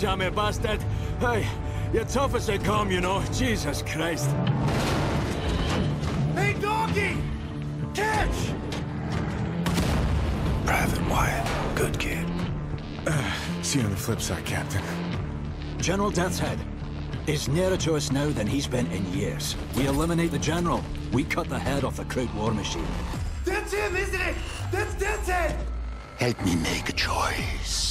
jammy bastard? Hey, you're tough as they come, you know. Jesus Christ. Hey, doggy! Catch! Private Wyatt, good kid. Uh, see you on the flip side, Captain. General Deathshead is nearer to us now than he's been in years. We eliminate the General. We cut the head off the Kraut war machine. That's him, isn't it? That's Death's Help me make a choice.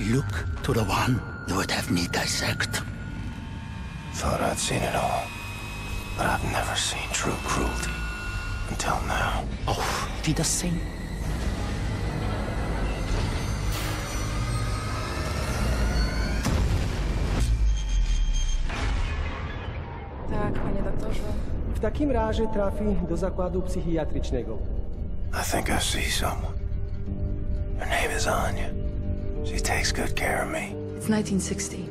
Is look to the one you would have me dissect. Thought I'd seen it all. But I've never seen true cruelty. Until now. Oh, Wiedersehen. Tak, panie doktorze. W takim razie trafi do zakładu psychiatrycznego. I think I see someone. Her name is Anya. She takes good care of me. It's 1960.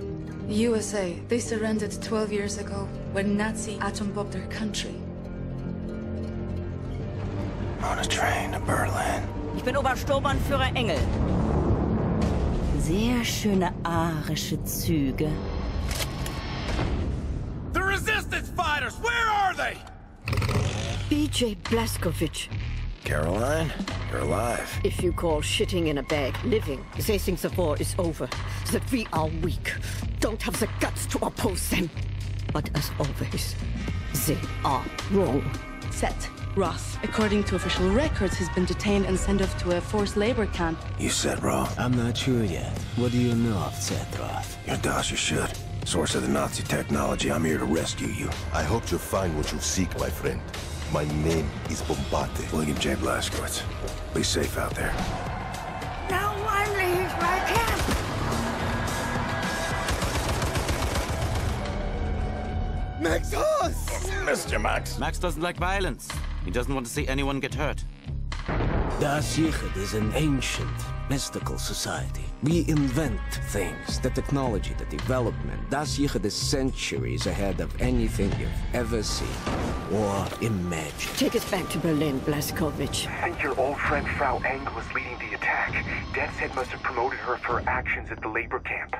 The USA, they surrendered 12 years ago when Nazi atom bombed their country. On a train to Berlin. Ich bin Obersturmbannführer Engel. Sehr schöne arische Züge. The resistance fighters, where are they? BJ Blazkowicz. Caroline, you're alive. If you call shitting in a bag living, they think the war is over, that we are weak, don't have the guts to oppose them. But as always, they are wrong. Set Roth, according to official records, has been detained and sent off to a forced labor camp. You said wrong. I'm not sure yet. What do you know of Set Roth? Your Dasha should. Source of the Nazi technology, I'm here to rescue you. I hope you find what you seek, my friend. My name is Bombate. William J. Blazkowicz. Be safe out there. No one leaves my camp! Max Hass! Mr. Max. Max doesn't like violence. He doesn't want to see anyone get hurt. Da'at Yichud is an ancient, mystical society. We invent things, the technology, the development. Da'at Yichud is centuries ahead of anything you've ever seen or imagined. Take us back to Berlin, Blazkowicz. I think your old friend Frau Engel is leading the attack. Deathshead must have promoted her for her actions at the labor camp.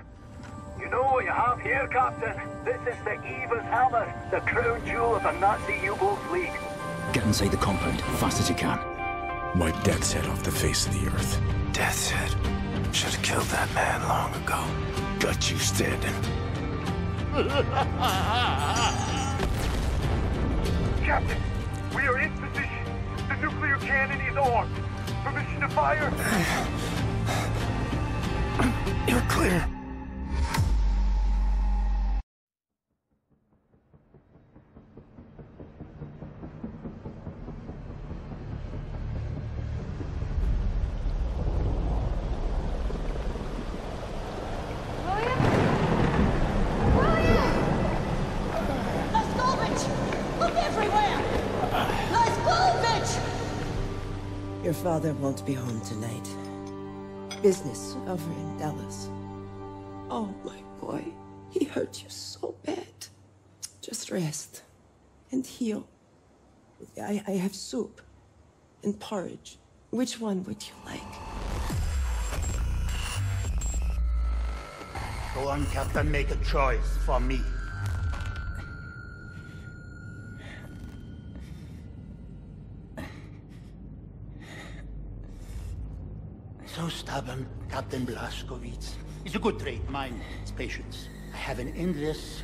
You know what you have here, Captain? This is the Eva's Hammer, the crown jewel of the Nazi U-Boat fleet. Get inside the compound, fast as you can. Wipe Deathshead off the face of the earth. Deathshead. Should have killed that man long ago. Got you standing. Captain, we are in position. The nuclear cannon is armed. Permission to fire? You're clear. Father won't be home tonight. Business over in Dallas. Oh, my boy. He hurt you so bad. Just rest and heal. I, I have soup and porridge. Which one would you like? Go on, Captain, make a choice for me. So stubborn, Captain Blazkowicz. It's a good trait, mine. It's patience. I have an endless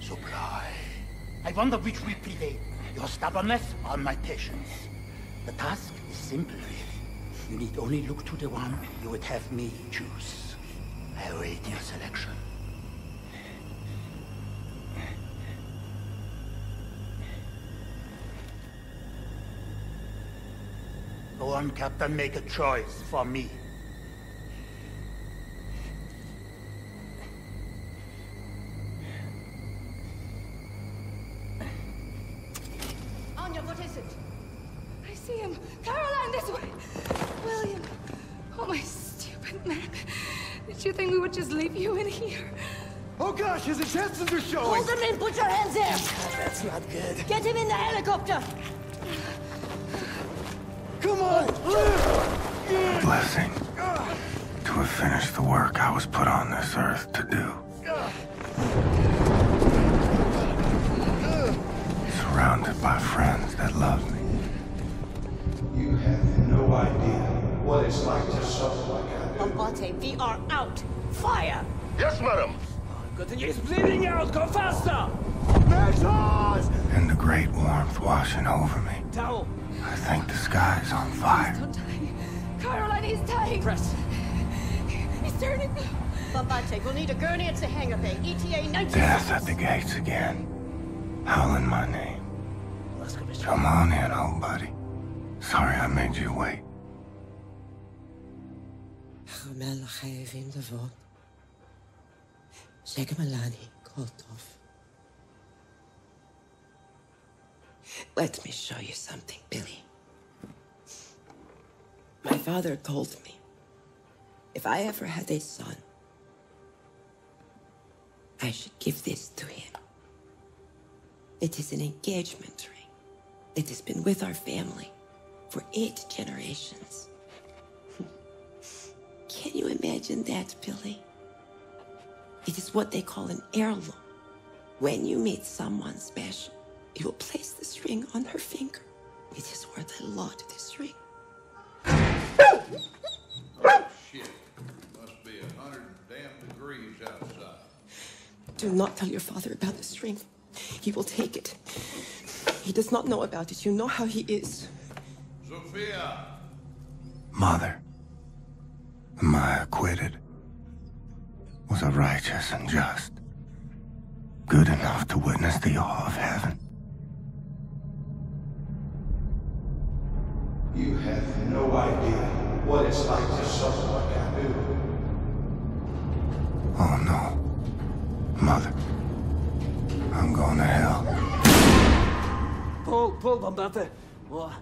supply. I wonder which will prevail, your stubbornness or my patience. The task is simple, really. You need only look to the one you would have me choose. I await your selection. Go on, Captain, make a choice for me. Anya, what is it? I see him. Caroline, this way. William. Oh, my stupid man. Did you think we would just leave you in here? Oh gosh, his intestines are showing! Hold him in! Put your hands there! That's not good. Get him in the helicopter! Come Come on! Blessing. To have finished the work I was put on this earth to do. Surrounded by friends that love me. You have no idea what it's like to suffer like I do. Bombate, we are out. Fire! Yes, madam. Gotten is bleeding out. Go faster. Measures! And the great warmth washing over me. Towel. I think the sky's on fire. Don't die. Caroline, he's dying. Press. He's turning. Bombate, we'll need a gurney at the hangar bay. ETA 19 Death at the gates again. Howling my name. Come on in, old buddy. Sorry I made you wait. Gemelle geven de vod. Zeker Melanie, Koltov. Let me show you something, Billy. My father told me if I ever had a son, I should give this to him. It is an engagement ring. It has been with our family for eight generations. Can you imagine that, Billy? It is what they call an heirloom. When you meet someone special, you will place this ring on her finger. It is worth a lot, this ring. oh, Shit. Must be a hundred damn degrees outside. Do not tell your father about this ring. He will take it. He does not know about it. You know how he is. Sophia! Mother. Am I acquitted? Was I righteous and just? Good enough to witness the awe of heaven? You have no idea what it's like to suffer like I do. Oh no. Mother. I'm going to hell. Pull, pull, Bombate. Oh,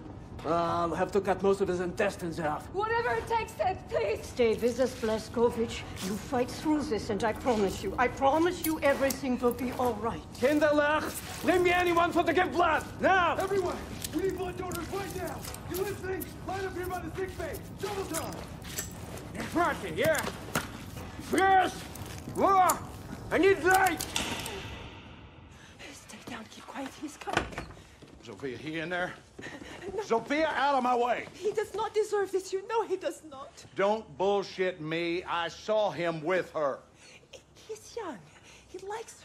I'll have to cut most of his intestines out. Whatever it takes, Ted, please. Stay with us, Blazkowicz. You fight through this, and I promise you, I promise you everything will be all right. Kinderlach, bring me anyone for to give blood, now! Everyone, we need blood donors right now. You listening? Line up here by the sick bay. Double time. Party, yeah. Yes! Whoa! I need light! Stay down, keep quiet. He's coming. Sophia, he in there? Sophia, out of my way! He does not deserve this. You know he does not. Don't bullshit me. I saw him with her. He's young. He likes her.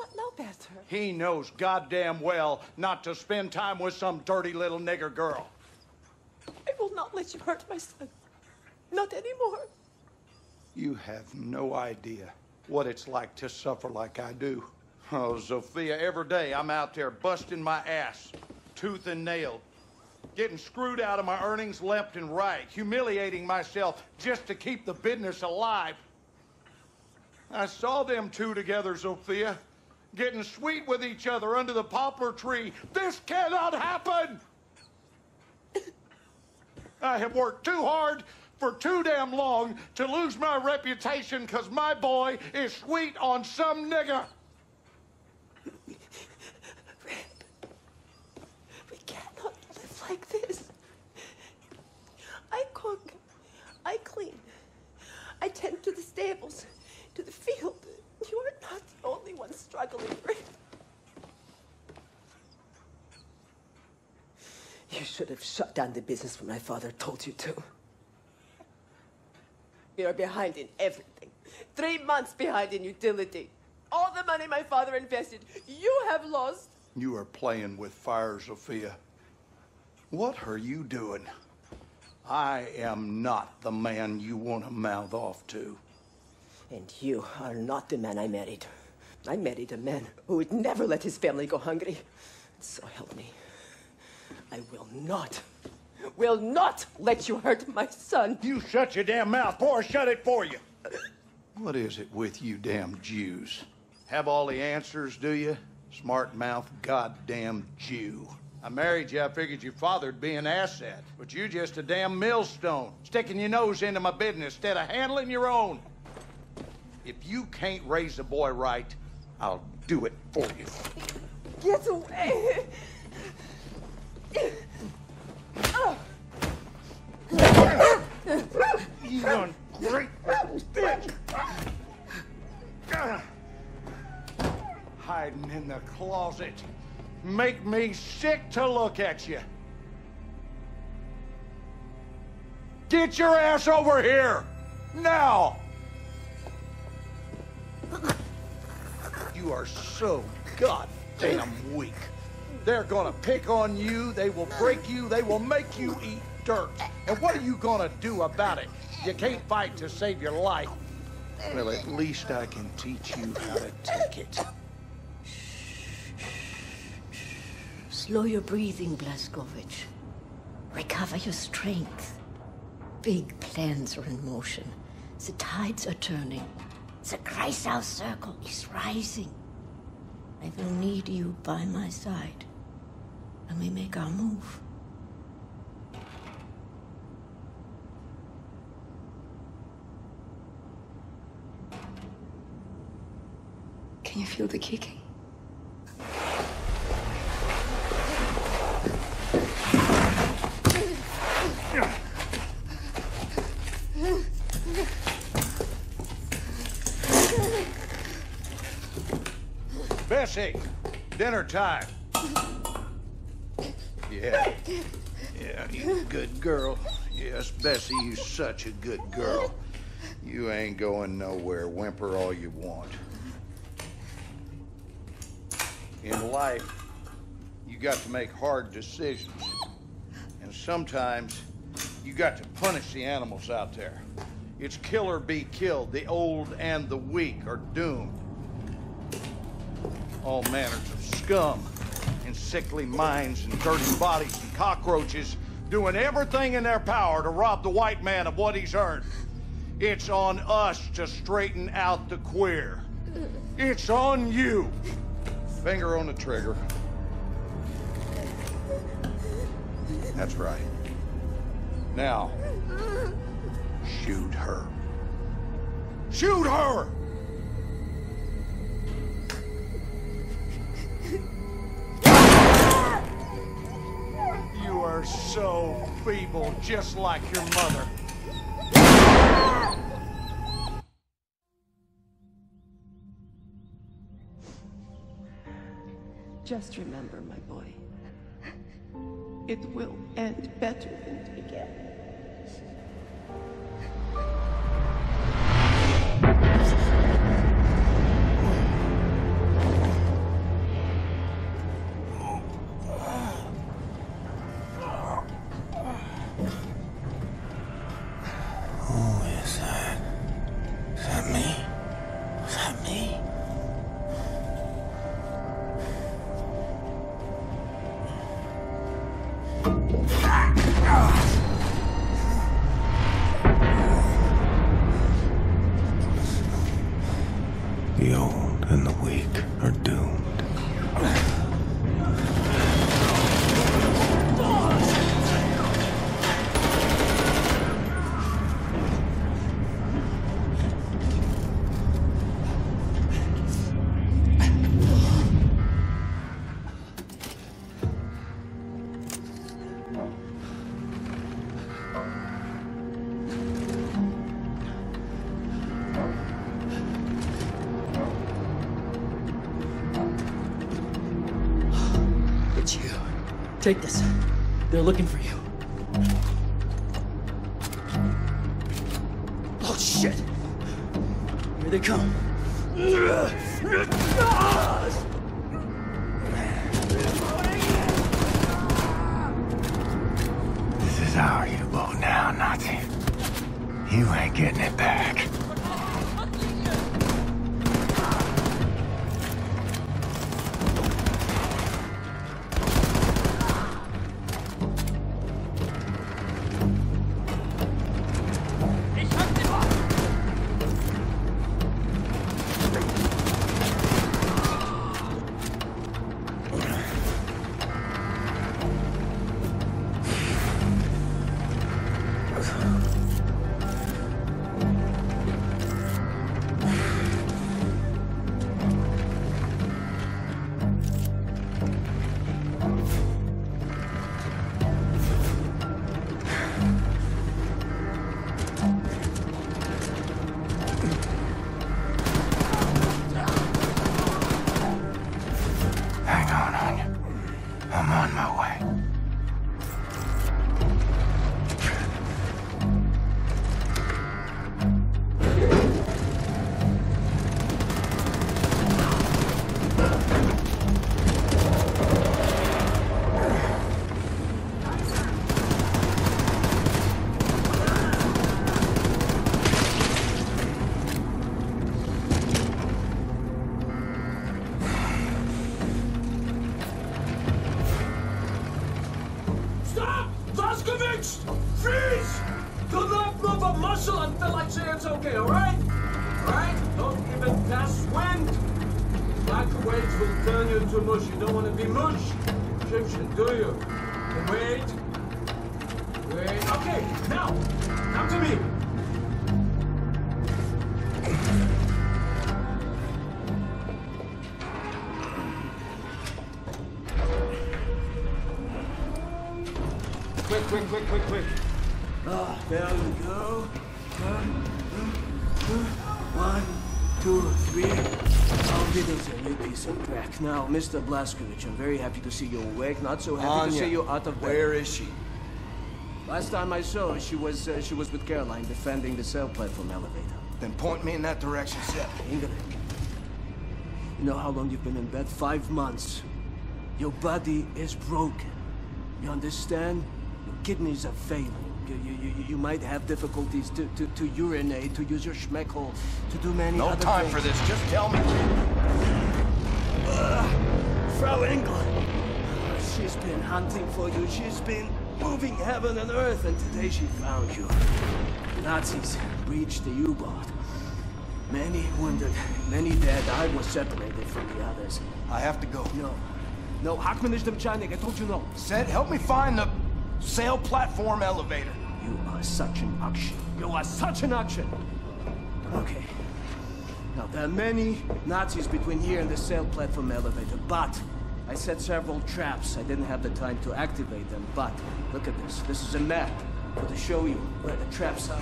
Not know better. He knows goddamn well not to spend time with some dirty little nigger girl. I will not let you hurt my son. Not anymore. You have no idea what it's like to suffer like I do. Oh, Sophia, every day I'm out there busting my ass, tooth and nail, getting screwed out of my earnings left and right, humiliating myself just to keep the business alive. I saw them two together, Sophia, getting sweet with each other under the poplar tree. This cannot happen! I have worked too hard for too damn long to lose my reputation because my boy is sweet on some nigger. We cannot live like this. I cook. I clean. I tend to the stables, to the field. You are not the only one struggling, Rip. You should have shut down the business when my father told you to. We are behind in everything. Three months behind in utility. All the money my father invested, you have lost. You are playing with fire, Sophia. What are you doing? I am not the man you want to mouth off to. And you are not the man I married. I married a man who would never let his family go hungry. So help me. I will not, will not let you hurt my son. You shut your damn mouth, or shut it for you. What is it with you damn Jews? Have all the answers, do you? Smart mouth, goddamn Jew. I married you, I figured your father'd be an asset. But you just a damn millstone, sticking your nose into my business instead of handling your own. If you can't raise a boy right, I'll do it for you. Get away! You done great stick! Hiding in the closet. Make me sick to look at you. Get your ass over here! Now! You are so goddamn weak. They're gonna pick on you, they will break you, they will make you eat dirt. And what are you gonna do about it? You can't fight to save your life. Well, at least I can teach you how to take it. Slow your breathing, Blazkowicz. Recover your strength. Big plans are in motion. The tides are turning. The Kreisau circle is rising. I will need you by my side when we make our move. Can you feel the kicking? Bessie, dinner time. Yeah. Yeah, you good girl. Yes, Bessie, you such a good girl. You ain't going nowhere. Whimper all you want. In life, you got to make hard decisions. And sometimes, you got to punish the animals out there. It's kill or be killed. The old and the weak are doomed. All manners of scum and sickly minds and dirty bodies and cockroaches doing everything in their power to rob the white man of what he's earned. It's on us to straighten out the queer. It's on you. Finger on the trigger. That's right. Now, shoot her. Shoot her! Are so feeble, just like your mother. Just remember, my boy. It will end better than it began. Mr. Blazkowicz, I'm very happy to see you awake. Not so happy to see you out of bed. where is she? Last time I saw her, she was uh, she was with Caroline defending the sail platform elevator. Then point me in that direction, Seth. Ingrid, you know how long you've been in bed? Five months. Your body is broken. You understand? Your kidneys are failing. You, you, you, you might have difficulties to, to, to urinate, to use your schmeckel, to do many No other time for this. Just tell me. Frau Engel. She's been hunting for you. She's been moving heaven and earth, and today she found you. The Nazis breached the U-boat. Many wounded, many dead. I was separated from the others. I have to go. No. No, Hackman is Demchanik. I told you no. Said, help me find the sail platform elevator. You are such an action. You are such an action. Okay. Now, there are many Nazis between here and the sail platform elevator, but set several traps. I didn't have the time to activate them, but look at this. This is a map to show you where the traps are.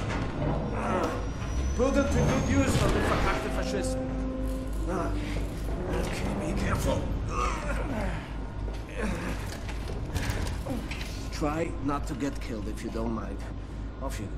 Ah, Put them to good use for the verkackte Faschisten. Ah, Okay, be careful. Try not to get killed if you don't mind. Off you go.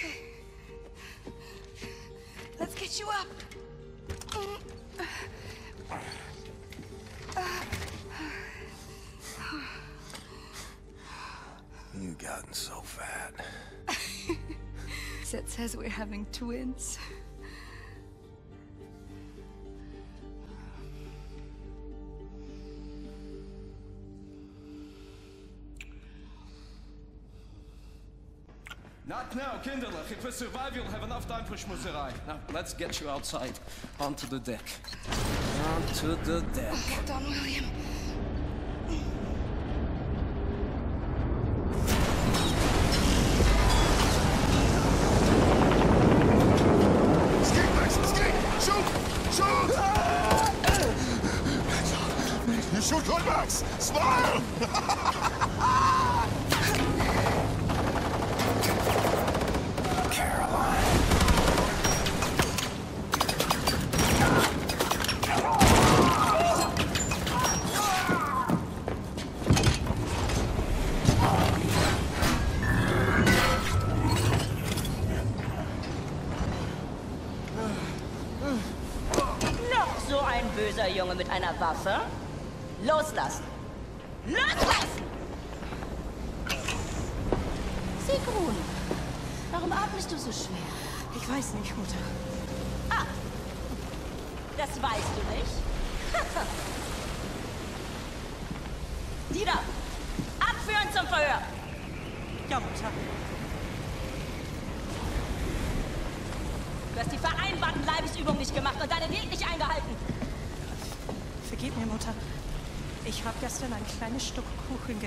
Okay. Let's get you up. You've gotten so fat. Set says we're having twins. Not now, kinderlijk. If we survive, you'll have enough time for schmoozerij. Now, let's get you outside. Onto the deck. Onto the deck. Hold on, William.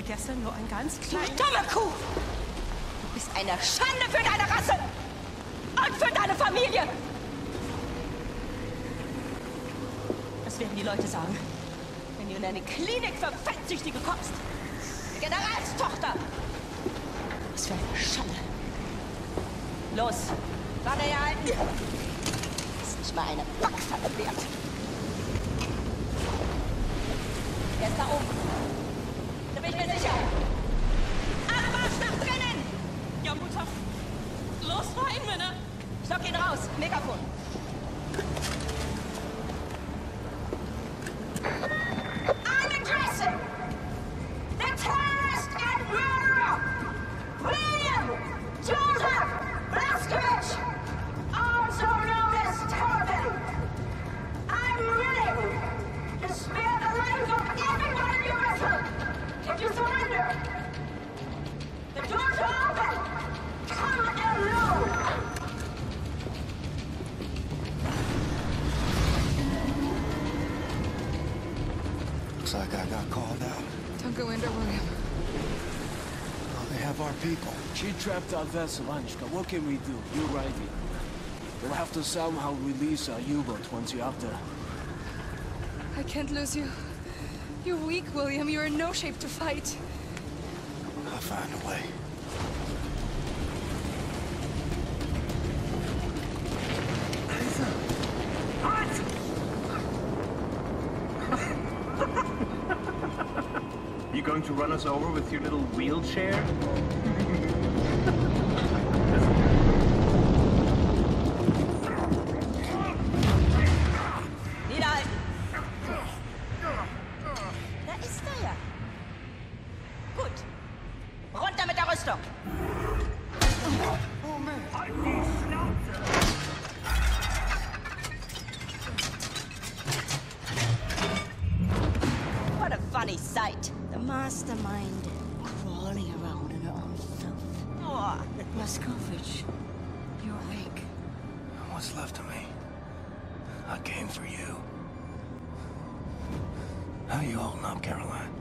Gegessen, nur ein ganz Du kleines... dumme Kuh! Du bist eine Schande für deine Rasse! Und für deine Familie! Was werden die Leute sagen, wenn du in eine Klinik für Fettsüchtige trapped our vessel, Anishka. What can we do? You're right here. We'll have to somehow release our U-boat once you're up there. I can't lose you. You're weak, William. You're in no shape to fight. I'll find a way. You going to run us over with your little wheelchair? Holding up, Caroline?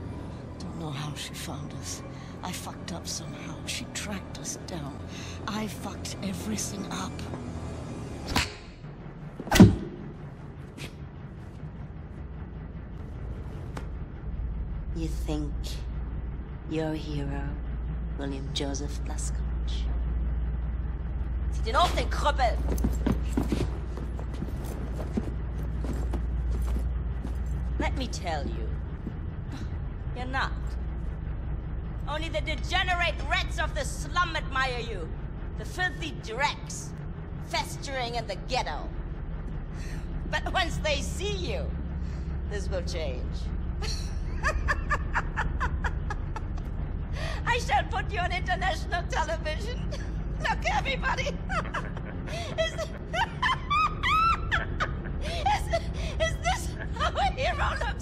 Don't know how she found us. I fucked up somehow. She tracked us down. I fucked everything up. You think you're a hero, William Joseph Blazkowicz? Zieht ihn hoch, den Krüppel! Let me tell you. You're not. Only the degenerate rats of the slum admire you. The filthy dregs, festering in the ghetto. But once they see you, this will change. I shall put you on international television. Look, everybody. is, is, is this how a hero looks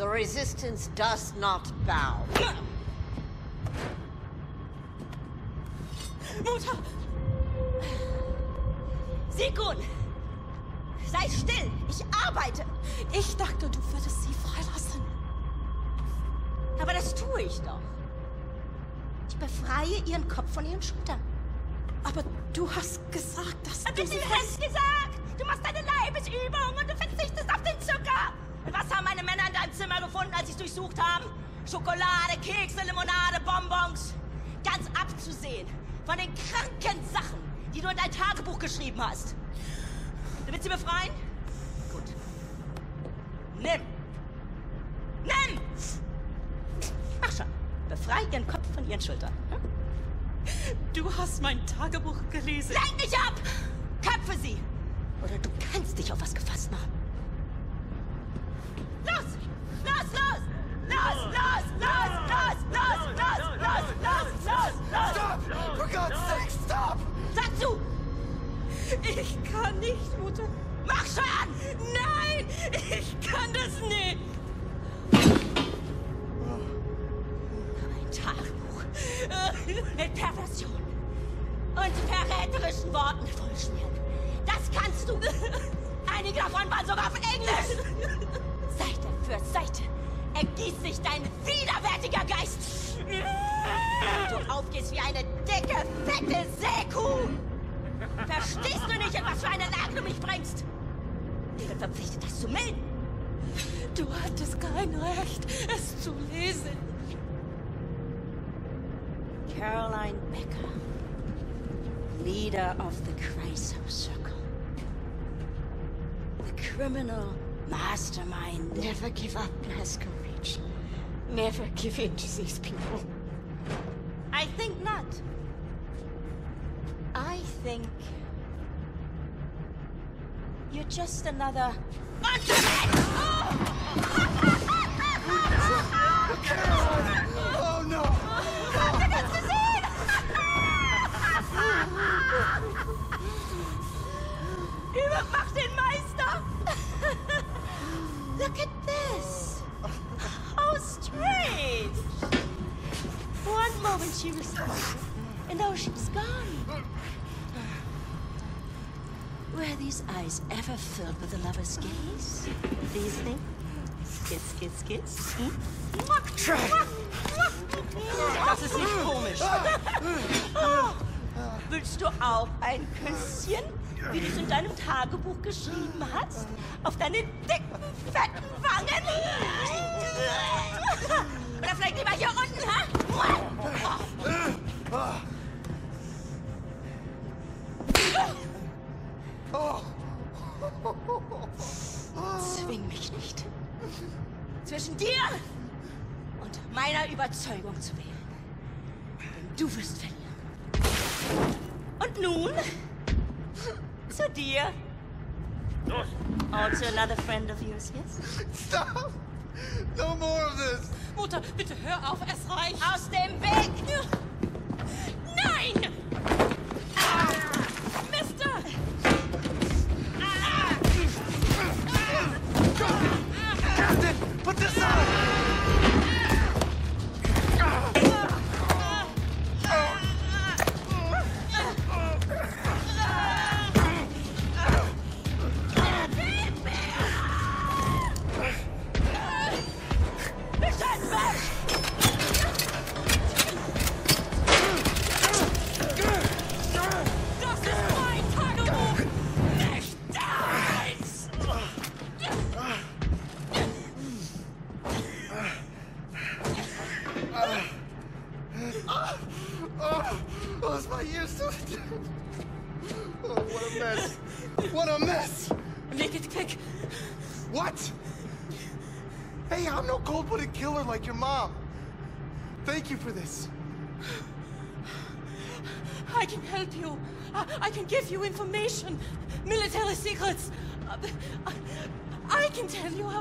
The resistance does not bow. Give in to these people. I think not. I think you're just another. Oh eyes ever filled with a lover's gaze? You think? Kiss, kiss, kiss. Hm? Das ist nicht komisch. Oh, Willst du auch ein Küsschen, wie du es in deinem Tagebuch geschrieben hast? Auf deine dicken, fetten Wangen? Oder vielleicht lieber hier unten, ha? Zwing mich nicht. Zwischen dir und meiner Überzeugung zu wählen. Denn du wirst verlieren. Und nun zu dir. Also another friend of yours, yes? Stop! No more of this! Mutter, bitte hör auf, es reicht. Aus dem Weg! Nein! Mister! Captain, put this on!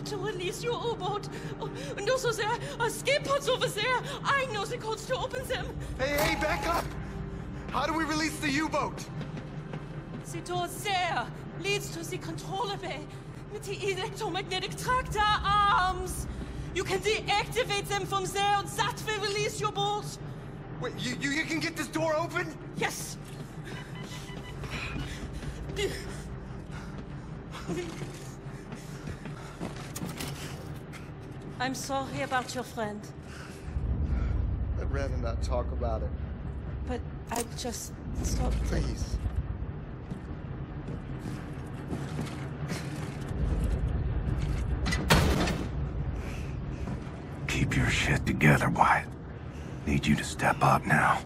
Tell how to release your U-boat. Oh, And also there are escape pods over there. I know the codes to open them. Hey, hey, back up! How do we release the U-boat? The door there leads to the controller bay with the electromagnetic tractor arms. You can deactivate them from there and that will release your boat. Wait, you, you, you can get this door open? Yes. I'm sorry about your friend, I'd rather not talk about it. but I just thought. Please. Keep your shit together, Wyatt. Need you to step up now.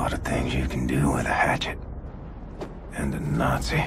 Lot of things you can do with a hatchet. And a Nazi.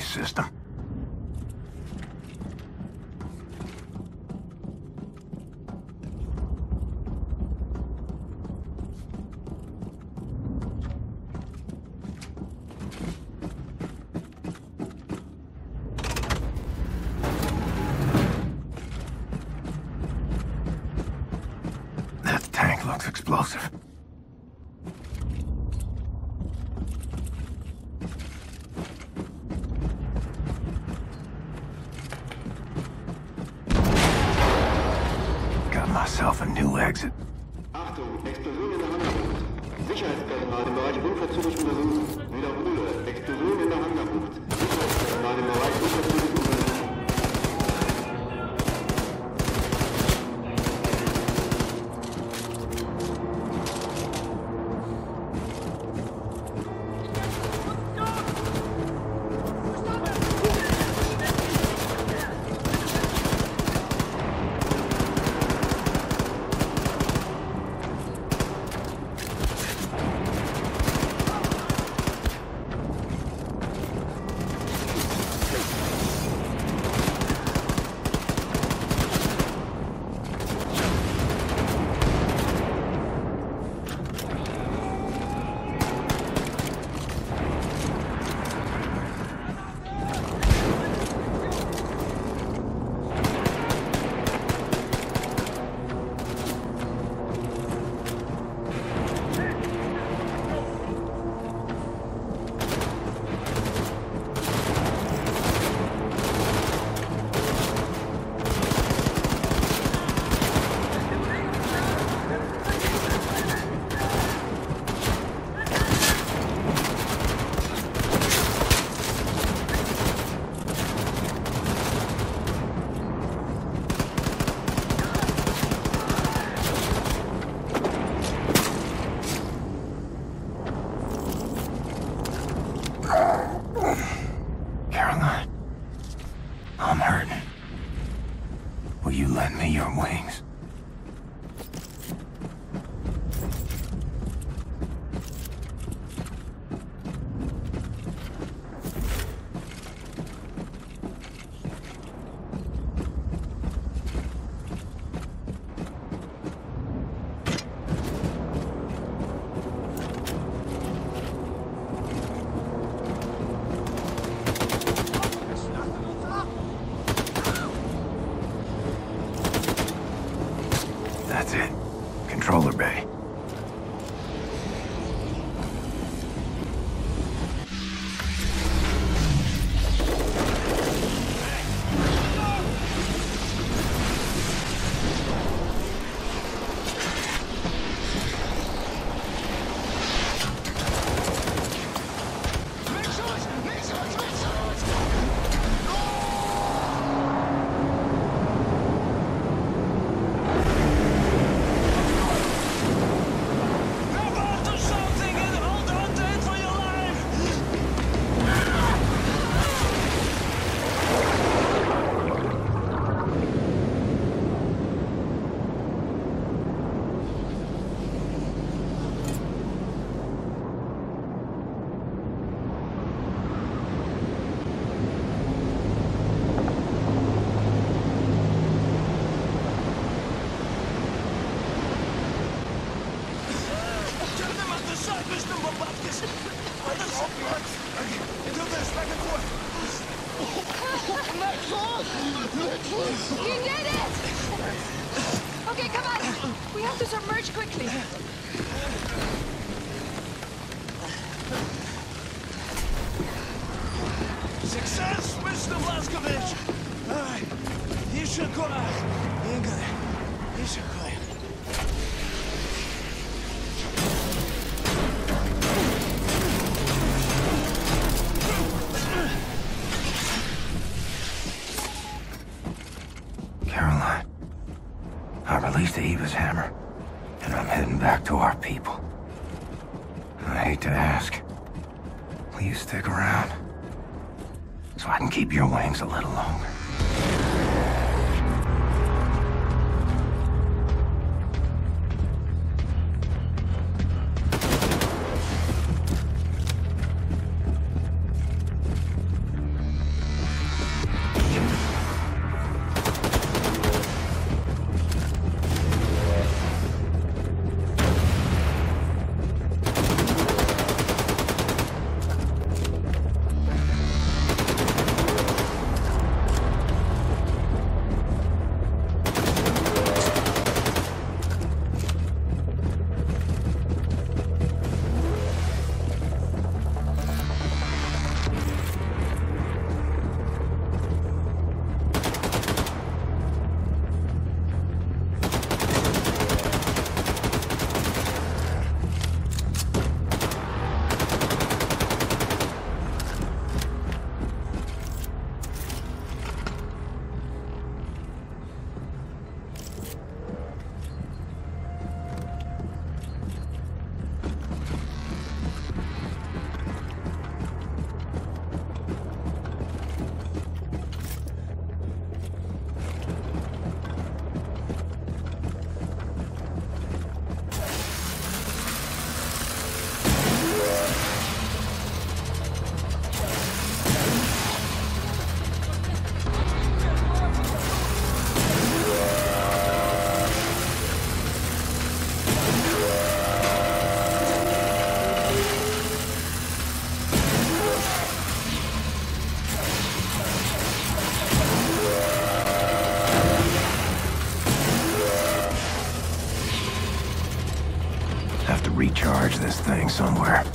Security system. Somewhere.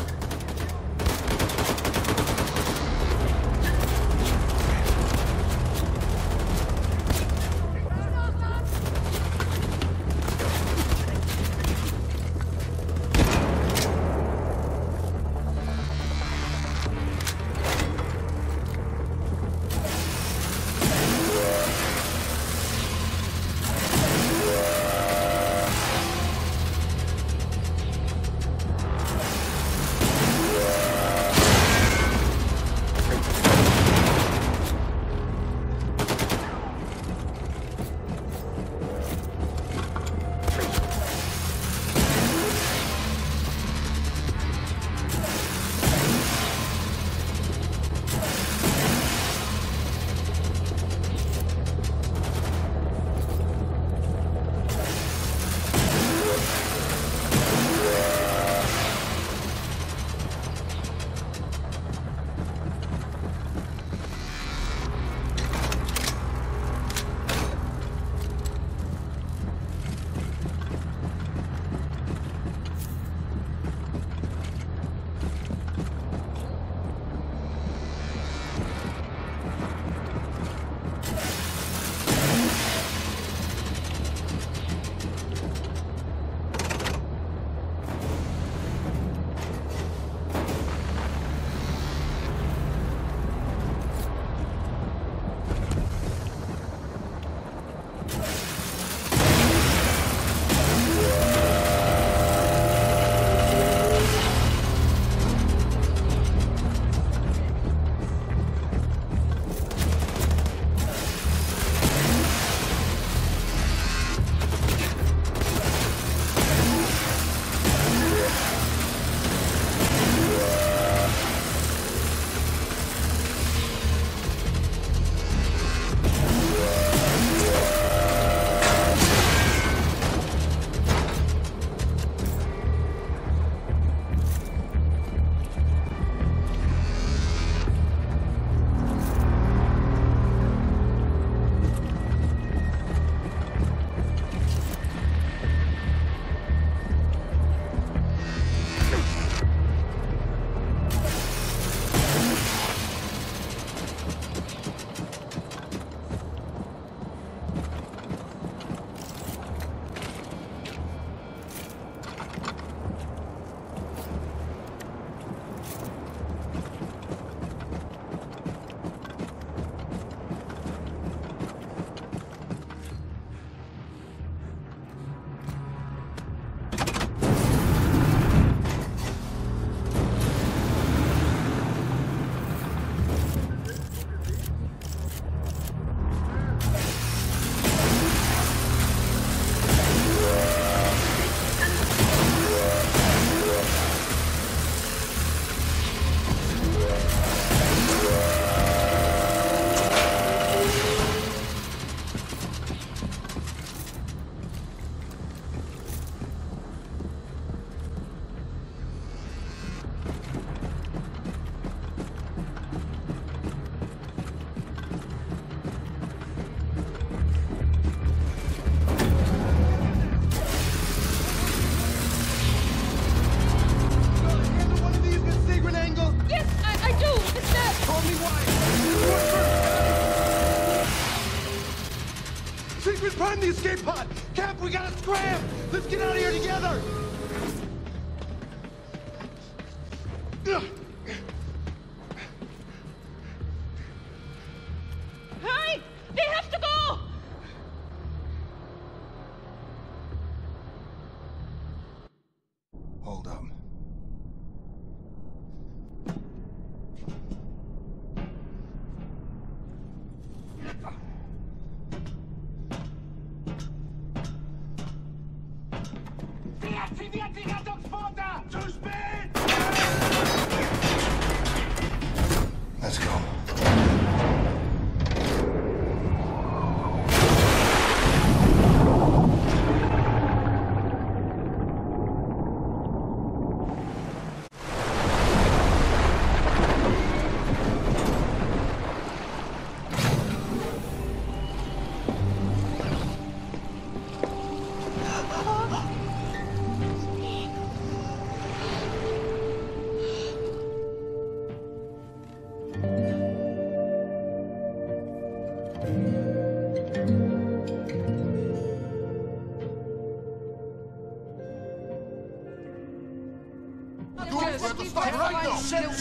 Gotta scram!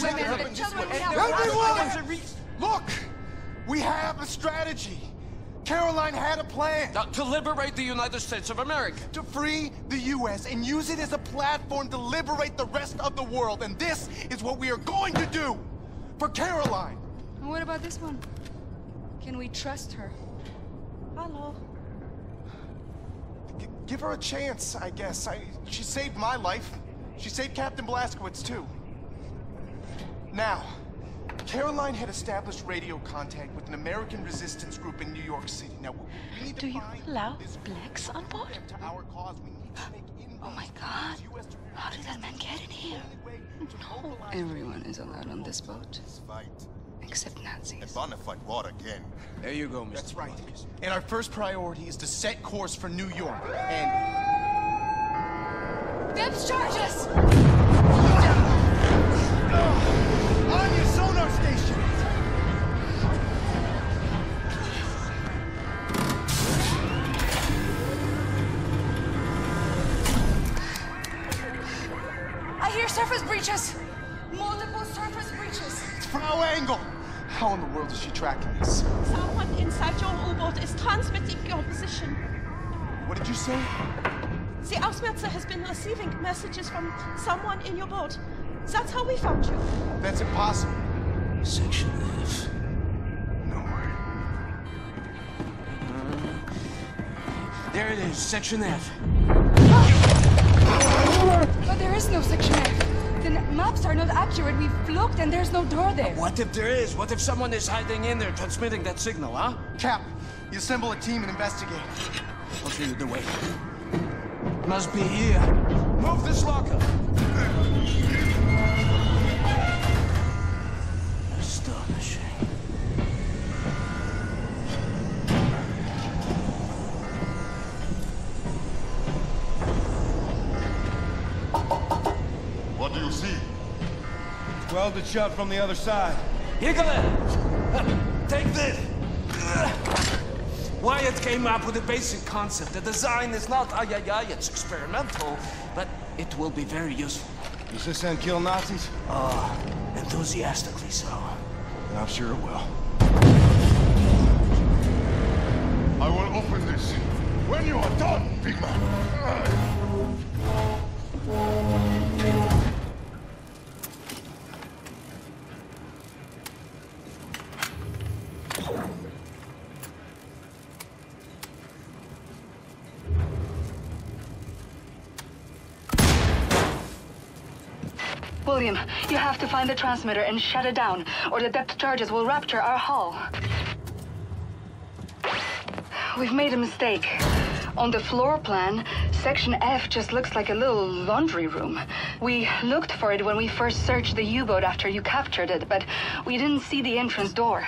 Women, the children, we have Everyone! Look! We have a strategy. Caroline had a plan. to liberate the United States of America. To free the U.S. and use it as a platform to liberate the rest of the world. And this is what we are going to do for Caroline. And what about this one? Can we trust her? Hello. G- give her a chance, I guess. I, she saved my life. She saved Captain Blazkowicz, too. Now, Caroline had established radio contact with an American resistance group in New York City. Now, we need to Do you find allow blacks on board? to our cause. We need to make Oh my god. How did that man get in here? No. Everyone is allowed on this boat. Except Nazis. And Bonner fight war again. There you go, Mr. That's right. And our first priority is to set course for New York. And Depth charges! Receiving messages from someone in your boat. That's how we found you. That's impossible. Section F. No more. Uh, there it is, Section F. But there is no section F. The maps are not accurate. We've looked and there's no door there. What if there is? What if someone is hiding in there transmitting that signal, huh? Cap, you assemble a team and investigate. I'll show you the way. Must be here. Move this locker. Astonishing. What do you see? Welded shut from the other side. Higgle! Take this! Wyatt came up with a basic concept. The design is not ay ay ay, it's experimental, but it will be very useful. Does this end kill Nazis? Ah, enthusiastically so. I'm sure it will. I will open this when you are done, big man. Have to find the transmitter and shut it down, or the depth charges will rupture our hull. We've made a mistake. On the floor plan, Section F just looks like a little laundry room. We looked for it when we first searched the U-boat after you captured it, but we didn't see the entrance door.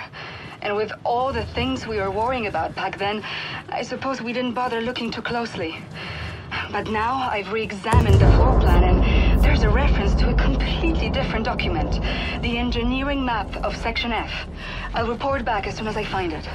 And with all the things we were worrying about back then, I suppose we didn't bother looking too closely. But now I've re-examined the floor plan there's a reference to a completely different document. The engineering map of Section F. I'll report back as soon as I find it.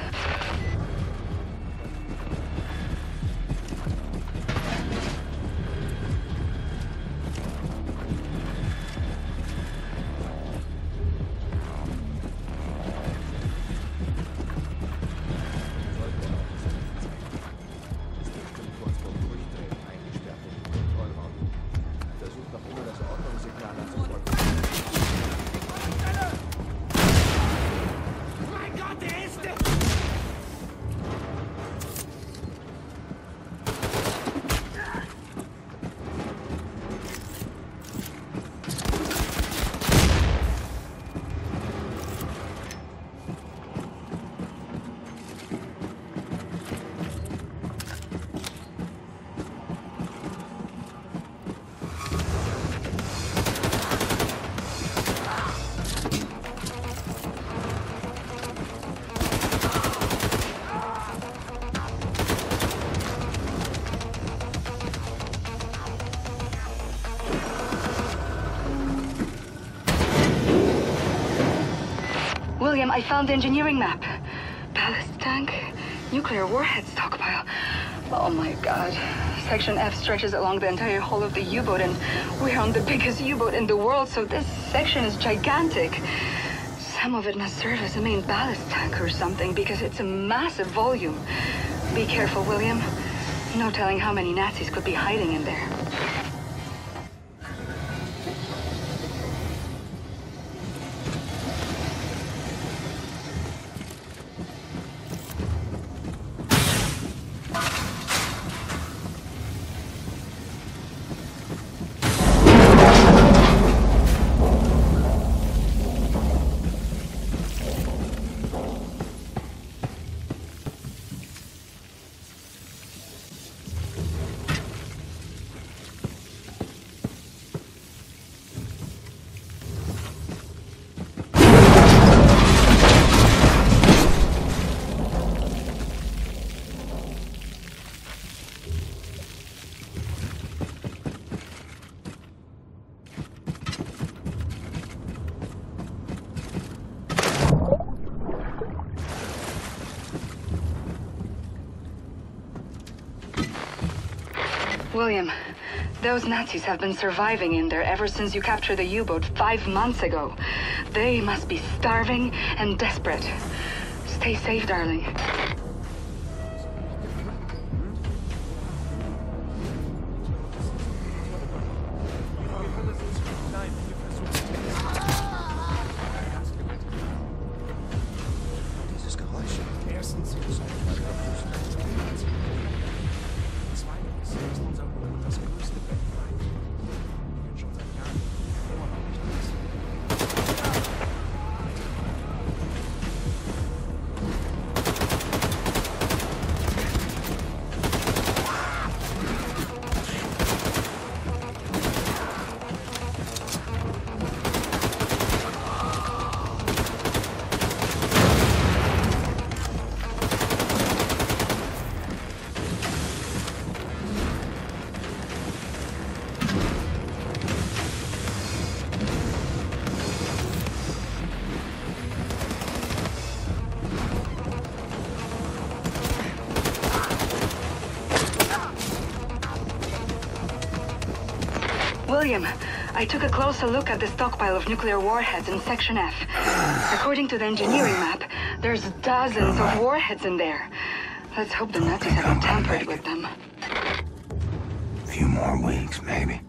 I found the engineering map. Ballast tank, nuclear warhead stockpile. Oh my god. Section F stretches along the entire hull of the U-boat, and we're on the biggest U-boat in the world, so this section is gigantic. Some of it must serve as a main ballast tank or something, because it's a massive volume. Be careful, William. No telling how many Nazis could be hiding in there. William, those Nazis have been surviving in there ever since you captured the U-boat five months ago. They must be starving and desperate. Stay safe, darling. I took a closer look at the stockpile of nuclear warheads in Section F. According to the engineering map, there's dozens of warheads in there. Let's hope the Nazis haven't tampered with them. A few more weeks, maybe.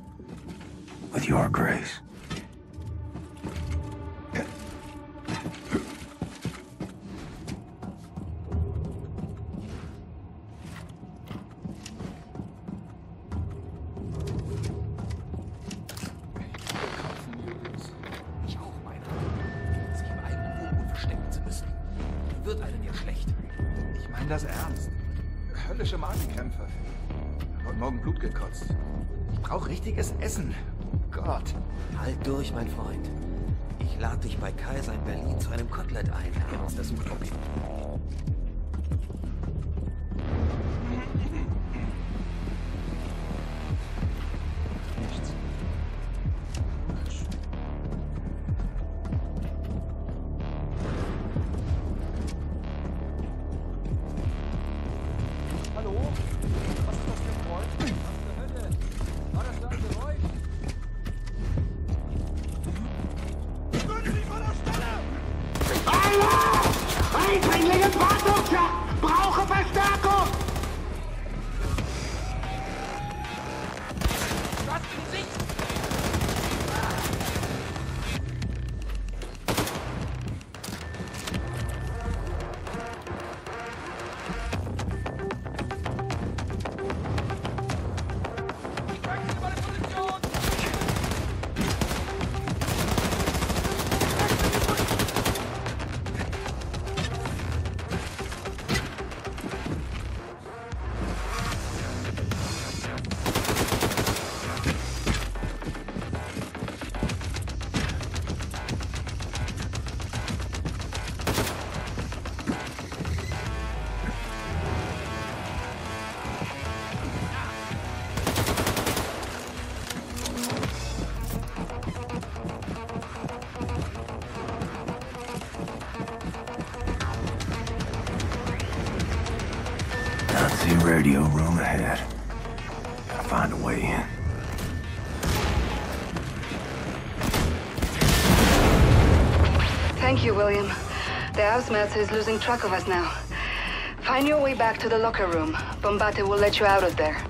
William. The Ausmerzer is losing track of us now. Find your way back to the locker room. Bombate will let you out of there.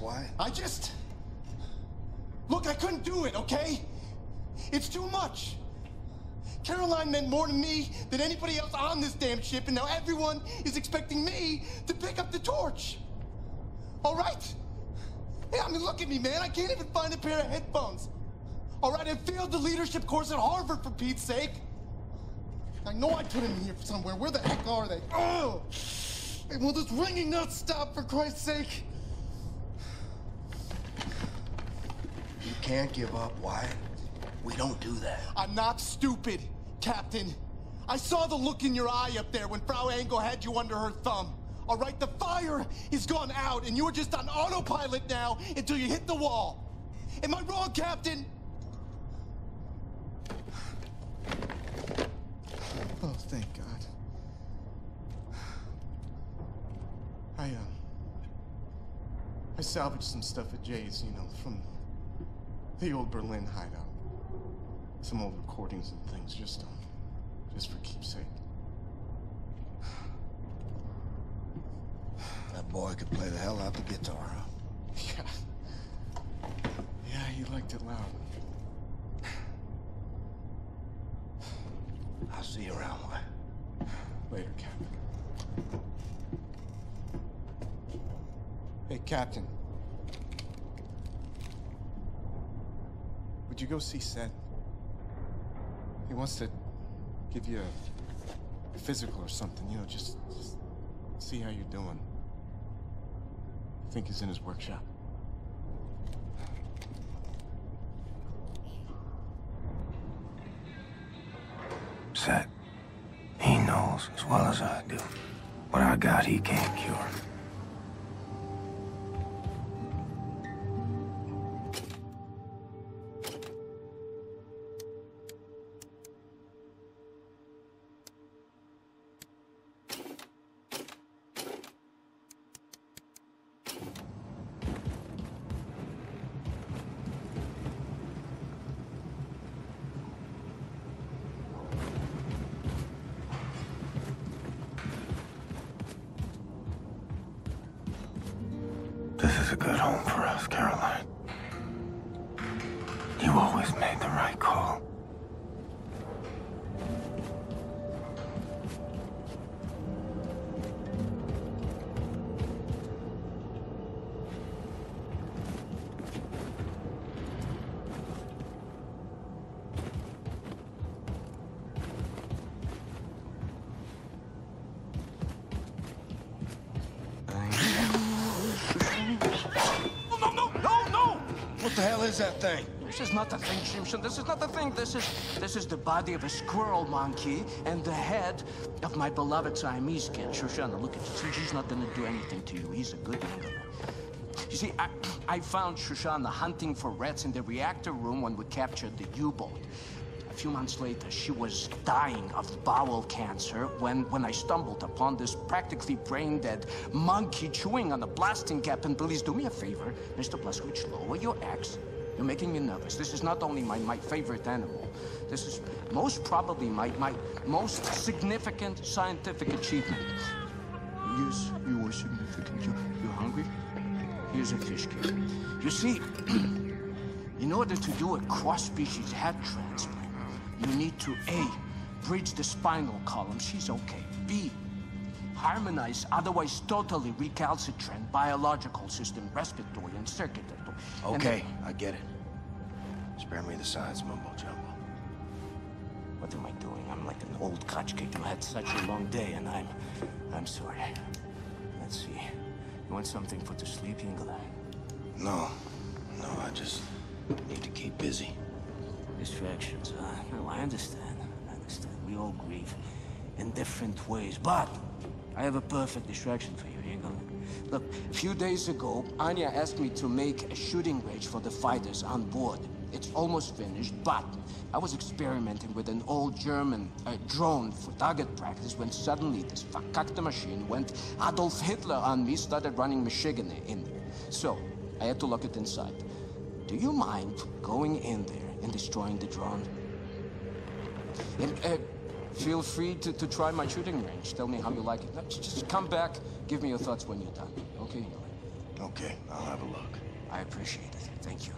Why? I just. Look, I couldn't do it, okay? It's too much. Caroline meant more to me than anybody else on this damn ship, and now everyone is expecting me to pick up the torch. All right? Yeah, I mean, look at me, man. I can't even find a pair of headphones. All right, I failed the leadership course at Harvard, for Pete's sake. I know I put in here somewhere. Where the heck are they? Oh! Hey, will this ringing not stop, for Christ's sake? Can't give up, why? We don't do that. I'm not stupid, Captain. I saw the look in your eye up there when Frau Engel had you under her thumb. All right, the fire is gone out, and you're just on autopilot now until you hit the wall. Am I wrong, Captain? Oh, thank God. I, uh, I salvaged some stuff at Jay's, you know, from the old Berlin hideout. Some old recordings and things, just, um, just for keepsake. That boy could play the hell out the guitar, huh? Yeah. Yeah, he liked it loud. I'll see you around, boy. Later, Captain. Hey, Captain. Would you go see Set? He wants to give you a physical or something, you know, just, just see how you're doing. I think he's in his workshop. Set. He knows as well as I do. What I got, he can't cure. That thing? This is not the thing, Shimshon. This is not the thing. This is this is the body of a squirrel monkey and the head of my beloved Siamese kid, Shoshana. Look at. She's not gonna do anything to you. He's a good man. You see, I, I found Shoshana hunting for rats in the reactor room when we captured the U-boat. A few months later, she was dying of bowel cancer when, when I stumbled upon this practically brain-dead monkey chewing on a blasting cap. And please do me a favor, Mr. Blazkowicz, lower your axe. You're making me nervous. This is not only my, my favorite animal, this is most probably my, my most significant scientific achievement. Yes, you are significant. You, you hungry? Here's a fish cake. You see, in order to do a cross-species head transplant, you need to A, bridge the spinal column. She's okay. B, harmonize otherwise totally recalcitrant biological system, respiratory and circulatory. Okay, I get it. Spare me the science mumbo jumbo. What am I doing? I'm like an old kachkik who had such a long day, and I'm... I'm sorry. Let's see. You want something for to sleep, Ingela? No, no, I just need to keep busy. Distractions, huh? No, I understand. I understand. We all grieve in different ways, but I have a perfect distraction for you, Ingela. Look, a few days ago, Anya asked me to make a shooting range for the fighters on board. It's almost finished, but I was experimenting with an old German uh, drone for target practice when suddenly this verkackte machine went Adolf Hitler on me, started running Michigan in there. So, I had to lock it inside. Do you mind going in there and destroying the drone? And, uh, feel free to, to try my shooting range. Tell me how you like it. Just come back, give me your thoughts when you're done, okay? Okay, I'll have a look. I appreciate it. Thank you.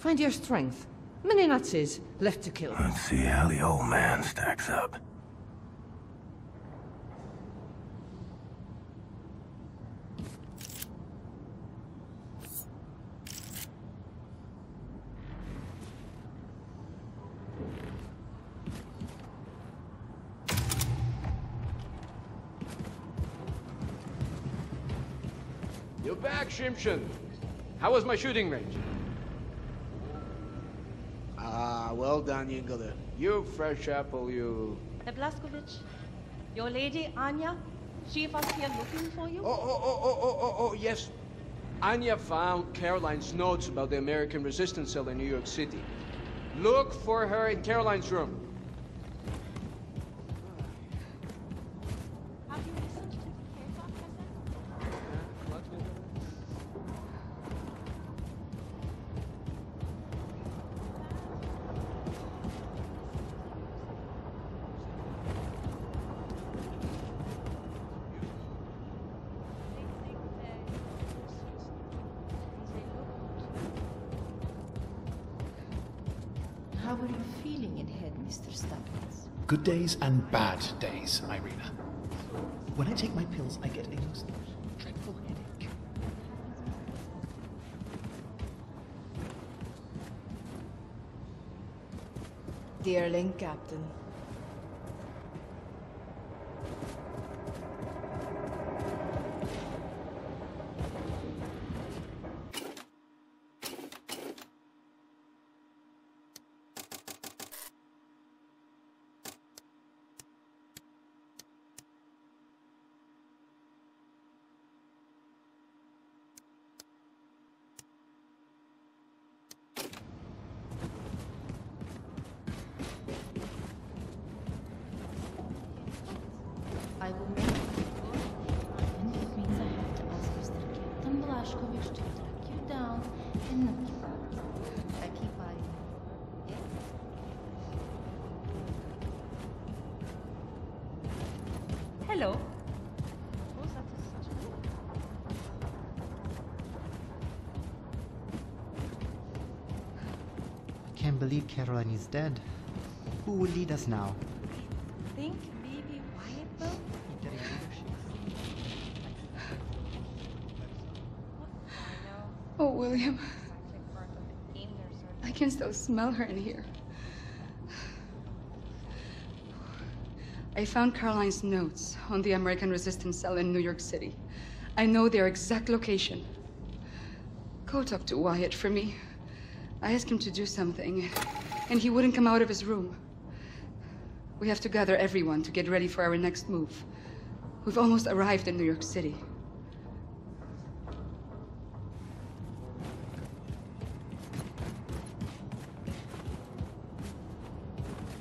Find your strength. Many Nazis left to kill. Let's see how the old man stacks up. You're back, Shimshon. How was my shooting range? Done, You fresh apple, you. Herr Blazkowicz, your lady, Anya, she was here looking for you? Oh, oh, oh, oh, oh, oh, oh, yes. Anya found Caroline's notes about the American resistance cell in New York City. Look for her in Caroline's room. Good days and bad days, Irina. When I take my pills, I get a most dreadful headache. Dearling Captain. Caroline is dead. Who will lead us now? Think maybe Wyatt will? Oh, William. I can still smell her in here. I found Caroline's notes on the American resistance cell in New York City. I know their exact location. Go talk to Wyatt for me. I asked him to do something, and he wouldn't come out of his room. We have to gather everyone to get ready for our next move. We've almost arrived in New York City.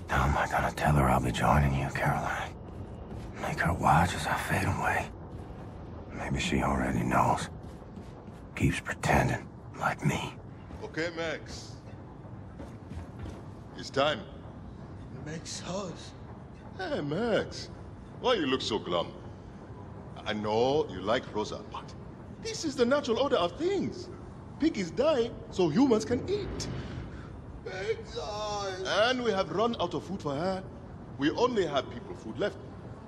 How am I gonna tell her I'll be joining you, Caroline? Make her watch as I fade away. Maybe she already knows. Keeps pretending, like me. Okay, Max. It's time. Max Hass. Hey, Max. Why you look so glum? I know you like Rosa, but this is the natural order of things. Piggies die so humans can eat. Max. And we have run out of food for her. We only have people food left.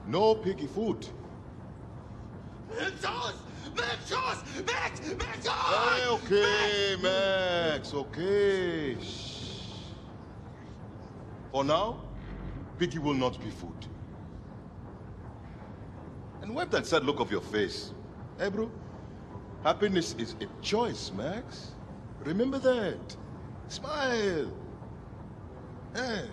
No piggy food. Max Hass! Max Hass! Max! Max Hey, Hus! Eh, okay, Max, okay. For now, piggy will not be food. And wipe that sad look off your face. Hey, bro. Happiness is a choice, Max. Remember that. Smile. Hey.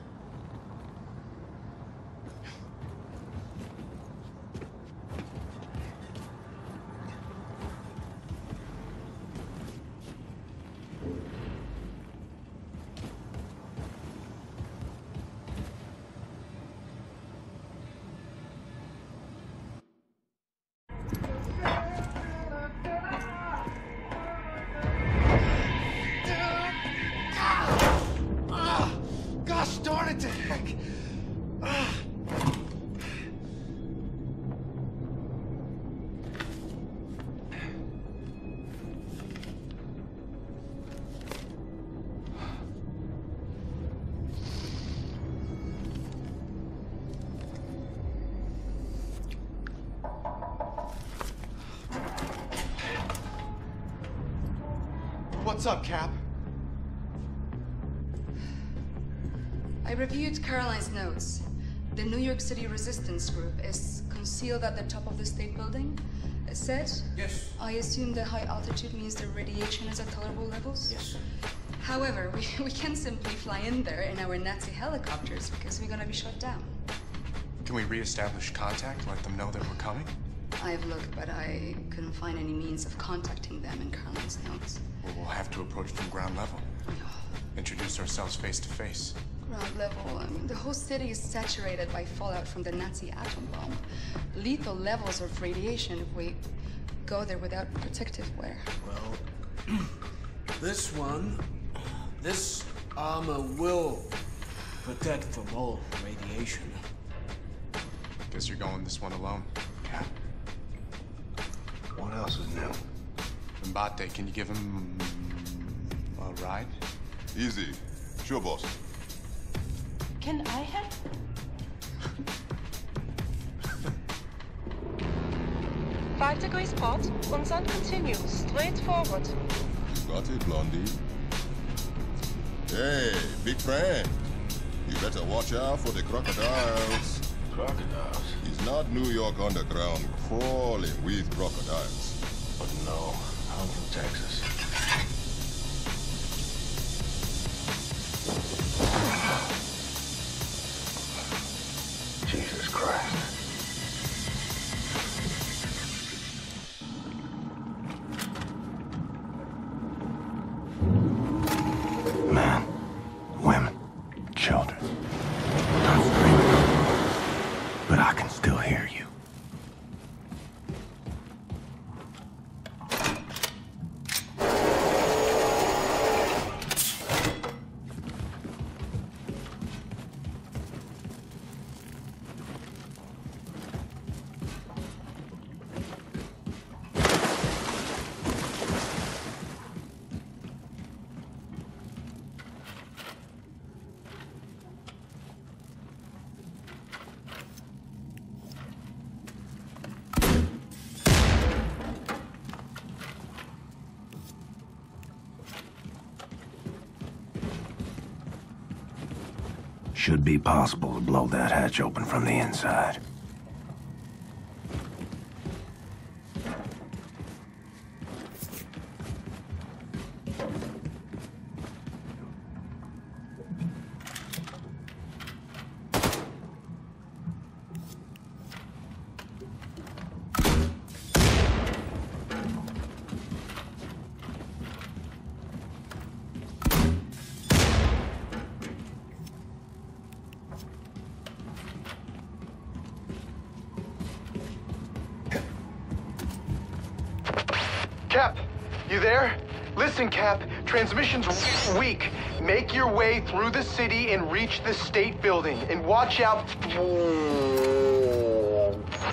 What's up, Cap? I reviewed Caroline's notes. The New York City Resistance Group is concealed at the top of the state building. It said? Yes. I assume the high altitude means the radiation is at tolerable levels? Yes. However, we, we can't simply fly in there in our Nazi helicopters because we're gonna be shot down. Can we reestablish contact? Let them know that we're coming? I've looked, but I couldn't find any means of contacting them in Caroline's notes. Well, we'll have to approach from ground level. Introduce ourselves face to face. Ground level, I mean, the whole city is saturated by fallout from the Nazi atom bomb. Lethal levels of radiation if we go there without protective wear. Well, this one, this armor will protect from all radiation. Guess you're going this one alone. Yeah. What else is new? Mbate, can you give him a ride? Easy. Sure, boss. Can I help? Five degrees pot, and then continue straight forward. You got it, Blondie. Hey, big friend. You better watch out for the crocodiles. Crocodiles? It's not New York underground crawling with crocodiles. But no, I'm from Texas. Should be possible to blow that hatch open from the inside. Transmission's weak. Make your way through the city and reach the state building. And watch out.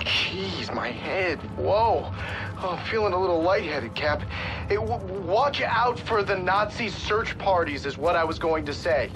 Jeez, my head. Whoa. Oh, I'm feeling a little lightheaded, Cap. Watch out for the Nazi search parties, is what I was going to say.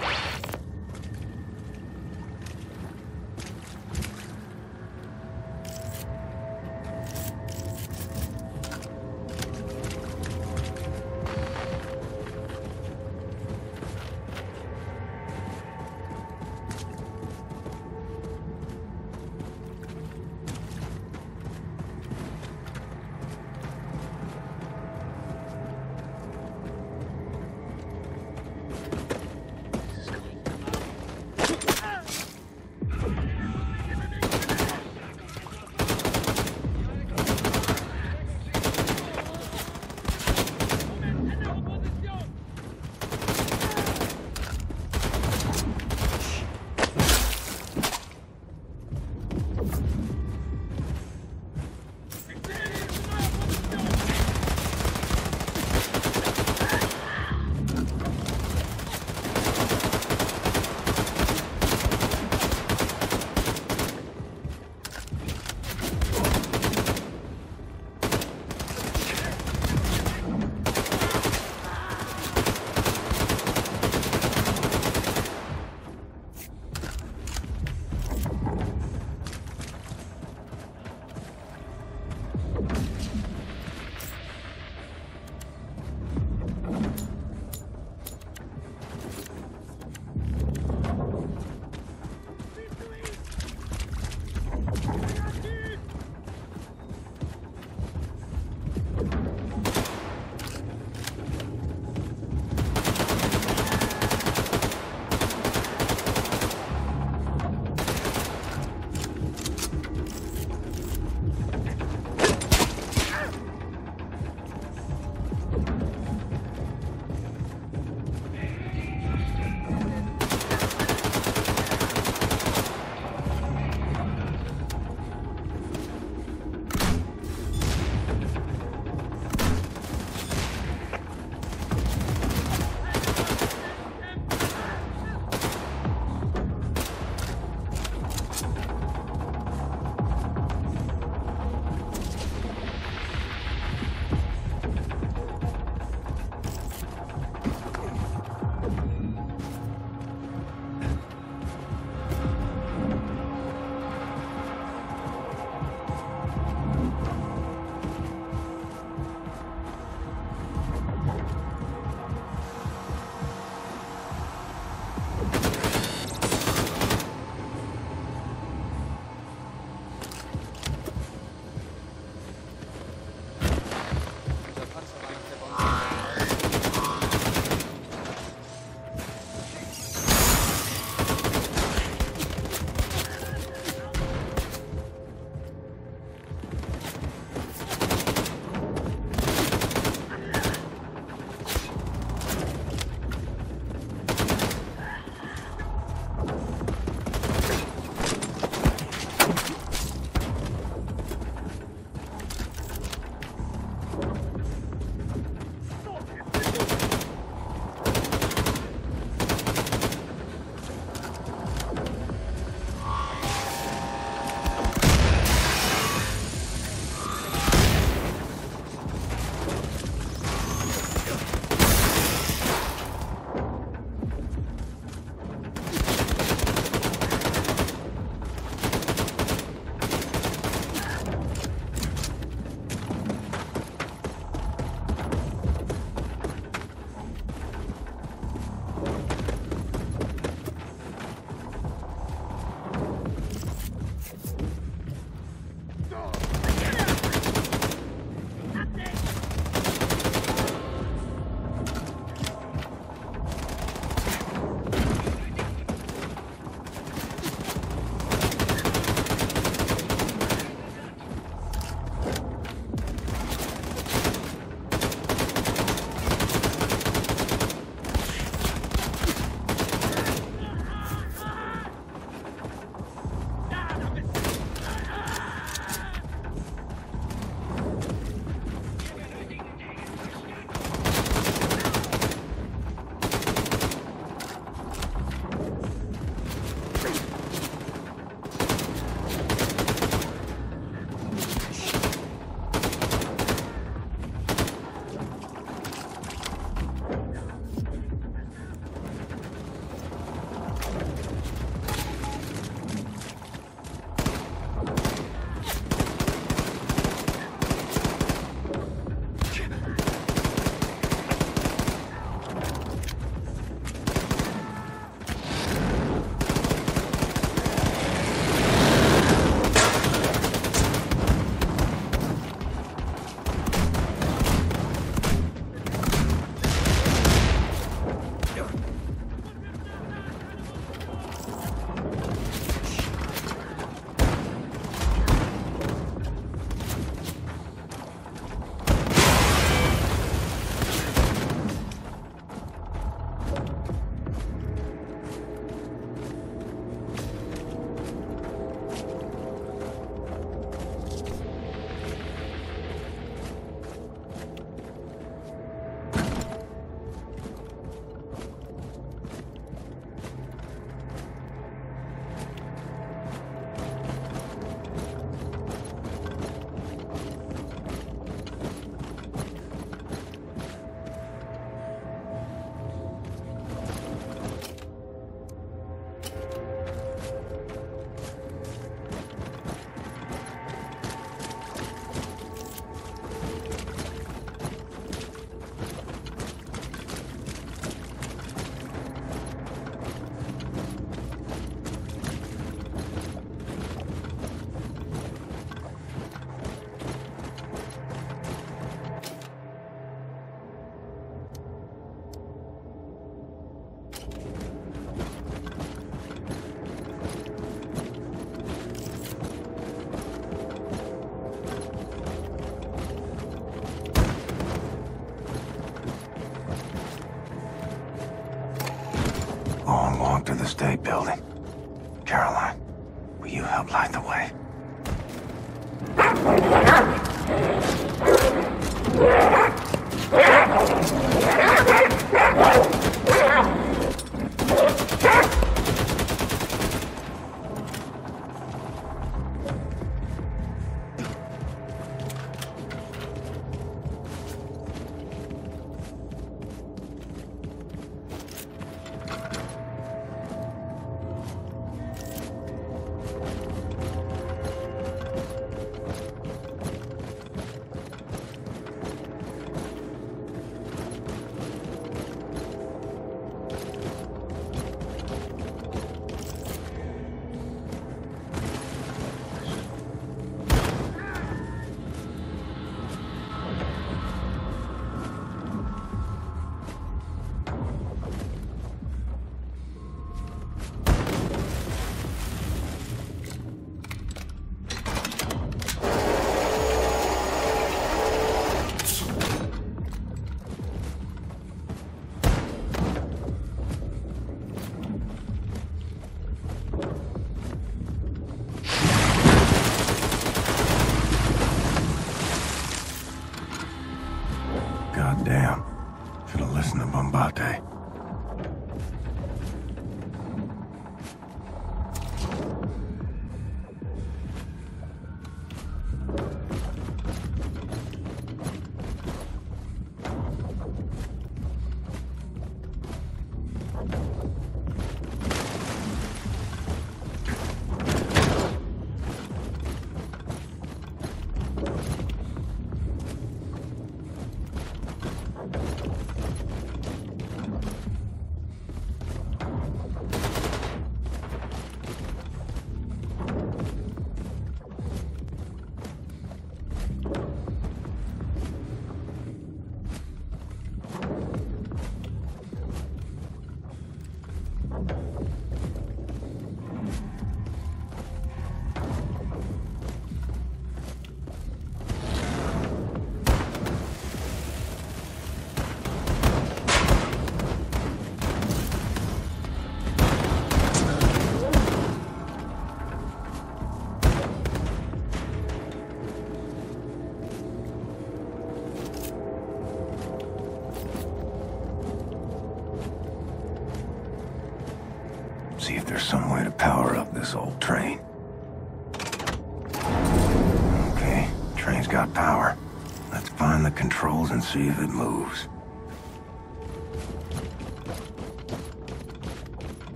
See if it moves.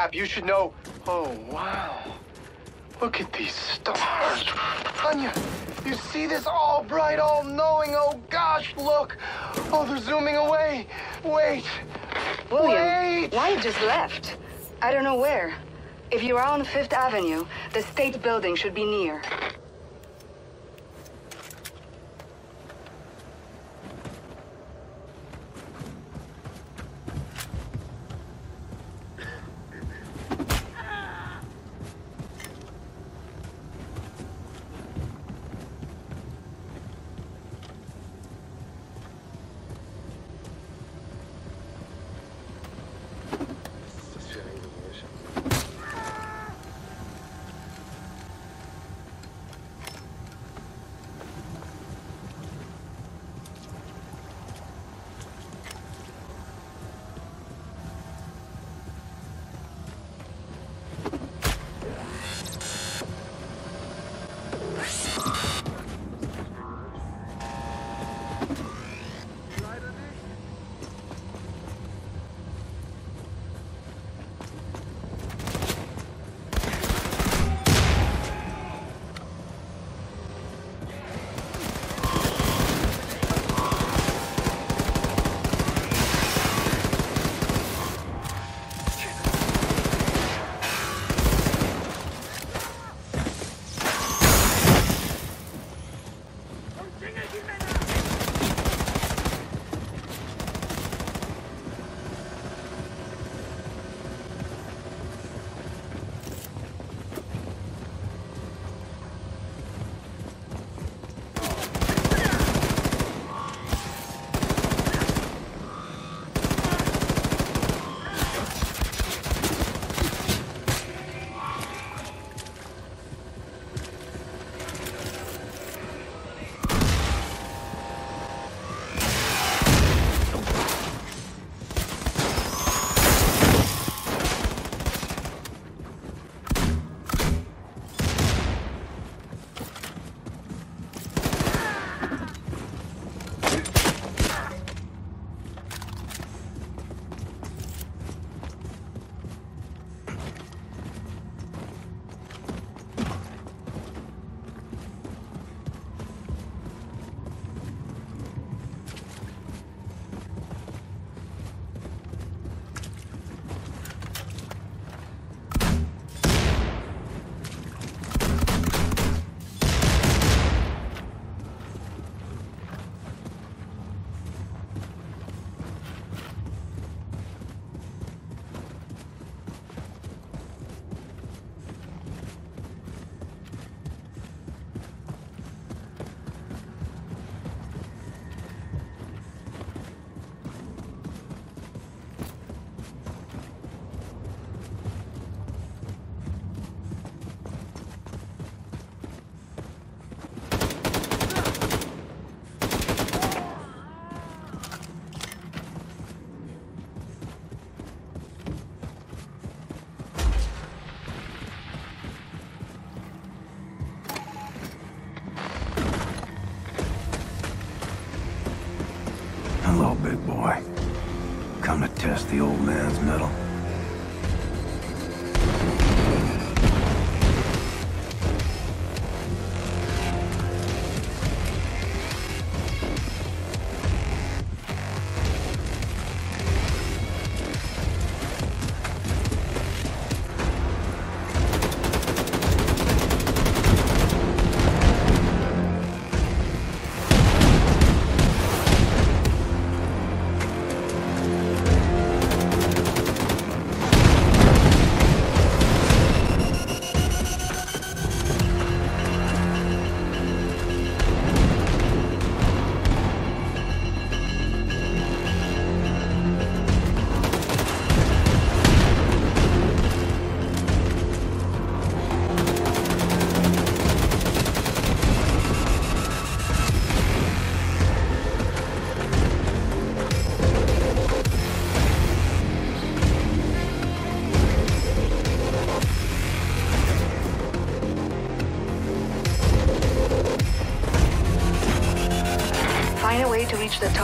Cap, you should know. Oh, wow. Look at these stars. Anya, you see this all bright, all knowing? Oh, gosh, look. Oh, they're zooming away. Wait. William, Wait. Wyatt just left. I don't know where. If you are on Fifth Avenue, the state building should be near.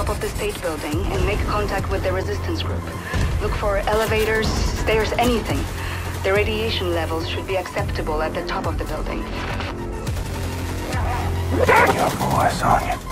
Top of the state building and make contact with the resistance group. Look for elevators, stairs, anything. The radiation levels should be acceptable at the top of the building. Your boy, Sonya. Every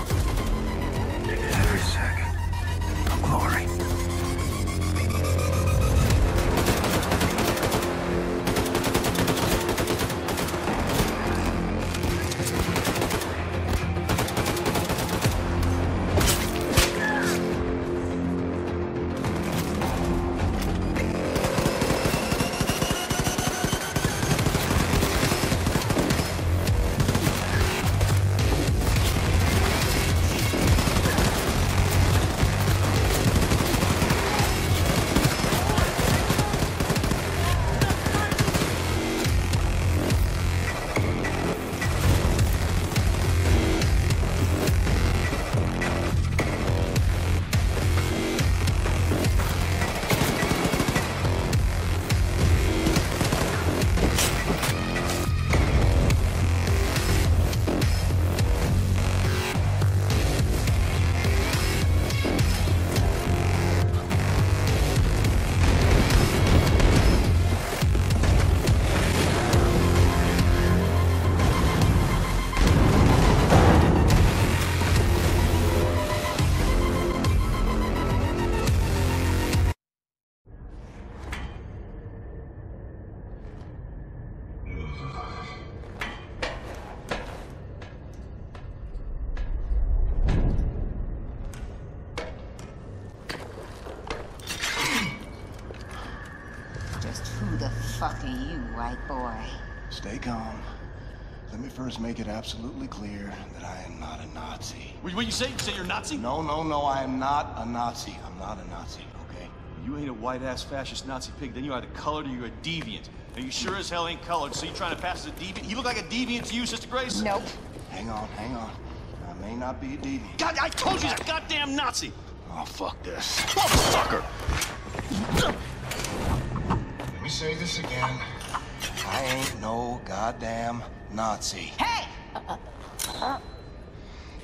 Let first make it absolutely clear that I am not a Nazi. What, what you say? You say you're Nazi? No, no, no, I am not a Nazi. I'm not a Nazi, okay? You ain't a white-ass fascist Nazi pig, then you're either colored or you're a deviant. Now you sure as hell ain't colored, so you trying to pass as a deviant? You look like a deviant to you, Sister Grace? Nope. Hang on, hang on. I may not be a deviant. God, I told you he's a goddamn Nazi! Oh, fuck this. Motherfucker! Let me say this again. I ain't no goddamn Nazi. Hey! Uh, uh, uh,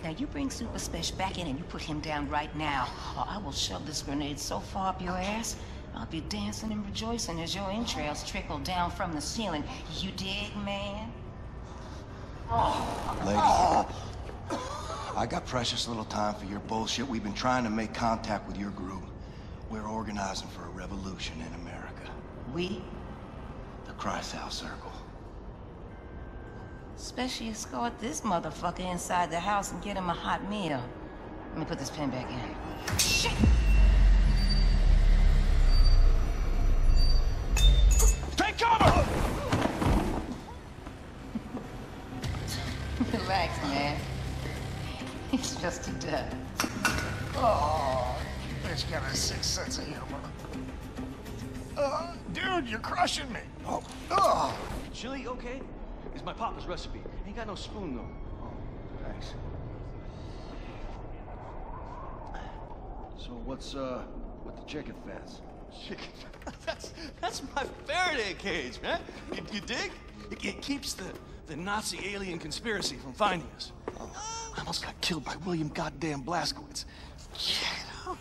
now you bring Super Spesh back in and you put him down right now, or I will shove this grenade so far up your ass, I'll be dancing and rejoicing as your entrails trickle down from the ceiling. You dig, man? Oh, Lady, I got precious little time for your bullshit. We've been trying to make contact with your group. We're organizing for a revolution in America. We? The House Circle. Especially escort this motherfucker inside the house and get him a hot meal. Let me put this pen back in. Shit! Take cover! Relax, man. It's just a duck. Oh, bitch got a sixth sense of humor. Uh, dude, you're crushing me. Oh, oh. Chili, okay? It's my papa's recipe. Ain't got no spoon, though. Oh, thanks. So what's, uh, with the chicken fence? Chicken. that's that's my Faraday cage, man. You, you dig? It, it keeps the the Nazi alien conspiracy from finding us. I almost got killed by William goddamn Blazkowicz. Yeah.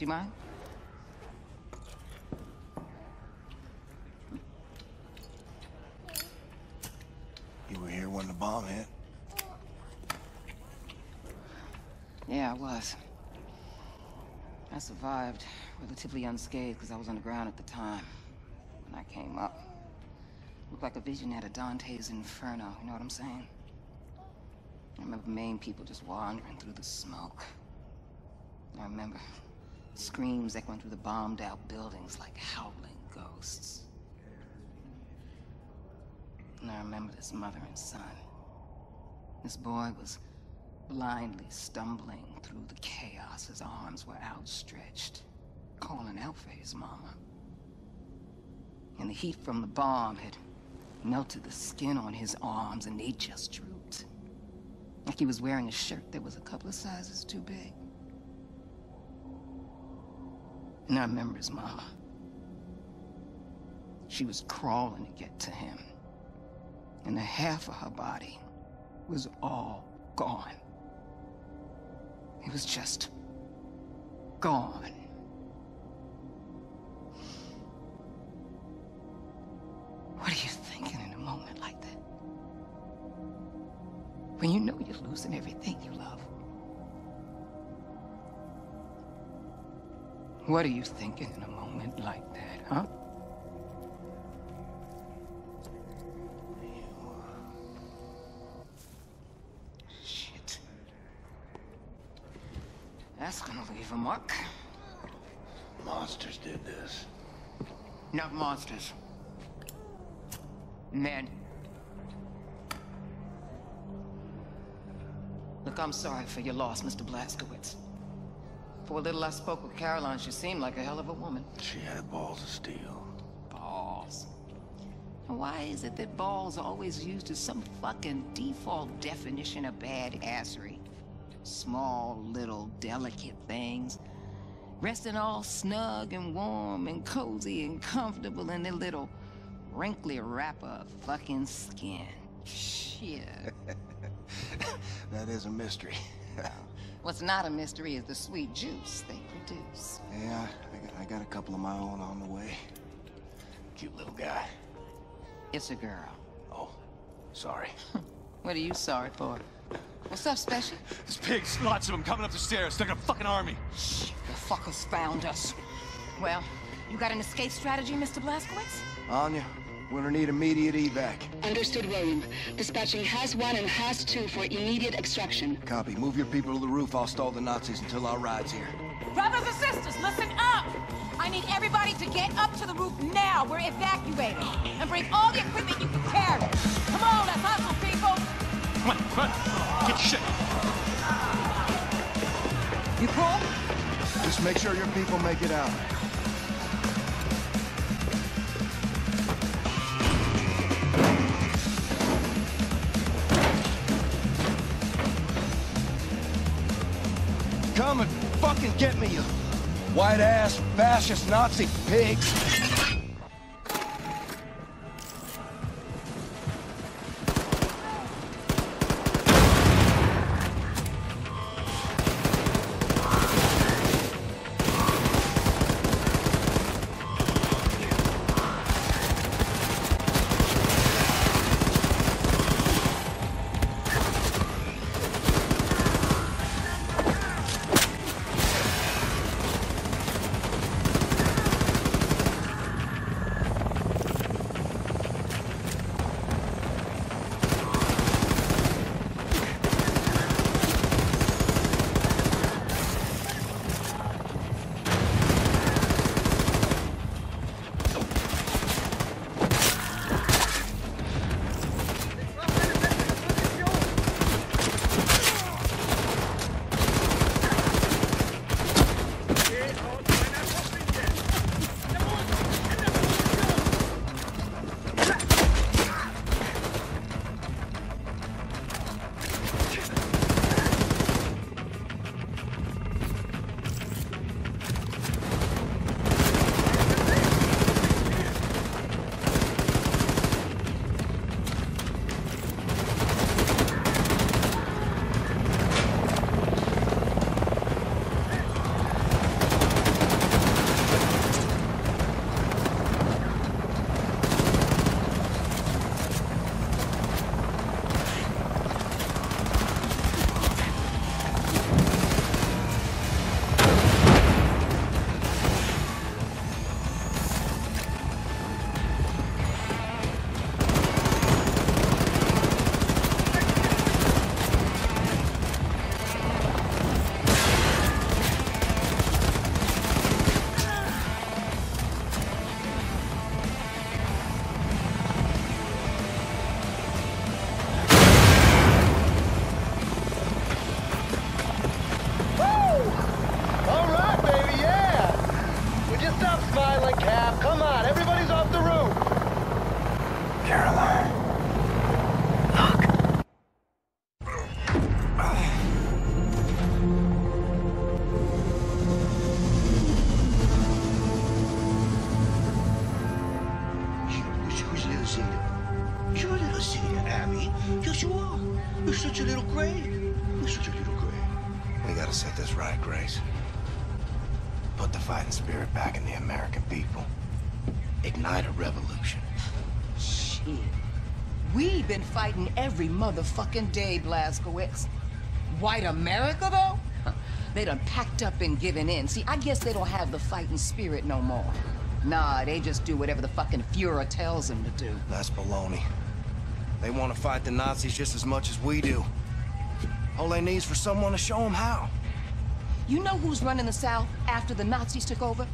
Do you mind? You were here when the bomb hit. Yeah, I was. I survived relatively unscathed because I was on the ground at the time. When I came up, looked like a vision out of Dante's Inferno. You know what I'm saying? I remember Maine people just wandering through the smoke. I remember screams echoing through the bombed out buildings like howling ghosts. And I remember this mother and son. This boy was blindly stumbling through the chaos. His arms were outstretched, calling out for his mama. And the heat from the bomb had melted the skin on his arms, and they just drooped. Like he was wearing a shirt that was a couple of sizes too big. And I remember his mama. She was crawling to get to him. And the half of her body was all gone. It was just gone. What are you thinking in a moment like that? When you know you're losing everything you love. What are you thinking in a moment like that, huh? Shit. That's gonna leave a mark. Monsters did this. Not monsters. Men. Look, I'm sorry for your loss, Mr. Blazkowicz. For a little I spoke with Caroline, she seemed like a hell of a woman. She had balls of steel. Balls. Why is it that balls are always used as some fucking default definition of bad assery? Small, little, delicate things. Resting all snug and warm and cozy and comfortable in their little wrinkly wrapper of fucking skin. Shit. that is a mystery. What's not a mystery is the sweet juice they produce. yeah, I got, I got a couple of my own on the way. Cute little guy. It's a girl. Oh, sorry. What are you sorry for? What's up, Spesh? There's pigs, lots of them coming up the stairs. They're a fucking army. Shh, the fuckers found us. Well, you got an escape strategy, Mr. Blazkowicz? Anya, we're gonna need immediate evac. Understood, William. Dispatching Has 1 and Has 2 for immediate extraction. Copy. Move your people to the roof. I'll stall the Nazis until our ride's here. Brothers and sisters, listen up! I need everybody to get up to the roof now. We're evacuating. And bring all the equipment you can carry. Come on, let's hustle, people! Come on, come on. Get your shit. You cool? Just make sure your people make it out. Come and fucking get me, you white-ass fascist Nazi pigs. Motherfucking day, Blazkowicz. White America, though? They done packed up and given in. See, I guess they don't have the fighting spirit no more. Nah, they just do whatever the fucking Fuhrer tells them to do. That's baloney. They want to fight the Nazis just as much as we do. All they need is for someone to show them how. You know who's running the South after the Nazis took over?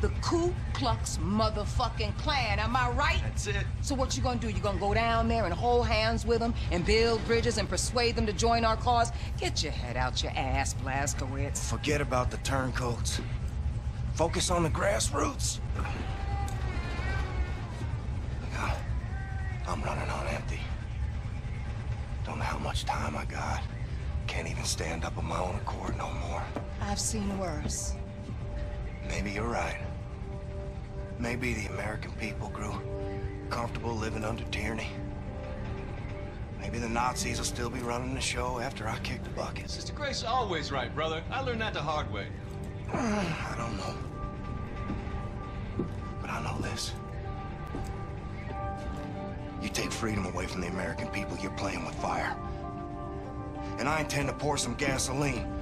The Ku Klux motherfucking Klan, am I right? That's it. So what you gonna do? You gonna go down there and hold hands with them and build bridges and persuade them to join our cause? Get your head out your ass, Blazkowicz. Forget about the turncoats. Focus on the grassroots. Nazis will still be running the show after I kick the bucket. Sister Grace always right, brother. I learned that the hard way. I don't know. But I know this. You take freedom away from the American people, you're playing with fire. And I intend to pour some gasoline.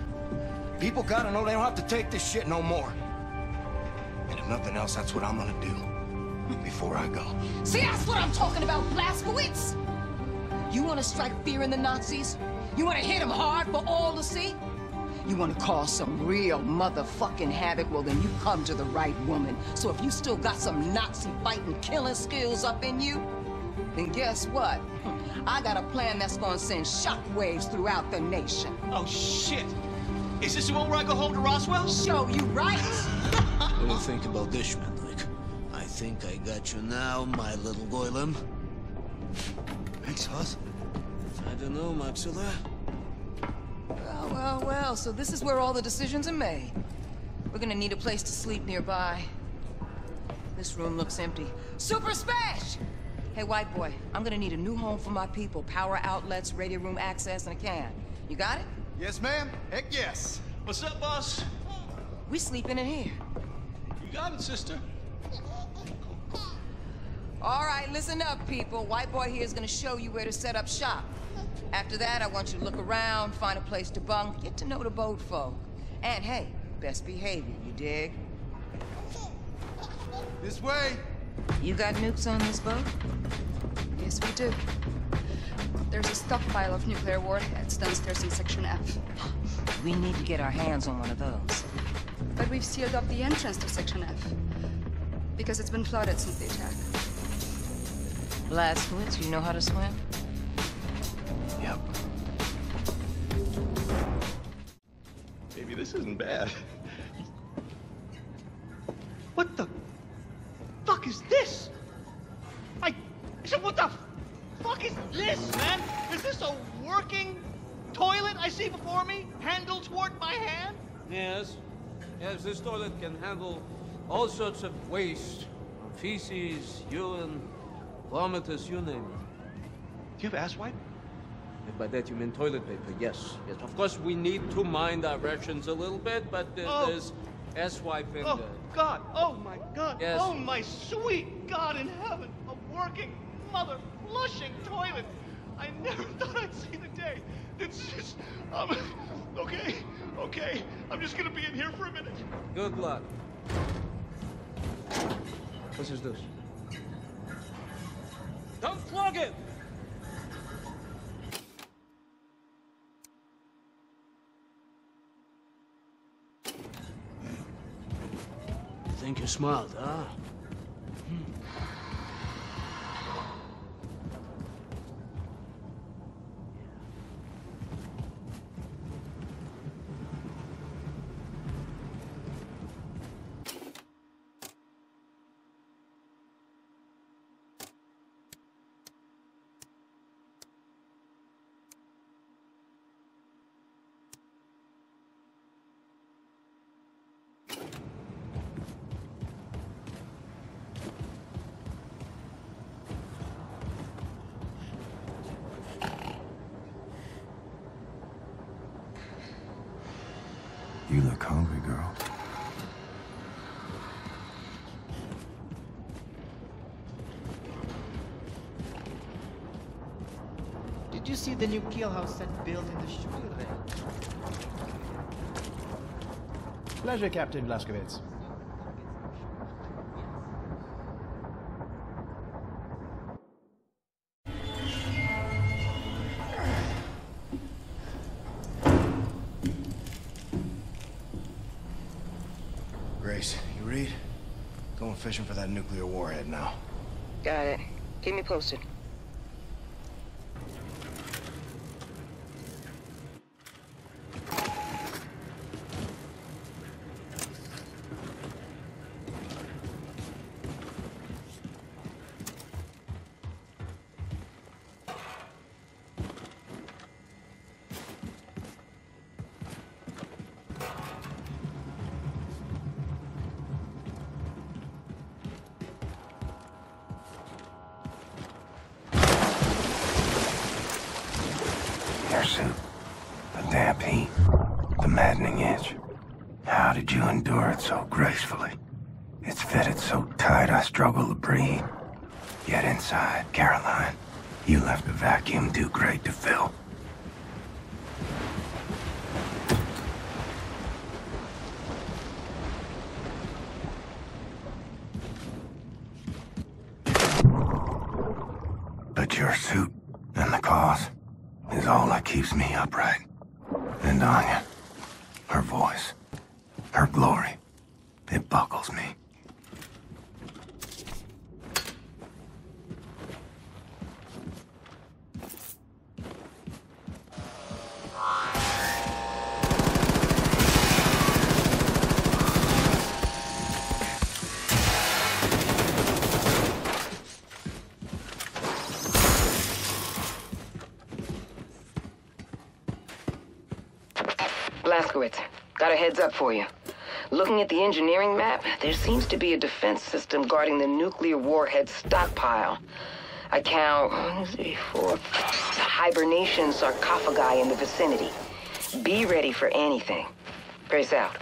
People gotta know they don't have to take this shit no more. And if nothing else, that's what I'm gonna do. Before I go. See, that's what I'm talking about, Blazkowicz! You wanna strike fear in the Nazis? You wanna hit them hard for all to see? You wanna cause some real motherfucking havoc? Well, then you come to the right woman. So if you still got some Nazi fighting, killing skills up in you, then guess what? I got a plan that's gonna send shockwaves throughout the nation. Oh, shit! Is this the one where I go home to Roswell? Show you right! What do you think about this, Menlik? I think I got you now, my little Goylem. Thanks, Hus. I don't know, Maxilla. Well, well, well, so this is where all the decisions are made. We're gonna need a place to sleep nearby. This room looks empty. Super Smash! Hey, white boy, I'm gonna need a new home for my people. Power outlets, radio room access, and a can. You got it? Yes, ma'am. Heck yes. What's up, boss? We sleeping in here. You got it, sister. All right, listen up, people. White boy here is gonna show you where to set up shop. After that, I want you to look around, find a place to bunk, get to know the boat folk. And hey, best behavior, you dig? This way. You got nukes on this boat? Yes, we do. There's a stockpile of nuclear warheads downstairs in Section F. We need to get our hands on one of those. But we've sealed off the entrance to Section F. Because it's been flooded since the attack. Blazkowicz, you know how to swim? Yep. Maybe this isn't bad. What the fuck is this? I, I said, what the fuck is this, man? Is this a working toilet I see before me? Handle toward my hand? Yes. Yes, this toilet can handle all sorts of waste. Feces, urine, vomitus, you name it. Do you have asswipe? And by that you mean toilet paper, yes. Yes, of course we need to mind our rations a little bit, but uh, Oh. there's S-wipe in Oh, there. God. Oh, my God. Yes. Oh, my sweet God in heaven. A working, mother flushing toilet. I never thought I'd see the day. It's just, um, okay, okay. I'm just gonna be in here for a minute. Good luck. What is this? Don't it! You think you're smart, huh? Hungry, girl. Did you see the new killhouse set built in the sugar Pleasure, Captain Blazkowicz. Nuclear warhead now. Got it. Keep me posted. Your suit. The damp heat. The maddening itch. How did you endure it so gracefully? It's fitted so tight I struggle to breathe. Yet inside, Caroline, you left a vacuum too great to fill. But your suit and the cause is all that keeps me upright. And Anya, her voice, her glory, it buckles me. Blazkowicz, got a heads up for you. Looking at the engineering map, there seems to be a defense system guarding the nuclear warhead stockpile. I count one, three, four, hibernation sarcophagi in the vicinity. Be ready for anything. Grace out.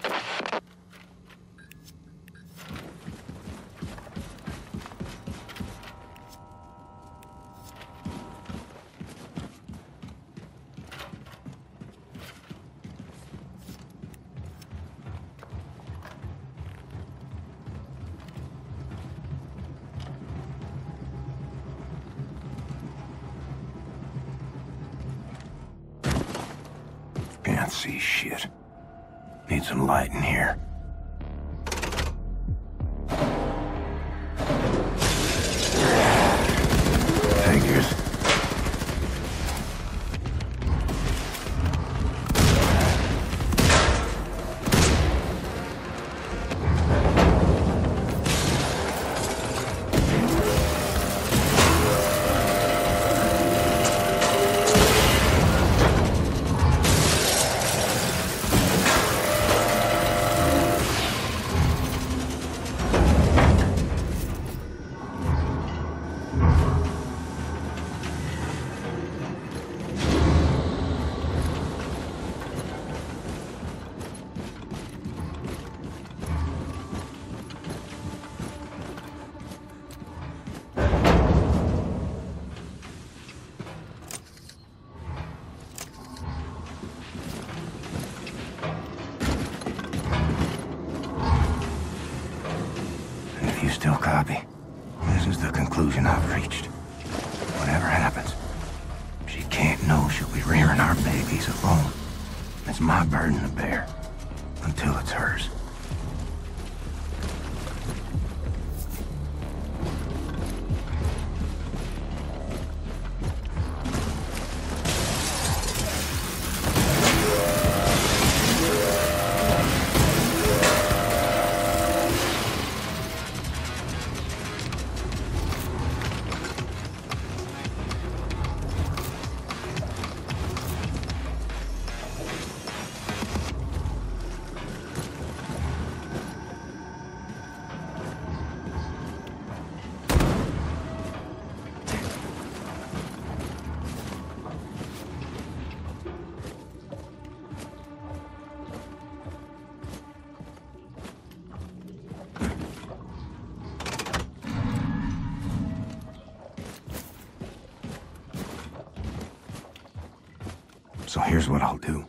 Here's what I'll do.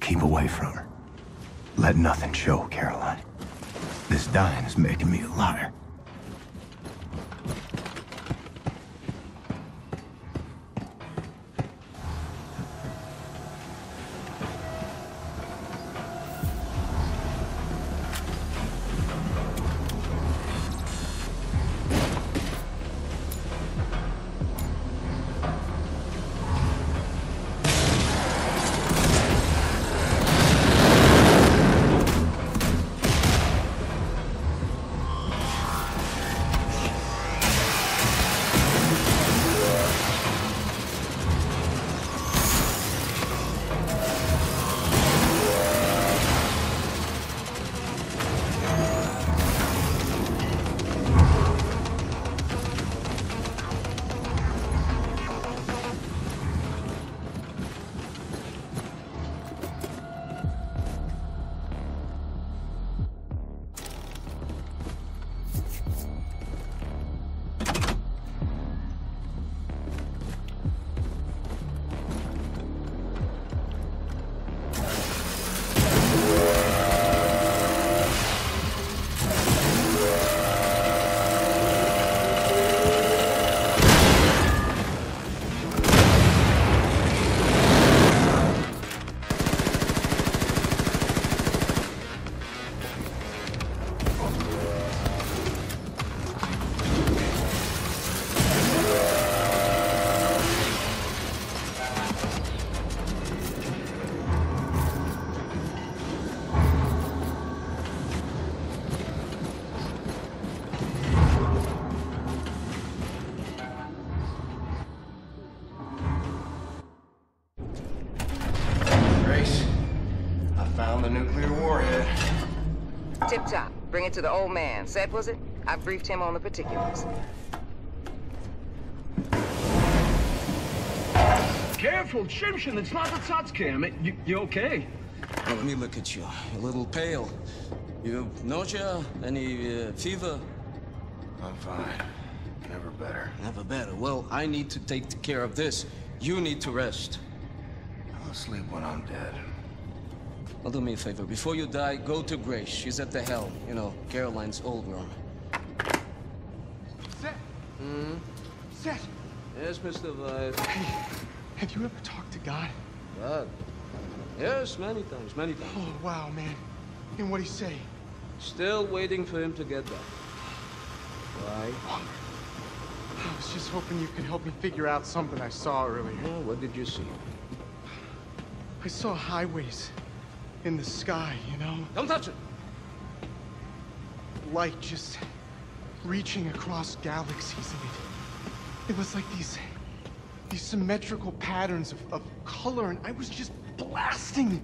Keep away from her. Let nothing show, Caroline. This dying is making me a liar. To the old man. Set, was it? I briefed him on the particulars. Careful, Shimshon, it's not the Tatsuki. I mean, you, you okay? Oh, let me look at you. You're a little pale. You nausea? Any uh, fever? I'm fine. Never better. Never better. Well, I need to take care of this. You need to rest. I'll sleep when I'm dead. Well, do me a favor. Before you die, go to Grace. She's at the helm. You know, Caroline's old room. Set! Hmm? Set! Yes, Mr. Vibe. Have you ever talked to God? God? Yes, many times, many times. Oh, wow, man. And what'd he say? Still waiting for him to get back. Why? I was just hoping you could help me figure out something I saw earlier. Oh, what did you see? I saw highways in the sky, you know? Don't touch it! Light just reaching across galaxies and it, it was like these, these symmetrical patterns of, of color and I was just blasting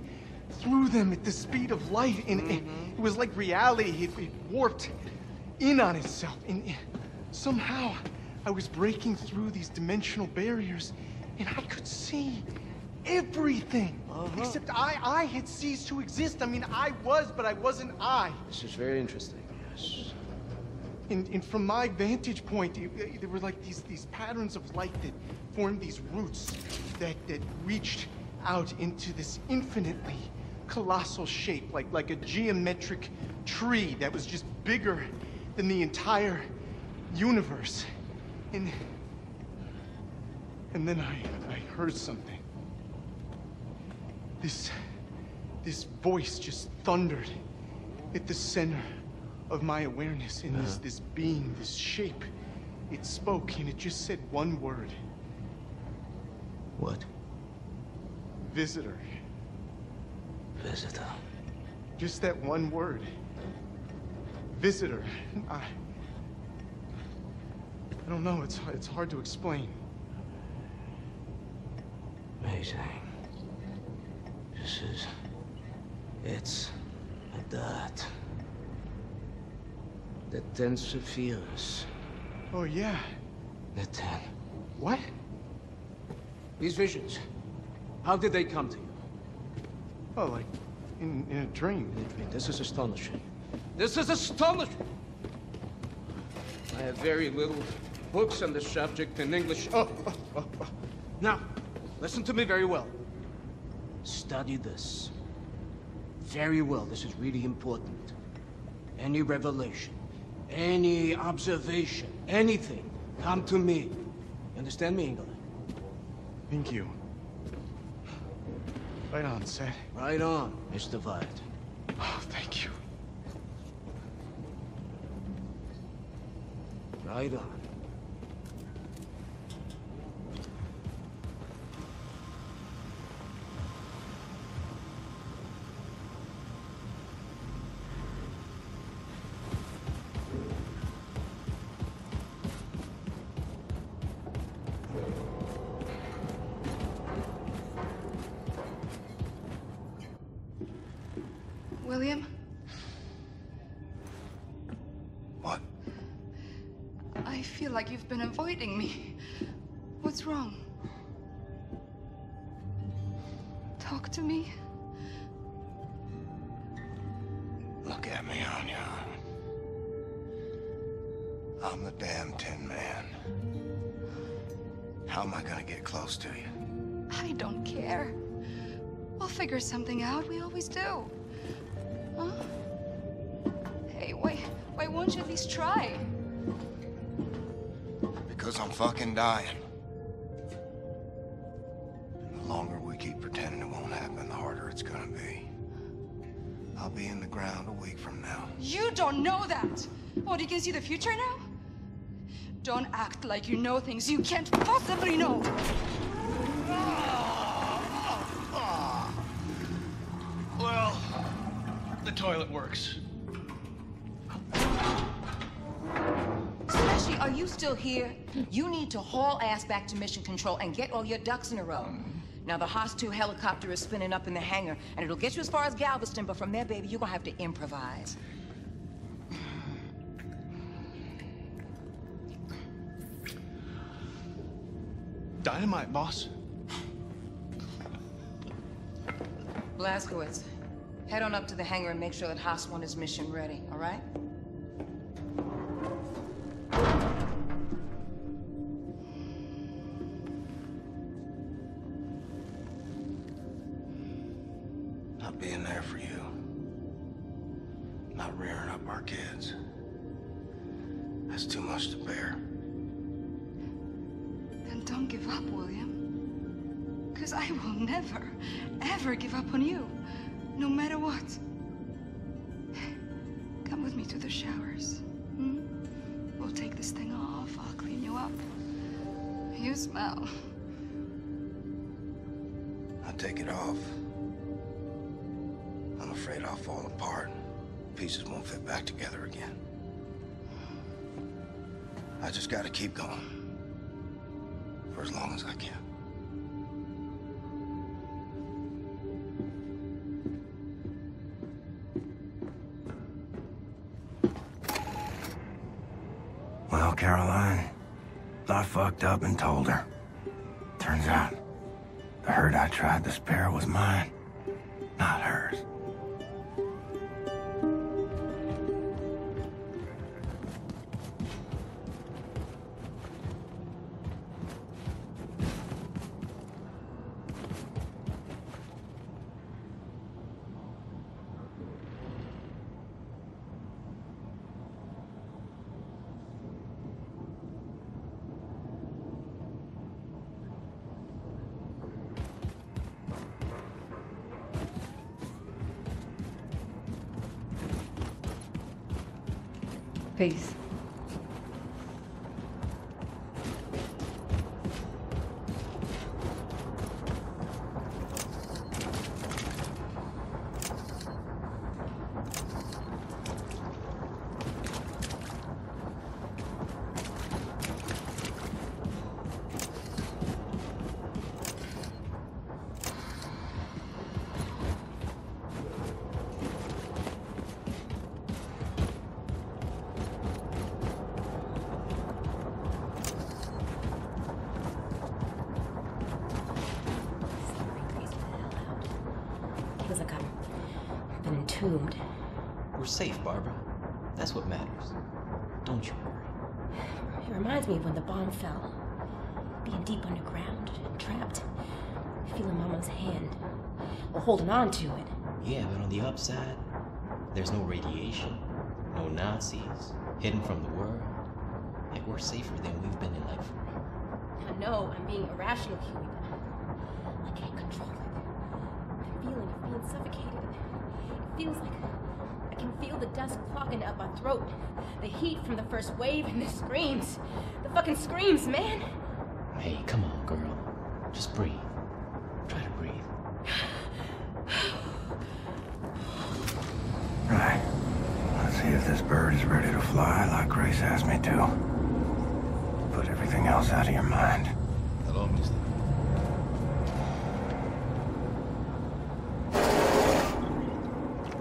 through them at the speed of light and it, mm-hmm. it was like reality, it, it warped in on itself and it- somehow I was breaking through these dimensional barriers and I could see everything. Uh-huh. Except I, I had ceased to exist. I mean, I was, but I wasn't I. This is very interesting, yes. And, and from my vantage point, it, it- eh, there were like these, these patterns of light that formed these roots that, that reached out into this infinitely colossal shape, like, like a geometric tree that was just bigger than the entire universe. And, and then I, I heard something. This, this voice just thundered at the center of my awareness in this, uh-huh. this being, this shape. It spoke and it just said one word. What? Visitor. Visitor. Just that one word. Visitor. I, I don't know, it's, it's hard to explain. Amazing. This is... It's... that. The ten Sephiros. Oh, yeah. The ten. What? These visions. How did they come to you? Oh, like in, in a dream. In a dream. This is astonishing. This is astonishing! I have very little books on this subject in English. Oh, oh, oh, oh. Now, listen to me very well. Study this. Very well, this is really important. Any revelation, any observation, anything, come to me. You understand me, England? Thank you. Right on, Set. Right on, Mr. Wyatt. Oh, thank you. Right on. Like you've been avoiding me. What's wrong? Talk to me. Look at me, Anya. I'm the damn Tin Man. How am I gonna get close to you? I don't care. We'll figure something out. We always do. Huh? Hey, why, why won't you at least try? Because I'm fucking dying. The longer we keep pretending it won't happen, the harder it's gonna be. I'll be in the ground a week from now. You don't know that! What, you can see the future now? Don't act like you know things you can't possibly know! Well, the toilet works. Are you still here? You need to haul ass back to mission control and get all your ducks in a row. Now, the Haas 2 helicopter is spinning up in the hangar, and it'll get you as far as Galveston, but from there, baby, you're gonna have to improvise. Dynamite, boss. Blazkowicz, head on up to the hangar and make sure that Haas 1 is mission ready, all right? Because I will never, ever give up on you. No matter what. Come with me to the showers. Hmm? We'll take this thing off. I'll clean you up. You smell. I take it off. I'm afraid I'll fall apart. Pieces won't fit back together again. I just gotta keep going. For as long as I can. I fucked up and told her. Turns out, the hurt I tried to spare was mine, not hers. Or on to it. Yeah, but on the upside, there's no radiation, no Nazis, hidden from the world. Like, we're safer than we've been in like forever. I know I'm being irrational, Huey, but I can't control it. I'm feeling of being suffocated. It feels like I can feel the dust clogging up my throat. The heat from the first wave and the screams. The fucking screams, man. Hey, come on, girl. Just breathe. Try to breathe. Right. Let's see if this bird is ready to fly like Grace asked me to. Put everything else out of your mind. Hello, mister.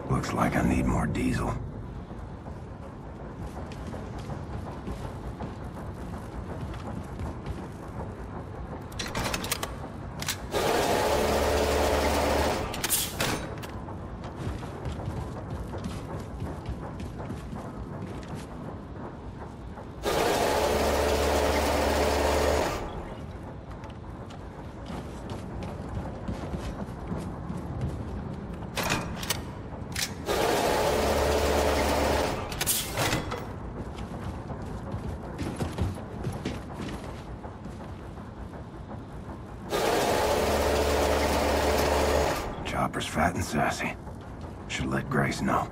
Looks like I need more diesel. Chopper's fat and sassy. Should let Grace know.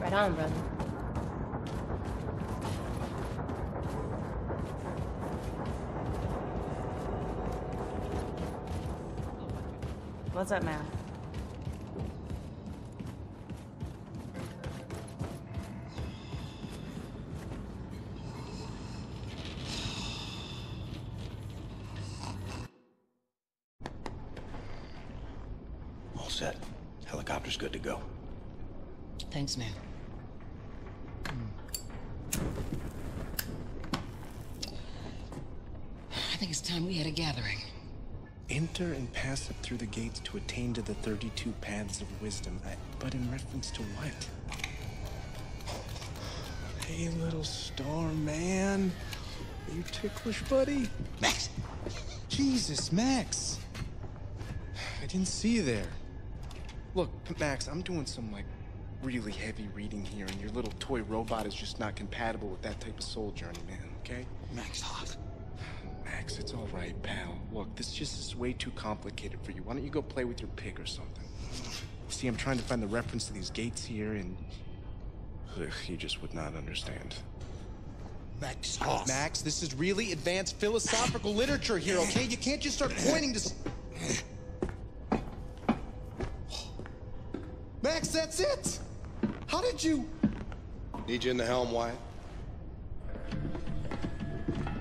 Right on, brother. Up, man? Enter pass up through the gates to attain to the 32 paths of wisdom. I, but in reference to what? Hey, little storm man. Are you ticklish, buddy? Max! Jesus, Max! I didn't see you there. Look, Max, I'm doing some, like, really heavy reading here, and your little toy robot is just not compatible with that type of soul journey, man, okay? Max, talk. Max, it's all right, pal. Look, this just is way too complicated for you. Why don't you go play with your pig or something? See, I'm trying to find the reference to these gates here, and ugh, you just would not understand. Max, talk. Max, this is really advanced philosophical literature here, okay? You can't just start pointing to. Max, that's it! How did you. Need you in the helm, Wyatt?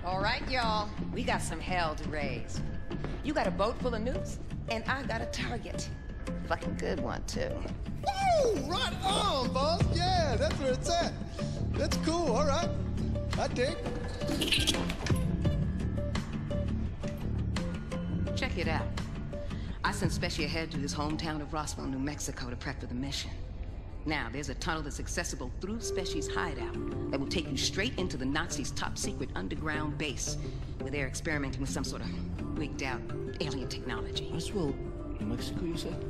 All right, y'all. We got some hell to raise. You got a boat full of nukes, and I got a target. Fucking good one, too. Woo! Right on, boss! Yeah, that's where it's at. That's cool, all right. I dig. Check it out. I sent Spesh ahead to his hometown of Roswell, New Mexico to prep for the mission. Now, there's a tunnel that's accessible through Spesh's hideout that will take you straight into the Nazis' top secret underground base, where they're experimenting with some sort of wigged out alien technology. Roswell, New Mexico, you said?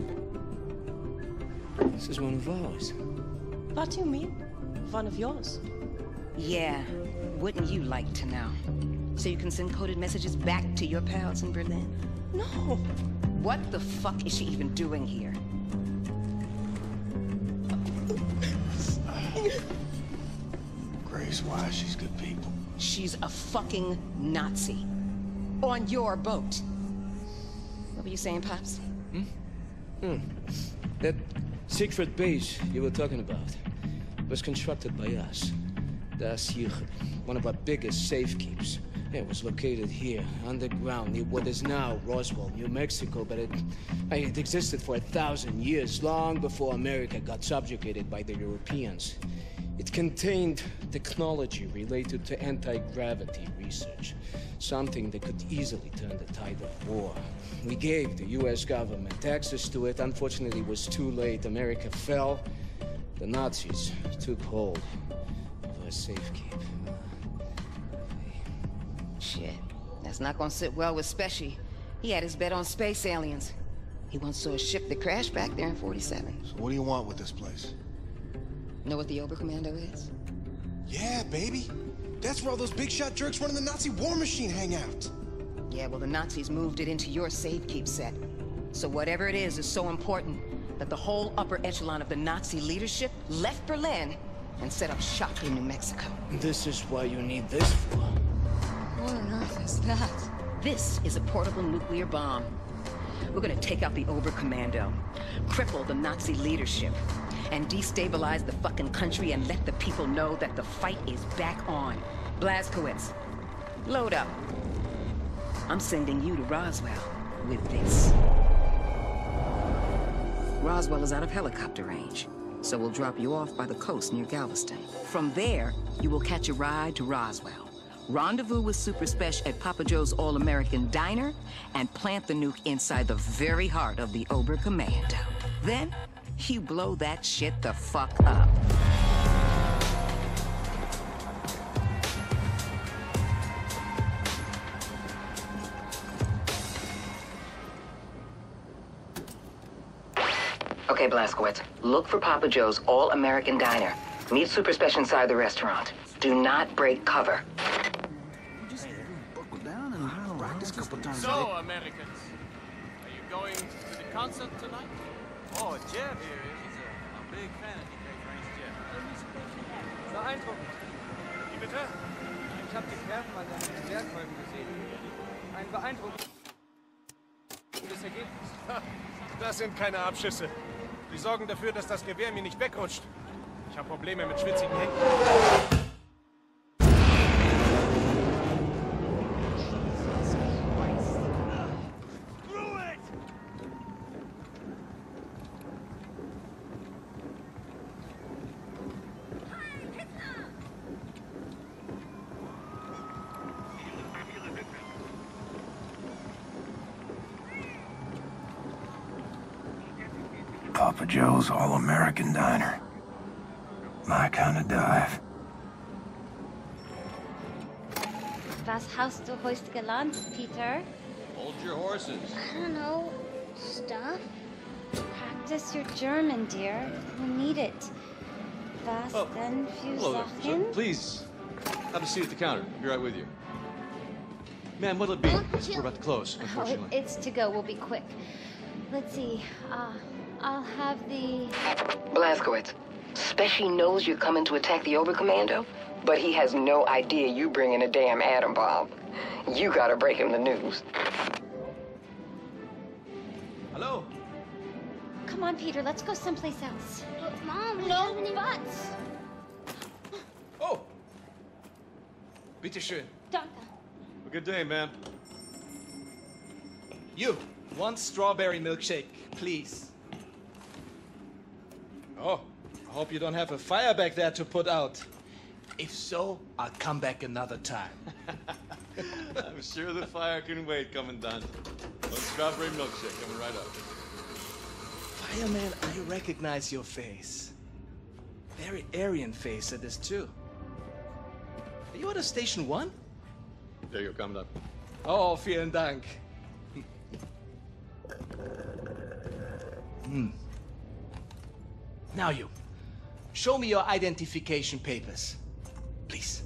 This is one of ours. What do you mean? One of yours? Yeah, wouldn't you like to know? So you can send coded messages back to your pals in Berlin? No. What the fuck is she even doing here? Grace, why? She's good people. She's a fucking Nazi. On your boat. What were you saying, Pops? Hmm. That secret base you were talking about was constructed by us. Da'at Yichud, one of our biggest safekeeps. It was located here, underground, near what is now Roswell, New Mexico, but it, it existed for a thousand years, long before America got subjugated by the Europeans. It contained technology related to anti-gravity research, something that could easily turn the tide of war. We gave the US government access to it. Unfortunately, it was too late. America fell. The Nazis took hold of our safekeep. Shit. That's not gonna sit well with Speshy. He had his bet on space aliens. He once saw a ship that crashed back there in 47. So what do you want with this place? Know what the Oberkommando is? Yeah, baby. That's where all those big shot jerks running the Nazi war machine hang out. Yeah, well, the Nazis moved it into your safe keep set. So whatever it is is so important that the whole upper echelon of the Nazi leadership left Berlin and set up shop in New Mexico. This is why you need this for. What on earth is that? This is a portable nuclear bomb. We're gonna take out the Oberkommando, cripple the Nazi leadership, and destabilize the fucking country and let the people know that the fight is back on. Blazkowicz, load up. I'm sending you to Roswell with this. Roswell is out of helicopter range, so we'll drop you off by the coast near Galveston. From there, you will catch a ride to Roswell. Rendezvous with Super Spesh at Papa Joe's All-American Diner, and plant the nuke inside the very heart of the Oberkommando. Then, you blow that shit the fuck up. Okay, Blazkowicz, Look for Papa Joe's All-American Diner. Meet Super Spesh inside the restaurant. Do not break cover. So, Americans, are you going to the concert tonight? Oh, Jeff here is. He's a, a big fan of DJ Frank's Jeff. Beeindruckend. Wie bitte? Ich habe die Kerben an deinen Konzertfolgen gesehen. Ein beeindruckendes Ergebnis. Das sind keine Abschüsse. Die sorgen dafür, dass das Gewehr mir nicht wegrutscht. Ich habe Probleme mit schwitzigen Händen. Papa Joe's All-American Diner. My kind of dive. Was hast du heute gelernt, Peter? Hold your horses. I don't know. Stuff? Practice your German, dear. You need it. Was Oh, denn für Hello there, sir. Sachen? Please, have a seat at the counter. I'll be right with you. Ma'am, what'll it be? We're about to close, Oh, unfortunately. it's to go. We'll be quick. Let's see. Uh, I'll have the. Blazkowicz, Speshy knows you're coming to attack the Oberkommando, but he has no idea you bring in a damn atom bomb. You gotta break him the news. Hello? Come on, Peter. Let's go someplace else. Mom, no buts. Oh! Bitte schön. Danke. A good day, ma'am. You, one strawberry milkshake, please. Oh, I hope you don't have a fire back there to put out. If so, I'll come back another time. I'm sure the fire can wait, Commandant. One strawberry milkshake coming right up. Fireman, I recognize your face. Very Aryan face it is too. Are you at a station one? There you go, Commandant. Oh, vielen Dank. Hmm. Now you. Show me your identification papers. Please.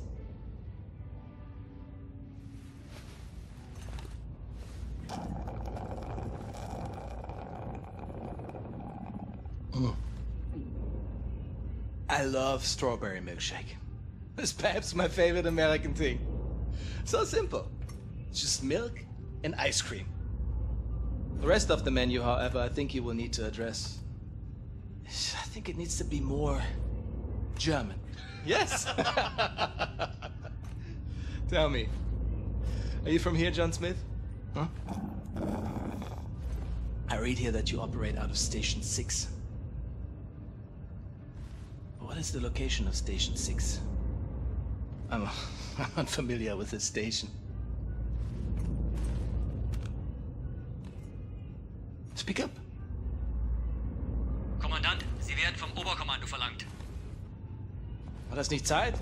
Mm. I love strawberry milkshake. It's perhaps my favorite American thing. So simple. Just milk and ice cream. The rest of the menu, however, I think you will need to address. I think it needs to be more German. Yes. Tell me, Are you from here, John Smith? Huh? I read here that you operate out of Station 6. What is the location of Station 6? I'm, I'm unfamiliar with this station. Speak up. War das nicht Zeit?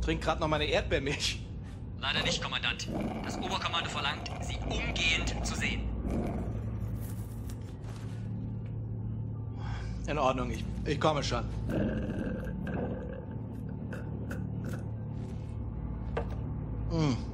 Trink grad noch meine Erdbeermilch. Leider nicht, Kommandant. Das Oberkommando verlangt, Sie umgehend zu sehen. In Ordnung, ich, ich komme schon. Mm.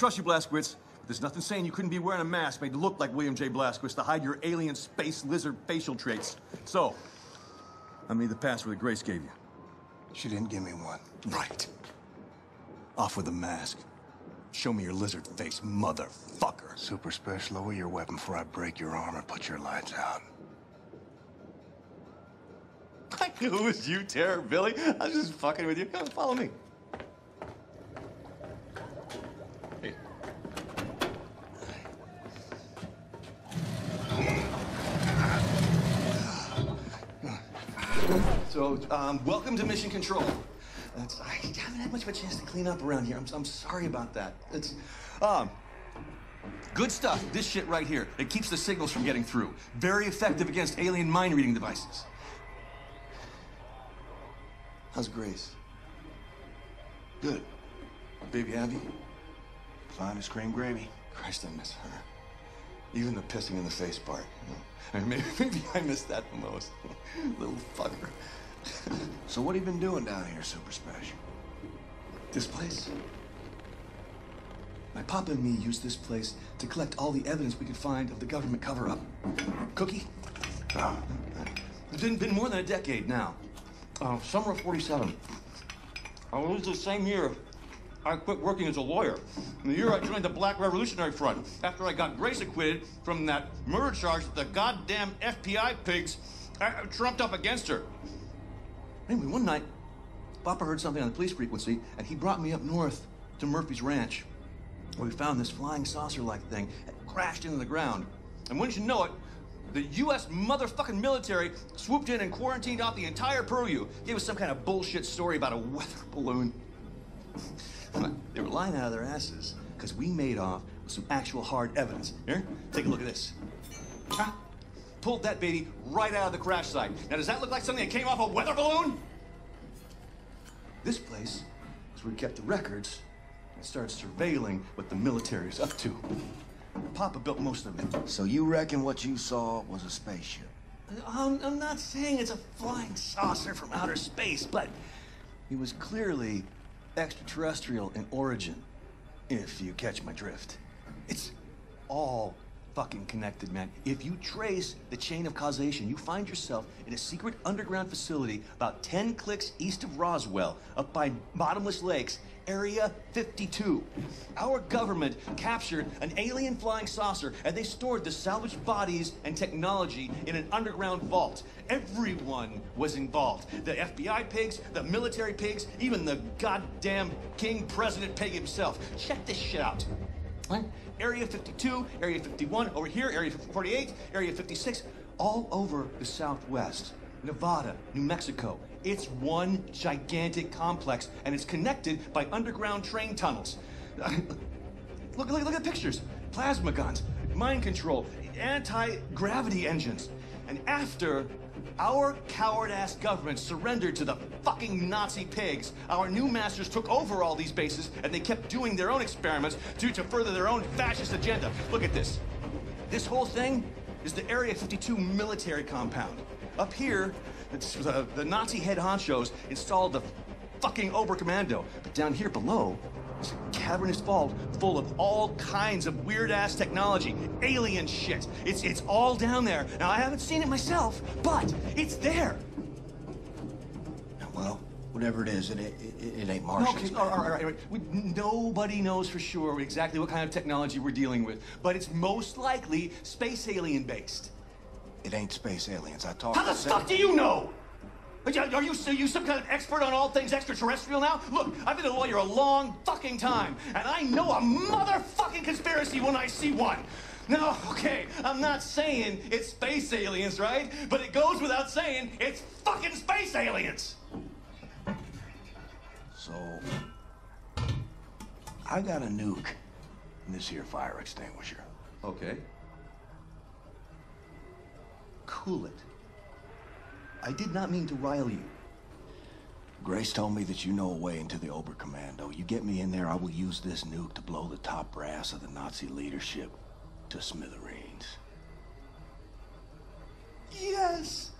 Trust you, Blazkowicz, but there's nothing saying you couldn't be wearing a mask made to look like William J. Blazkowicz to hide your alien space lizard facial traits. So, I made the password that Grace gave you. She didn't give me one. Right. Off with the mask. Show me your lizard face, motherfucker. Super Spesh, lower your weapon before I break your arm and put your lights out. I knew it was you, Terror Billy. I was just fucking with you. Come follow me. So, um, welcome to Mission Control. It's, I haven't had much of a chance to clean up around here. I'm, I'm sorry about that. It's, um, good stuff. This shit right here. It keeps the signals from getting through. Very effective against alien mind reading devices. How's Grace? Good. Baby Abby? Fine as cream gravy. Christ, I miss her. Even the pissing in the face part. You know? I mean, maybe, maybe I miss that the most. Little fucker. So what have you been doing down here, Super Spesh? This place? My papa and me used this place to collect all the evidence we could find of the government cover-up. Cookie? Oh. It's been, been more than a decade now. Uh, summer of 47. I was the same year I quit working as a lawyer. In the year I joined the Black Revolutionary Front, after I got Grace acquitted from that murder charge that the goddamn FBI pigs uh, trumped up against her. Anyway, one night, Papa heard something on the police frequency, and he brought me up north to Murphy's Ranch, where we found this flying saucer-like thing that crashed into the ground. And wouldn't you know it, the U.S. motherfucking military swooped in and quarantined off the entire purview. Gave us some kind of bullshit story about a weather balloon. they were lying out of their asses because we made off with some actual hard evidence. Here, take a look at this. Huh? Pulled that baby right out of the crash site. Now, does that look like something that came off a weather balloon? This place is where we kept the records and started surveilling what the military's up to. Papa built most of it. So you reckon what you saw was a spaceship? I'm, I'm not saying it's a flying saucer from outer space, but it was clearly extraterrestrial in origin, if you catch my drift. It's all fucking connected, man. If you trace the chain of causation, you find yourself in a secret underground facility about 10 clicks east of Roswell, up by Bottomless Lakes, Area 52. Our government captured an alien flying saucer and they stored the salvaged bodies and technology in an underground vault. Everyone was involved. The FBI pigs, the military pigs, even the goddamn King President pig himself. Check this shit out. What? Area 52, Area 51, over here, Area 48, Area 56, all over the Southwest. Nevada, New Mexico. It's one gigantic complex, and it's connected by underground train tunnels. look, look, look at the pictures. Plasma guns, mind control, anti-gravity engines. And after our coward-ass government surrendered to the fucking Nazi pigs, our new masters took over all these bases, and they kept doing their own experiments to, to further their own fascist agenda. Look at this. This whole thing is the Area 52 military compound. Up here, the, uh, the Nazi head honchos installed the fucking Oberkommando. But down here below, It's a cavernous vault full of all kinds of weird-ass technology, alien shit. It's, it's all down there. Now, I haven't seen it myself, but it's there. Well, whatever it is, it, it, it, ain't No, Martians. okay, all right, all right, all right. We, nobody knows for sure exactly what kind of technology we're dealing with, but it's most likely space alien based. It ain't space aliens. I talked How the fuck do you know? Are you, are you some kind of expert on all things extraterrestrial now? Look, I've been a lawyer a long fucking time, and I know a motherfucking conspiracy when I see one. No, okay, I'm not saying it's space aliens, right? But it goes without saying it's fucking space aliens. So, I got a nuke in this here fire extinguisher. Okay. Cool it. I did not mean to rile you. Grace told me that you know a way into the Oberkommando. You get me in there, I will use this nuke to blow the top brass of the Nazi leadership to smithereens. Yes!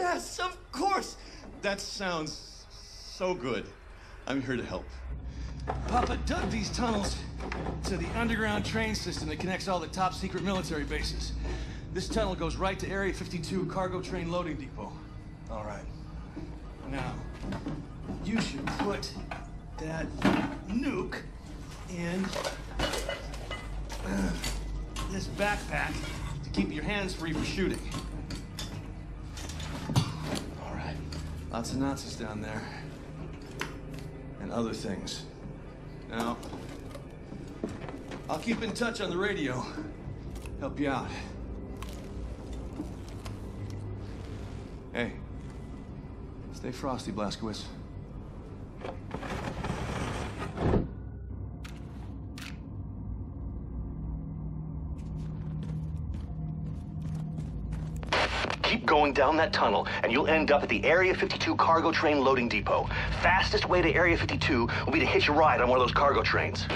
Yes, of course! That sounds so good. I'm here to help. Papa dug these tunnels to the underground train system that connects all the top secret military bases. This tunnel goes right to Area 52 cargo train loading depot. All right. Now, you should put that nuke in uh, this backpack to keep your hands free for shooting. All right. Lots of Nazis down there. And other things. Now, I'll keep in touch on the radio. Help you out. Hey. Stay frosty, Blazkowicz. Keep going down that tunnel, and you'll end up at the Area 52 cargo train loading depot. Fastest way to Area 52 will be to hitch a ride on one of those cargo trains.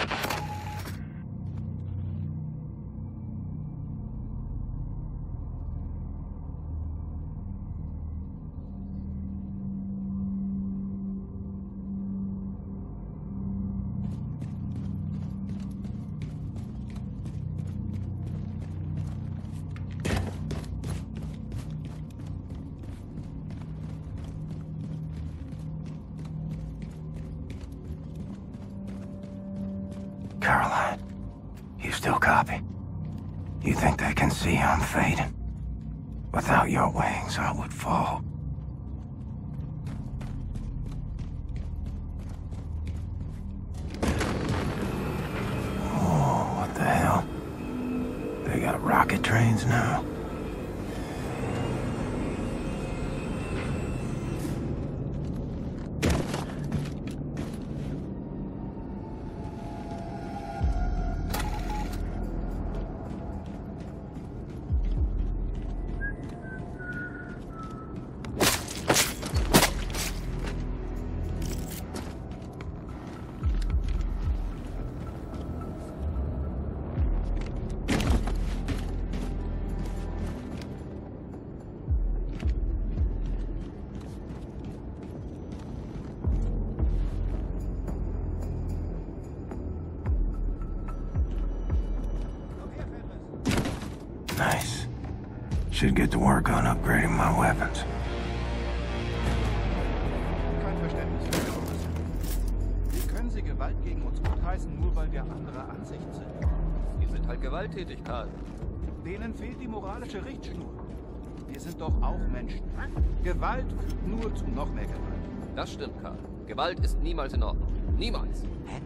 Auch Menschen. Gewalt führt nur zu noch mehr Gewalt. Das stimmt, Karl. Gewalt ist niemals in Ordnung. Niemals. Hä?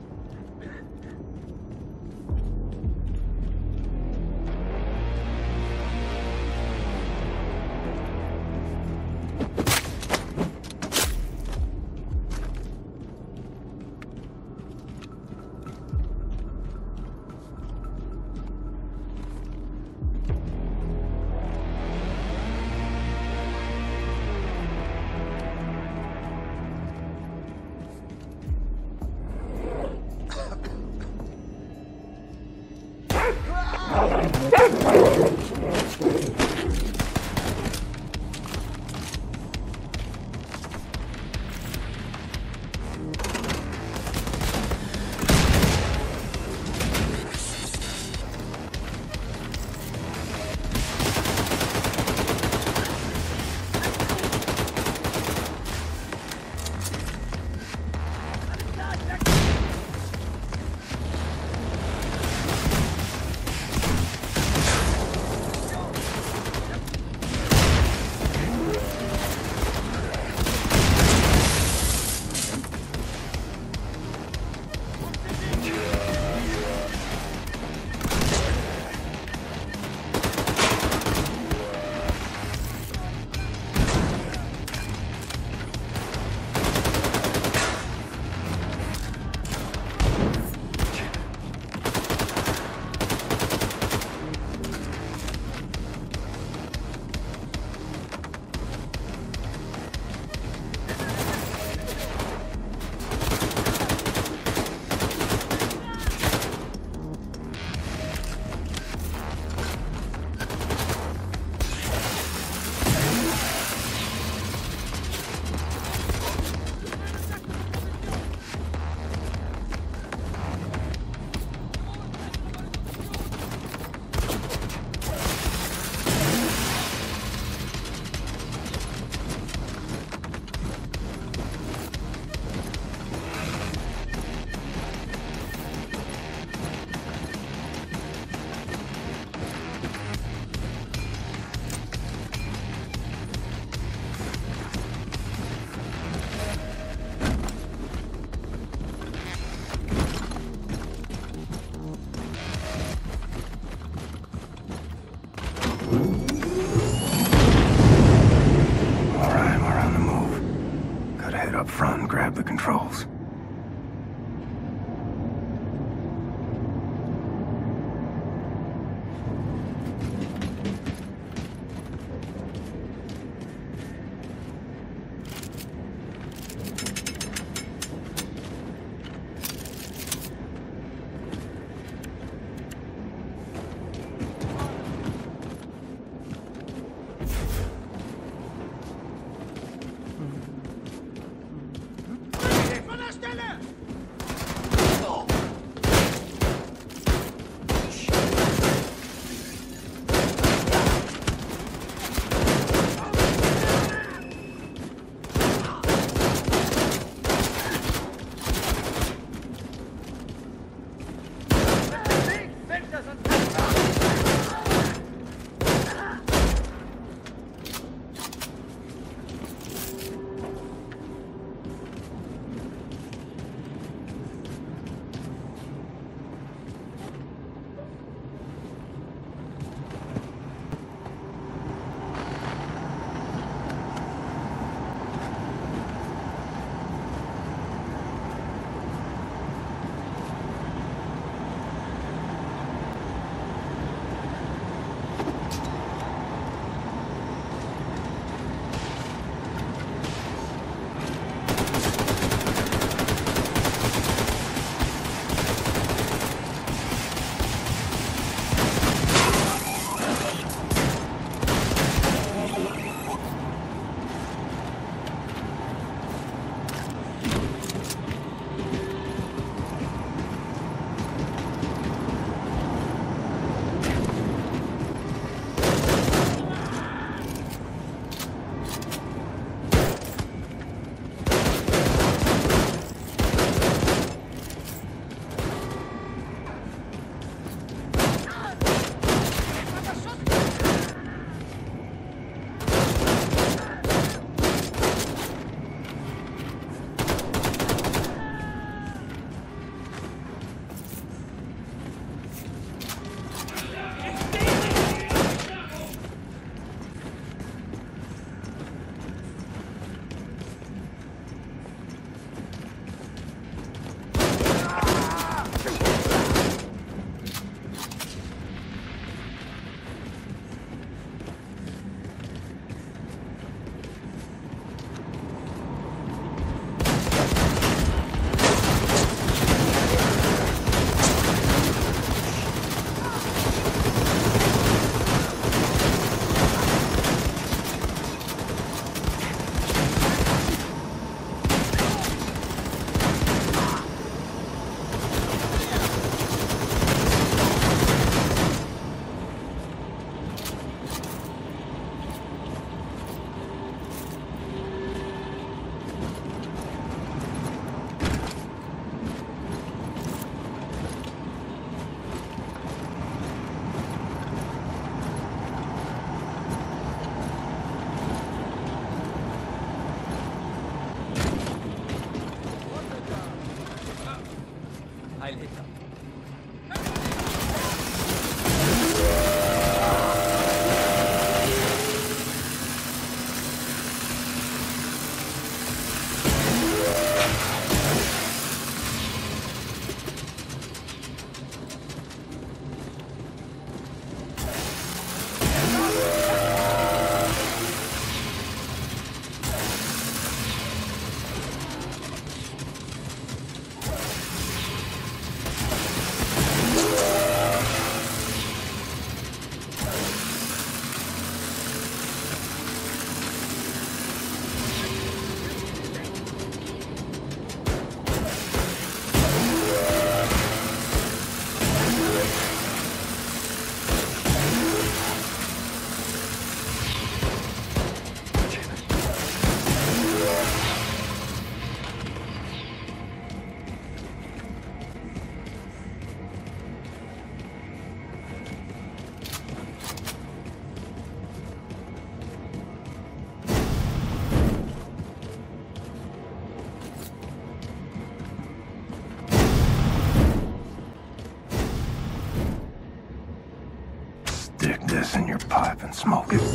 Pipe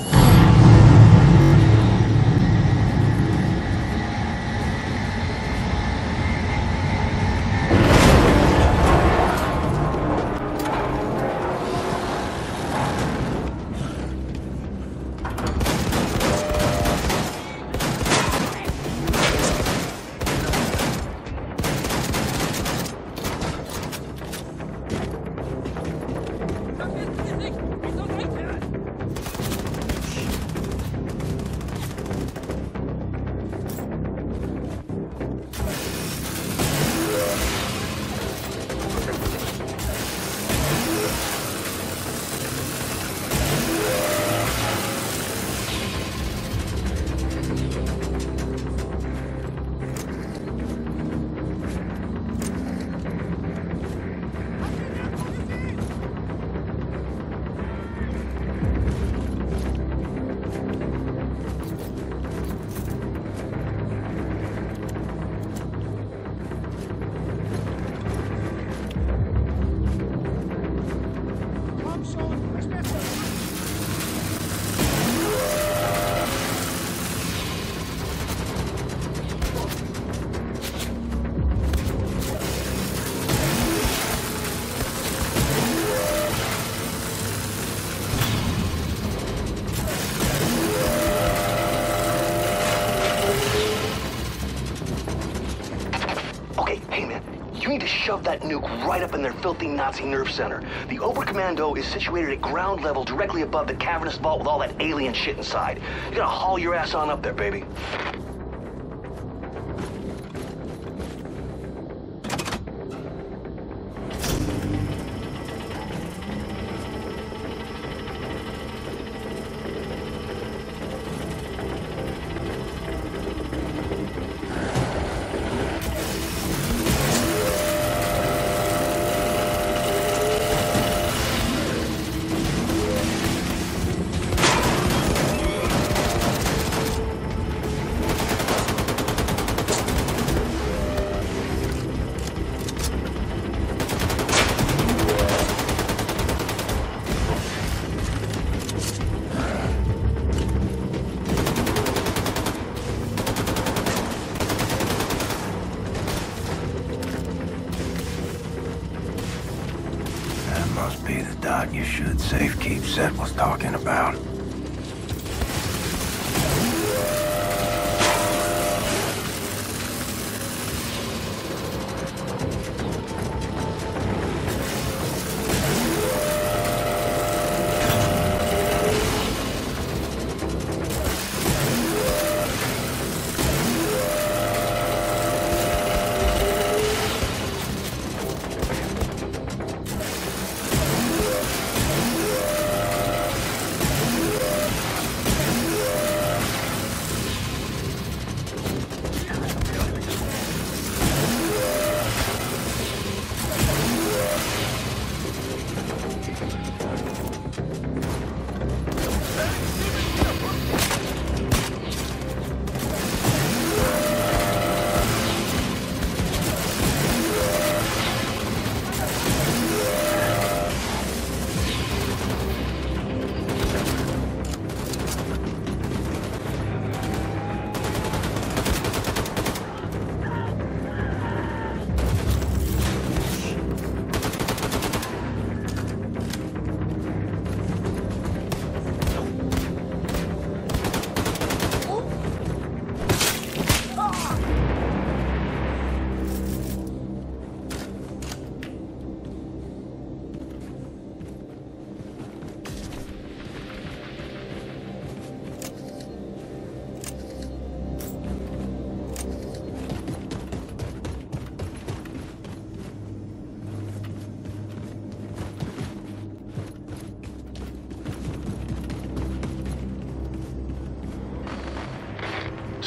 nuke right up in their filthy Nazi nerve center. The Oberkommando is situated at ground level directly above the cavernous vault with all that alien shit inside. You gotta haul your ass on up there, baby.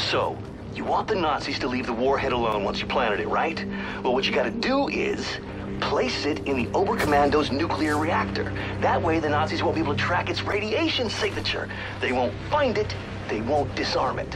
So, you want the Nazis to leave the warhead alone once you planted it, right? Well, what you gotta do is place it in the Oberkommando's nuclear reactor. That way the Nazis won't be able to track its radiation signature. They won't find it, they won't disarm it.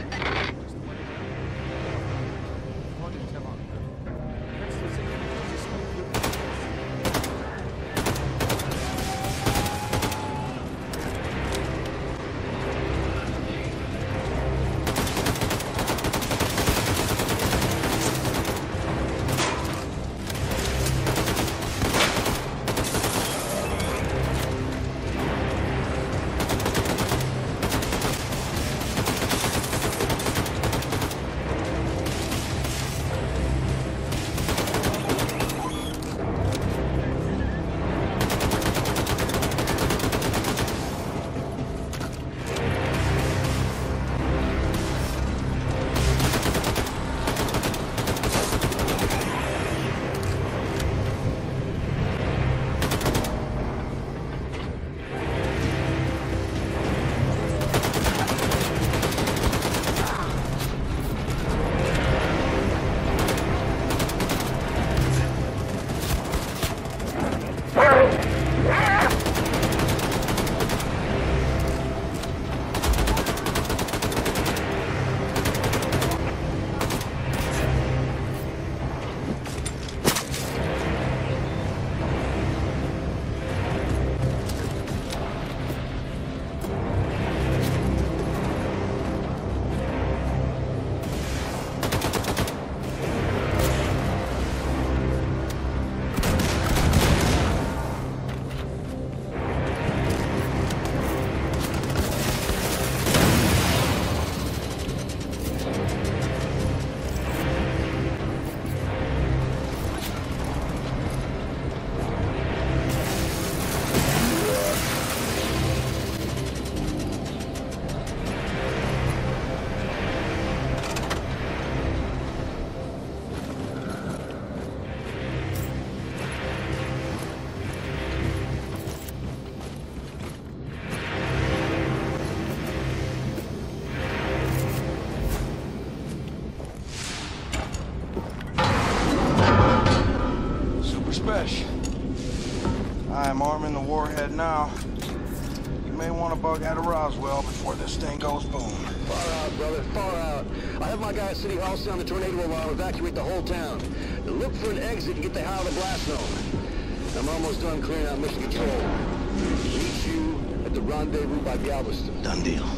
At sound the tornado alarm, evacuate the whole town. Look for an exit and get the hell out of the blast zone. I'm almost done clearing out mission control. Meet you at the rendezvous by Galveston. Done deal.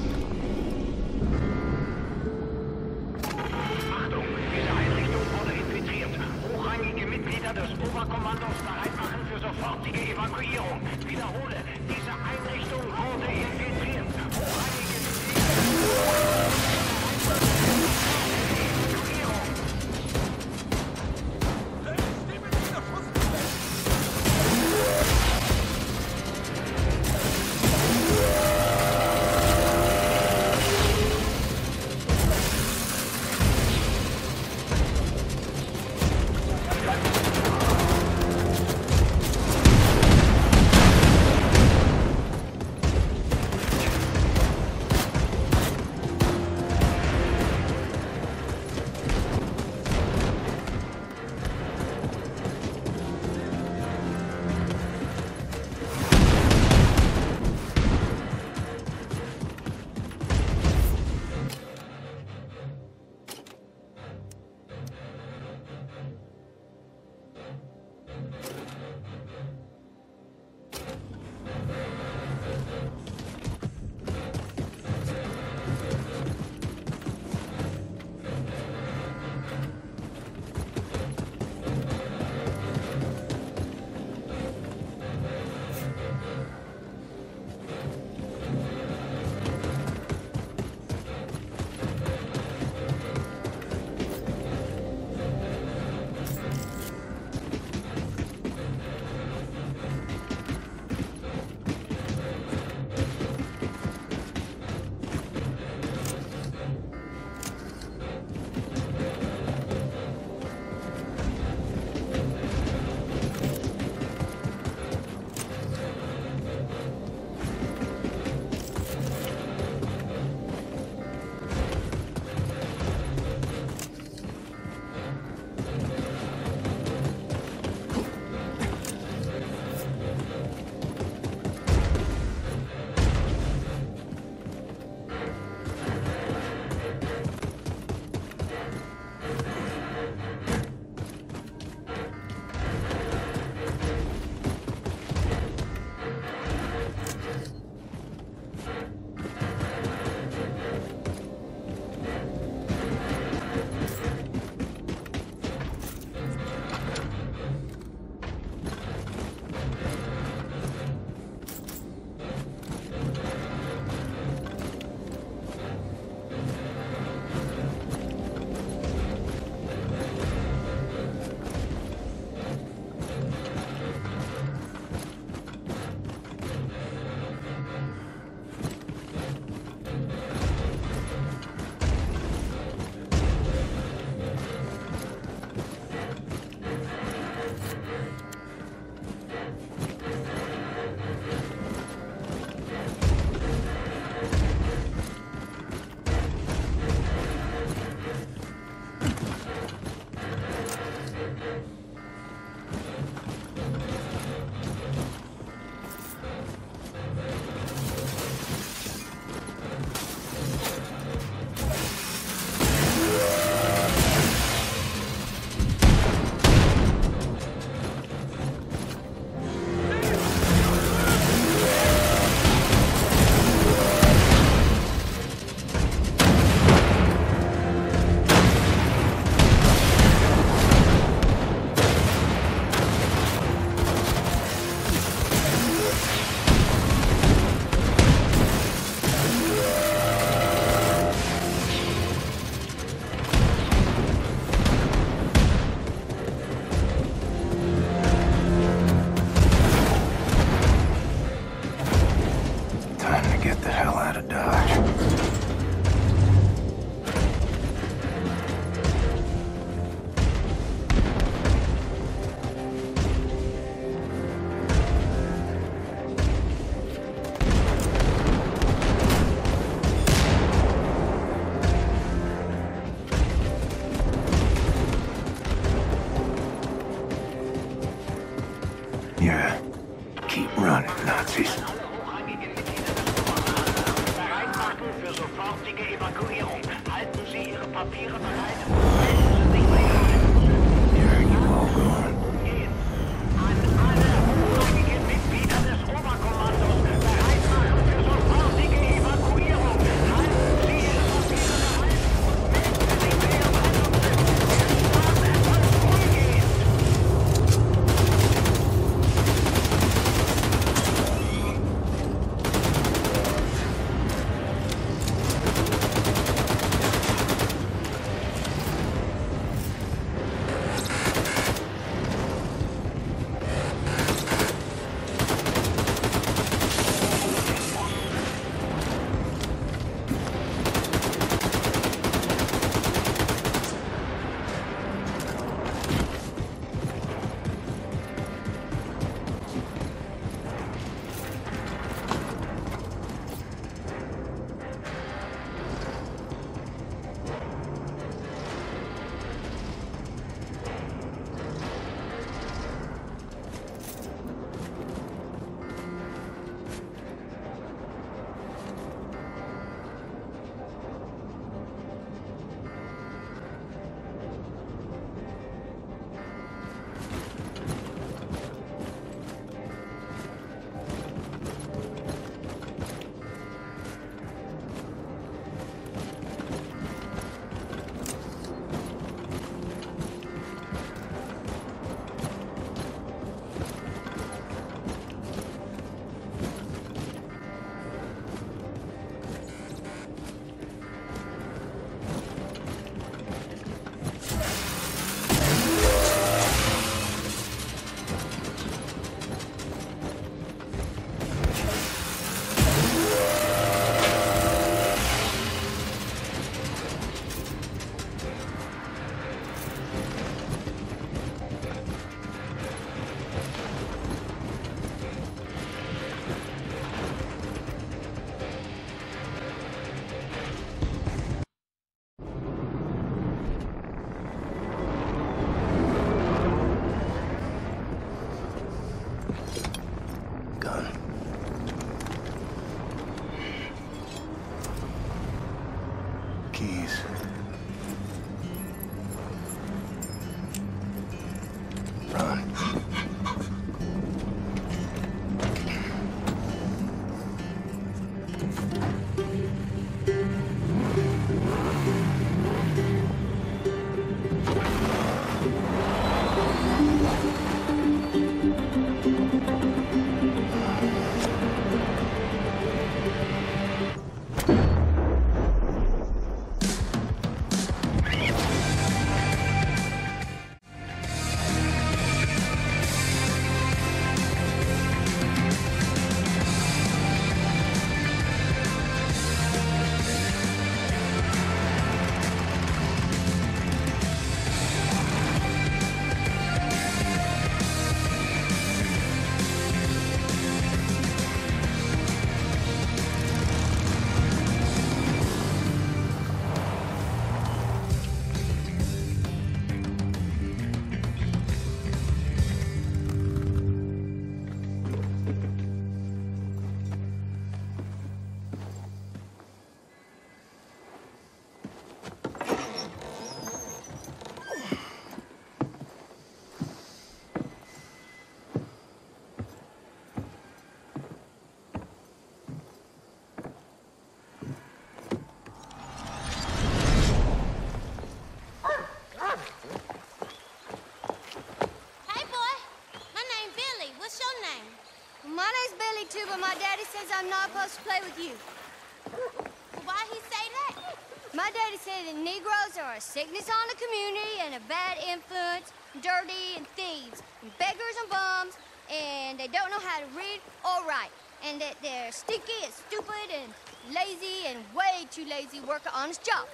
Sickness on the community and a bad influence, dirty and thieves, and beggars and bums, and they don't know how to read or write, and that they're stinky and stupid and lazy and way too lazy to work an honest job.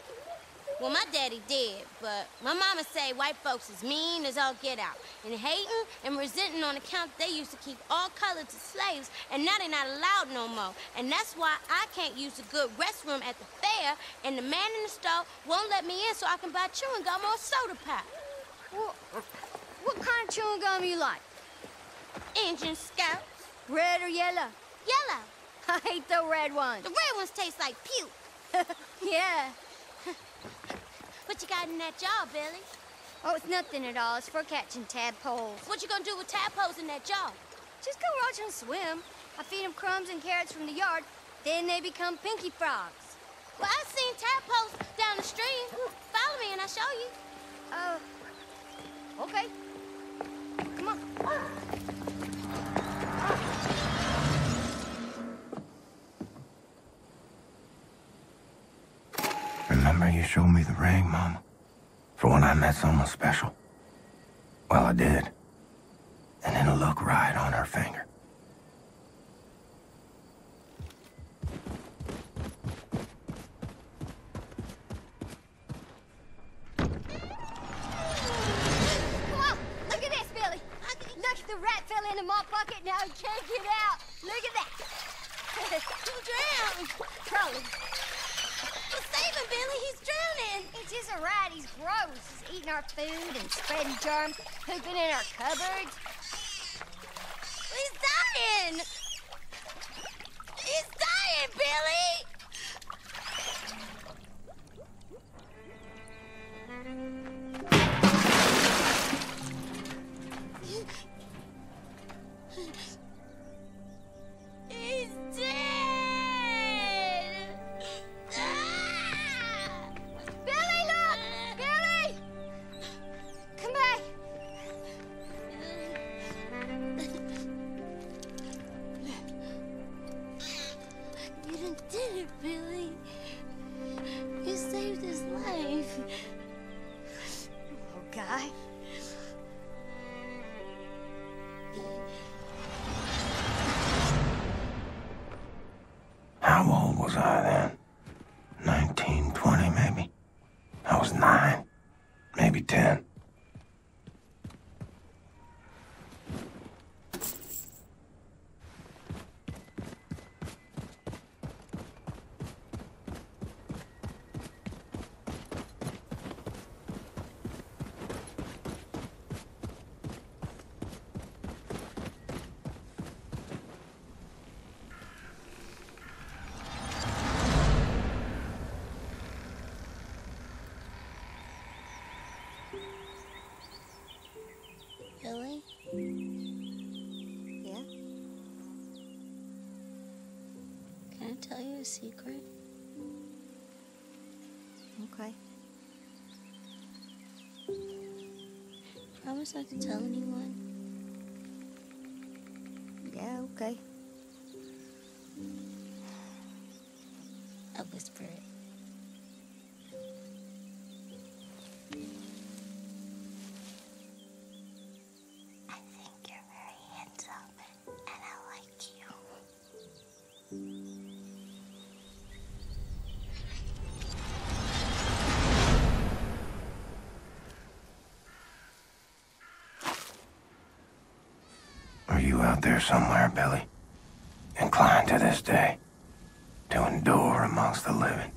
Well, my daddy did, but my mama say white folks is mean as all get out, and hating and resenting on account they used to keep all colors as slaves, and now they're not allowed no more. And that's why I can't use the good restroom at the fair, and the man in the store won't let me in so I can buy chewing gum or soda pop. What, what kind of chewing gum you like? Injun scouts. Red or yellow? Yellow. I hate the red ones. The red ones taste like puke. yeah. What you got in that jar, Billy? Oh, it's nothing at all. It's for catching tadpoles. What you gonna do with tadpoles in that jar? Just go watch them swim. I feed them crumbs and carrots from the yard. Then they become pinky frogs. Well, I've seen tadpoles down the stream. Follow me and I'll show you. Uh, okay. Come on. Remember you showed me the ring, Mama? For when I met someone special? Well, I did. And it'll look right on her finger. Into my bucket. Now he can't get out. Look at that. He drowned. Probably. Him, Billy. He's drowning. It's just a rat. He's gross. He's eating our food and spreading germs, pooping in our cupboards. He's dying. He's dying, Billy. Secret? Okay. Promise not to tell anyone. Out there somewhere, Billy? Inclined to this day to endure amongst the living?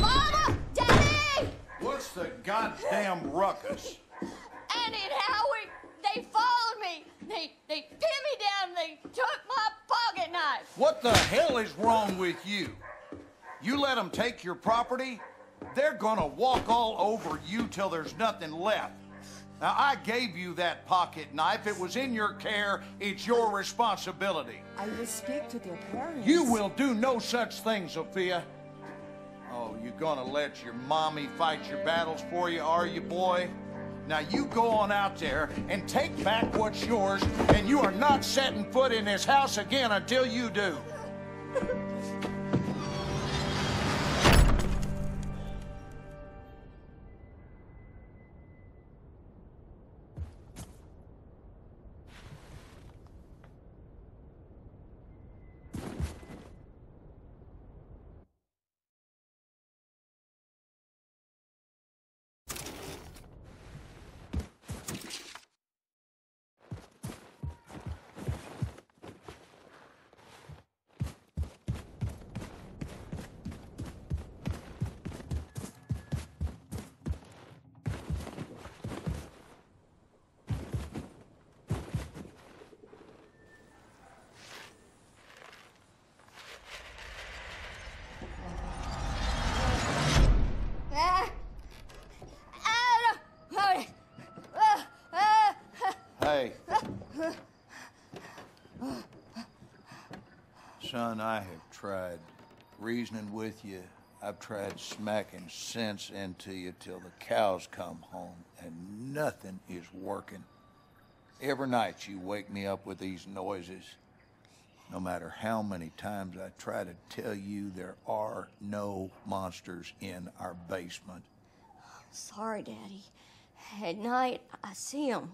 Mama! Daddy! What's the goddamn ruckus? Annie and Howie, they followed me. They they pinned me down. They took my pocket knife. What the hell is wrong with you? You let them take your property? They're gonna walk all over you till there's nothing left. Now, I gave you that pocket knife. It was in your care. It's your responsibility. I will speak to their parents. You will do no such thing, Sophia. Oh, you're gonna let your mommy fight your battles for you, are you, boy? Now you go on out there and take back what's yours, and you are not setting foot in this house again until you do. Son, I have tried reasoning with you. I've tried smacking sense into you till the cows come home, and nothing is working. Every night you wake me up with these noises. No matter how many times I try to tell you there are no monsters in our basement. I'm Sorry, Daddy. At night, I see them.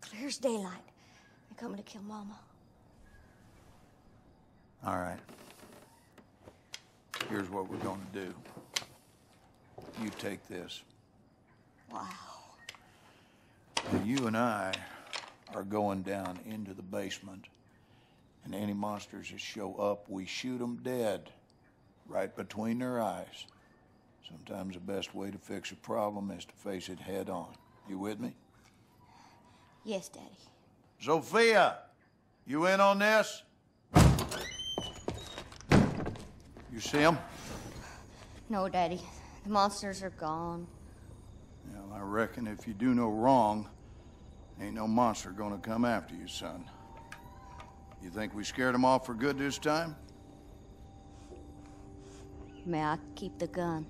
Clear as daylight. They're coming to kill Mama. All right. Here's what we're going to do. You take this. Wow. And you and I are going down into the basement. And any monsters that show up, we shoot them dead. Right between their eyes. Sometimes the best way to fix a problem is to face it head on. You with me? Yes, Daddy. Sophia, you in on this? You see him? No, Daddy. The monsters are gone. Well, I reckon if you do no wrong, ain't no monster gonna come after you, son. You think we scared him off for good this time? May I keep the gun?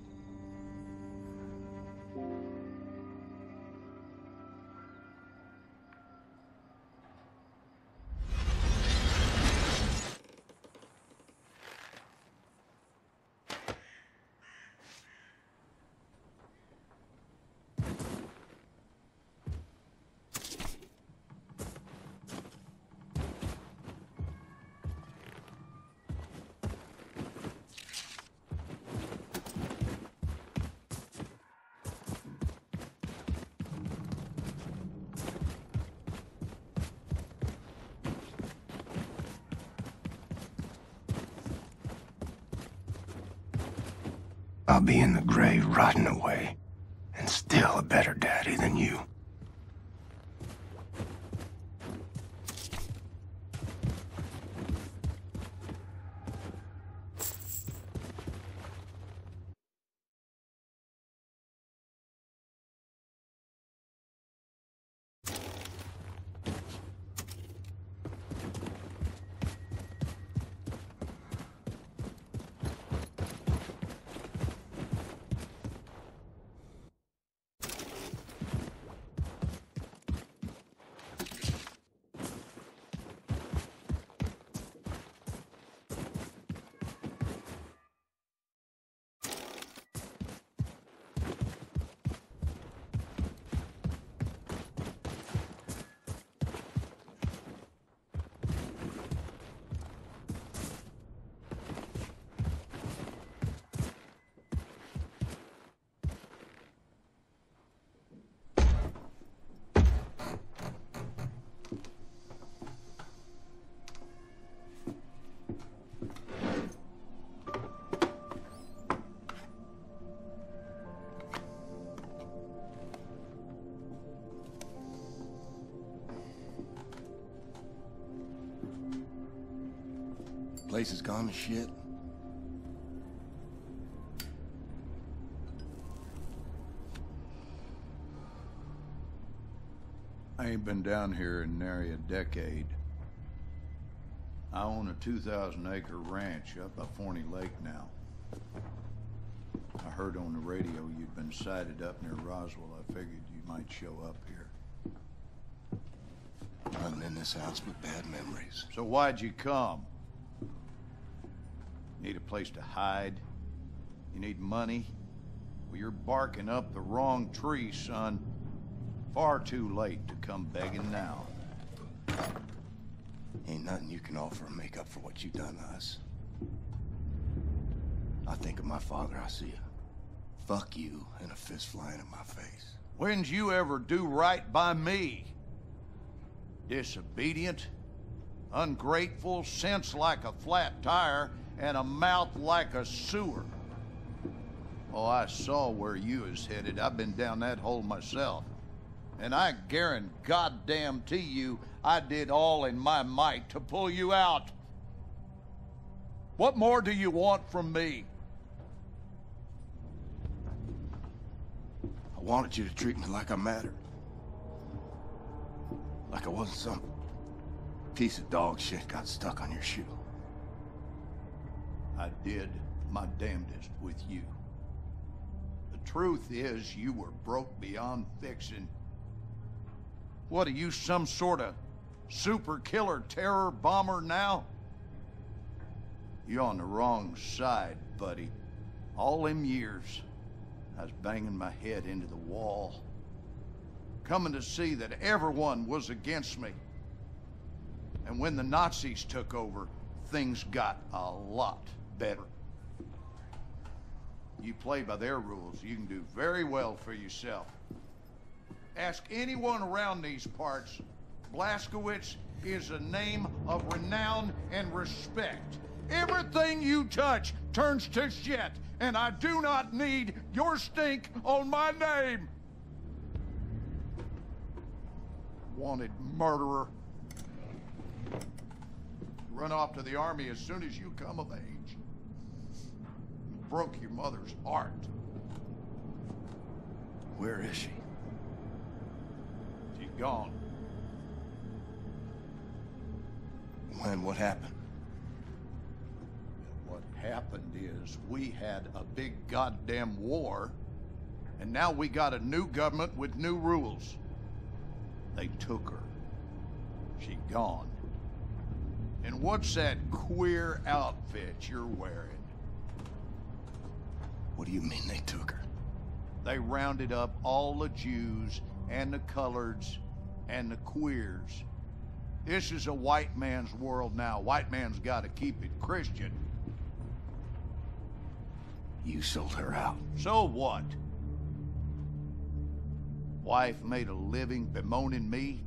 Rotting away, and still a better daddy than you. Shit. I ain't been down here in nary a decade. I own a 2,000 acre ranch up by Forney Lake now. I heard on the radio you'd been sighted up near Roswell. I figured you might show up here. Running in this house with bad memories. So why'd you come? Place to hide? You need money? Well, you're barking up the wrong tree, son. Far too late to come begging now. Ain't nothing you can offer to make up for what you done to us. I think of my father, I see a fuck you and a fist flying in my face. When'd you ever do right by me? Disobedient, ungrateful, sense like a flat tire, and a mouth like a sewer. Oh, I saw where you was headed. I've been down that hole myself. And I guarantee goddamn to you, I did all in my might to pull you out. What more do you want from me? I wanted you to treat me like I mattered. Like I wasn't some piece of dog shit got stuck on your shoe. I did my damnedest with you. The truth is, you were broke beyond fixing. What are you, some sort of super killer terror bomber now? You're on the wrong side, buddy. All them years, I was banging my head into the wall, coming to see that everyone was against me. And when the Nazis took over, things got a lot better. You play by their rules, you can do very well for yourself. Ask anyone around these parts. Blazkowicz is a name of renown and respect. Everything you touch turns to shit, and I do not need your stink on my name. Wanted murderer. Run off to the army as soon as you come of age. Broke your mother's heart. Where is she? She's gone. When? What happened? What happened is we had a big goddamn war, and now we got a new government with new rules. They took her. She gone. And what's that queer outfit you're wearing? What do you mean they took her? They rounded up all the Jews and the coloreds and the queers. This is a white man's world now. White man's got to keep it Christian. You sold her out. So what? Wife made a living bemoaning me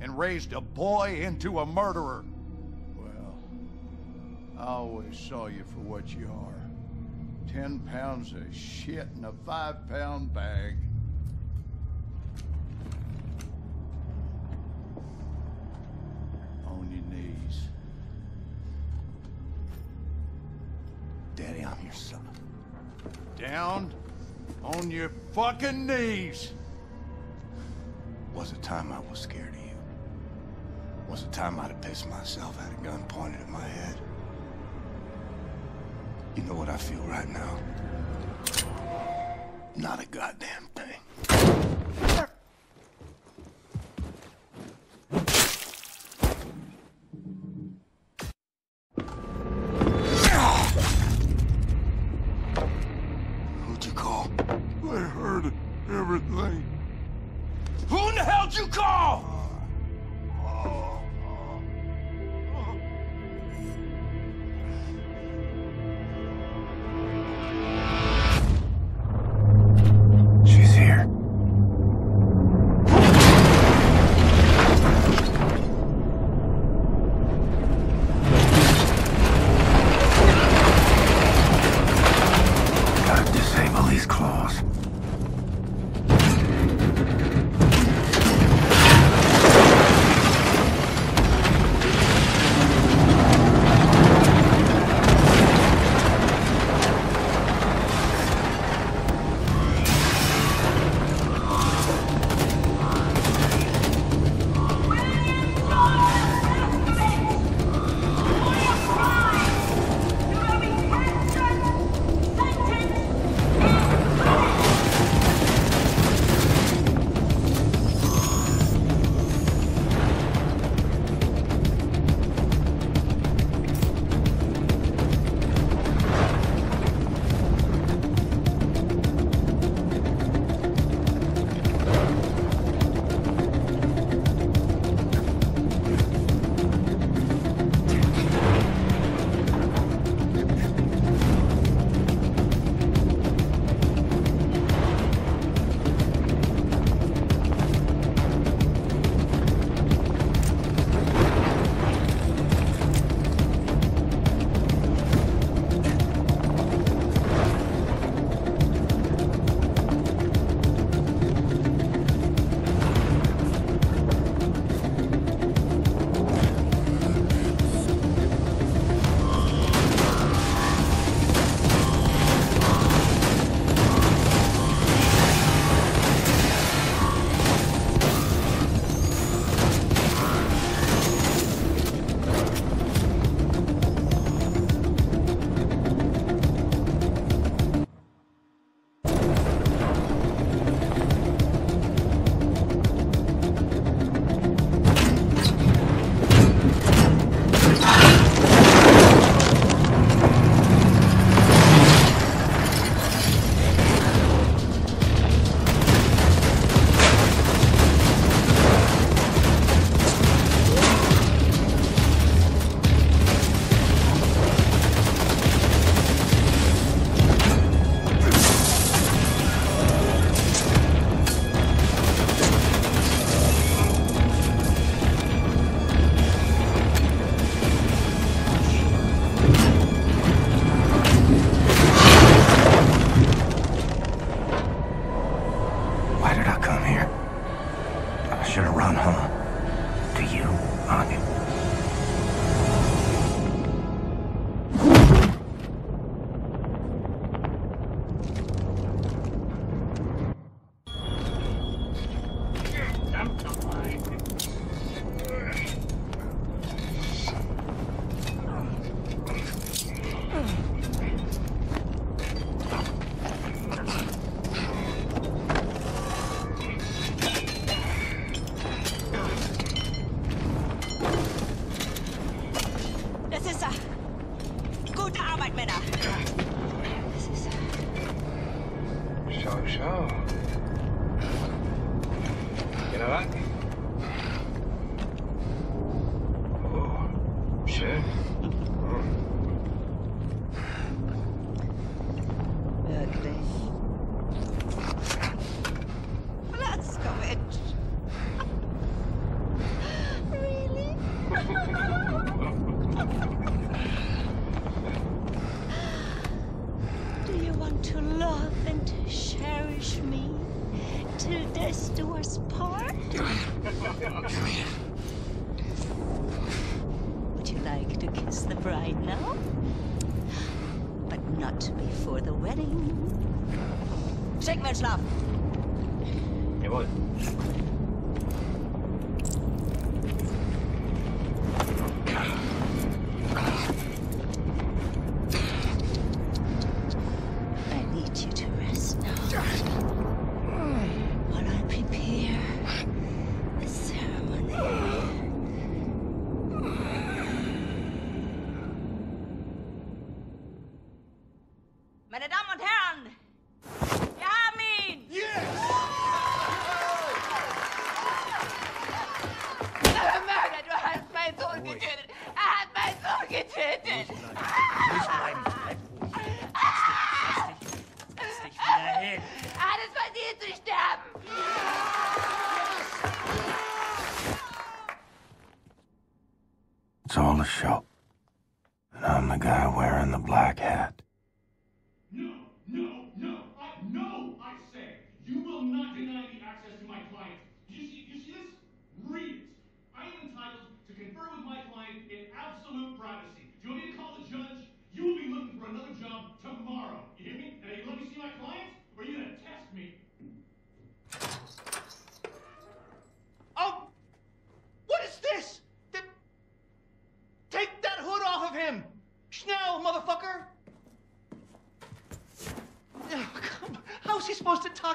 and raised a boy into a murderer. Well, I always saw you for what you are. Ten pounds of shit in a five pound bag. On your knees. Daddy, I'm your son. Down on your fucking knees. Was it time I was scared of you? Was it time I'd have pissed myself, had a gun pointed at my head? You know what I feel right now? Not a goddamn thing.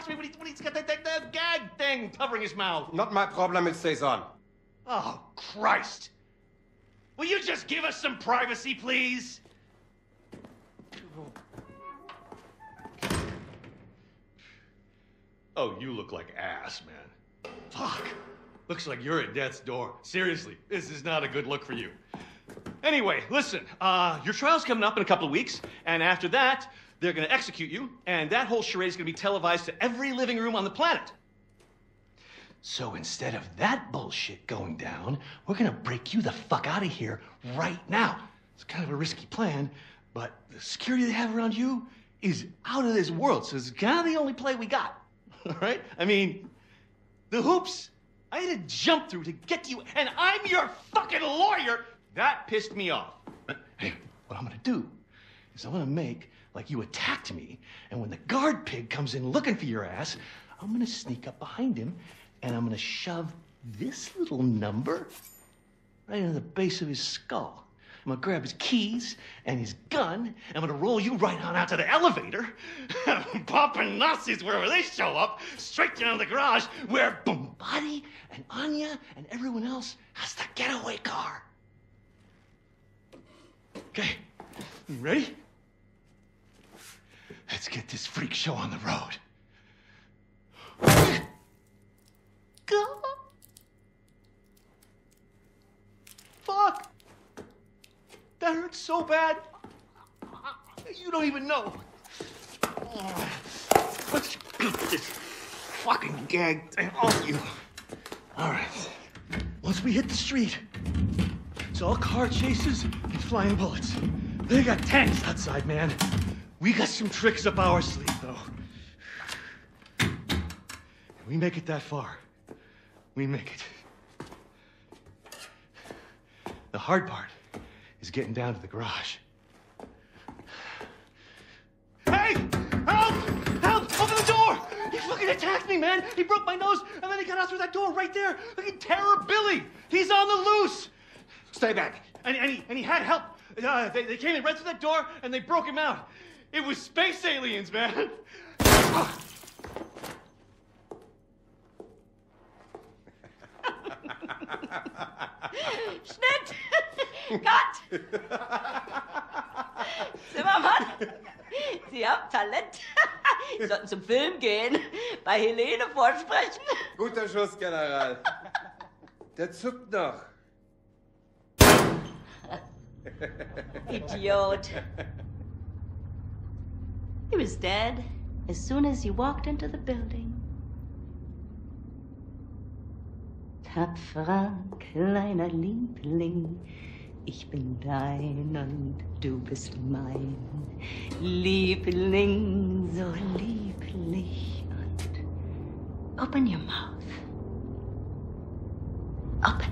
Me when, he, when he's got that, that, that gag thing covering his mouth? Not my problem, it stays on. Oh, Christ! Will you just give us some privacy, please? Oh, you look like ass, man. Fuck. Looks like you're at death's door. Seriously, this is not a good look for you. Anyway, listen, uh, your trial's coming up in a couple of weeks, and after that, they're gonna execute you, and that whole charade is gonna be televised to every living room on the planet. So instead of that bullshit going down, we're gonna break you the fuck out of here right now. It's kind of a risky plan, but the security they have around you is out of this world, so it's kind of the only play we got. All right? I mean, the hoops I had to jump through to get to you, and I'm your fucking lawyer. That pissed me off. Hey, what I'm gonna do is I'm gonna make like you attacked me, and when the guard pig comes in looking for your ass, I'm gonna sneak up behind him, and I'm gonna shove this little number right into the base of his skull. I'm gonna grab his keys and his gun. I'm gonna roll you right on out to the elevator, popping Nazis wherever they show up, straight down the garage where Bombate and Anya and everyone else has the getaway car. Okay, you ready? Let's get this freak show on the road. Go. Fuck. That hurts so bad. You don't even know. Let's get this fucking gag thing off you. All right. Once we hit the street, it's all car chases and flying bullets. They got tanks outside, man. We got some tricks up our sleeve, though. We make it that far. We make it. The hard part is getting down to the garage. Hey! Help! Help! Open the door! He fucking attacked me, man! He broke my nose, and then he got out through that door right there! Fucking Terror Billy! He's on the loose! Stay back! And, and, he, and he had help! Uh, they, they came in right through that door, and they broke him out! It was space aliens, man! Schnitt! Cut! Zimmermann, Sie haben Talent. Sie sollten zum Film gehen, bei Helene vorsprechen. Guter Schuss, General. Der zuckt noch. Idiot. He was dead as soon as you walked into the building. tapferer kleiner Liebling. Ich bin dein und du bist mein. Liebling, so lieblich und open your mouth. Open.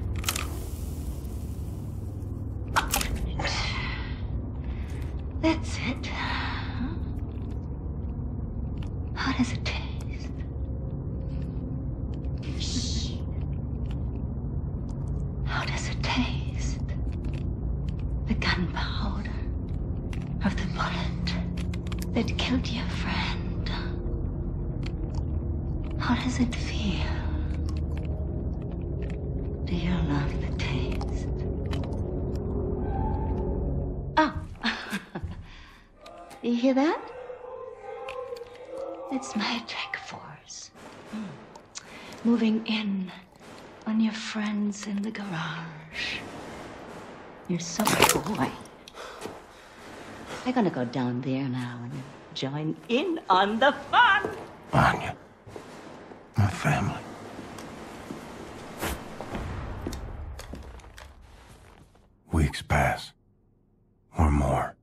That's it. How does it taste? Shh. How does it taste? The gunpowder of the bullet that killed your friend. How does it feel? Do you love the taste? Oh. you hear that? It's my attack force. Hmm. Moving in on your friends in the garage. You're so coy. I'm gonna go down there now and join in on the fun. Anya. My family. Weeks pass. Or more.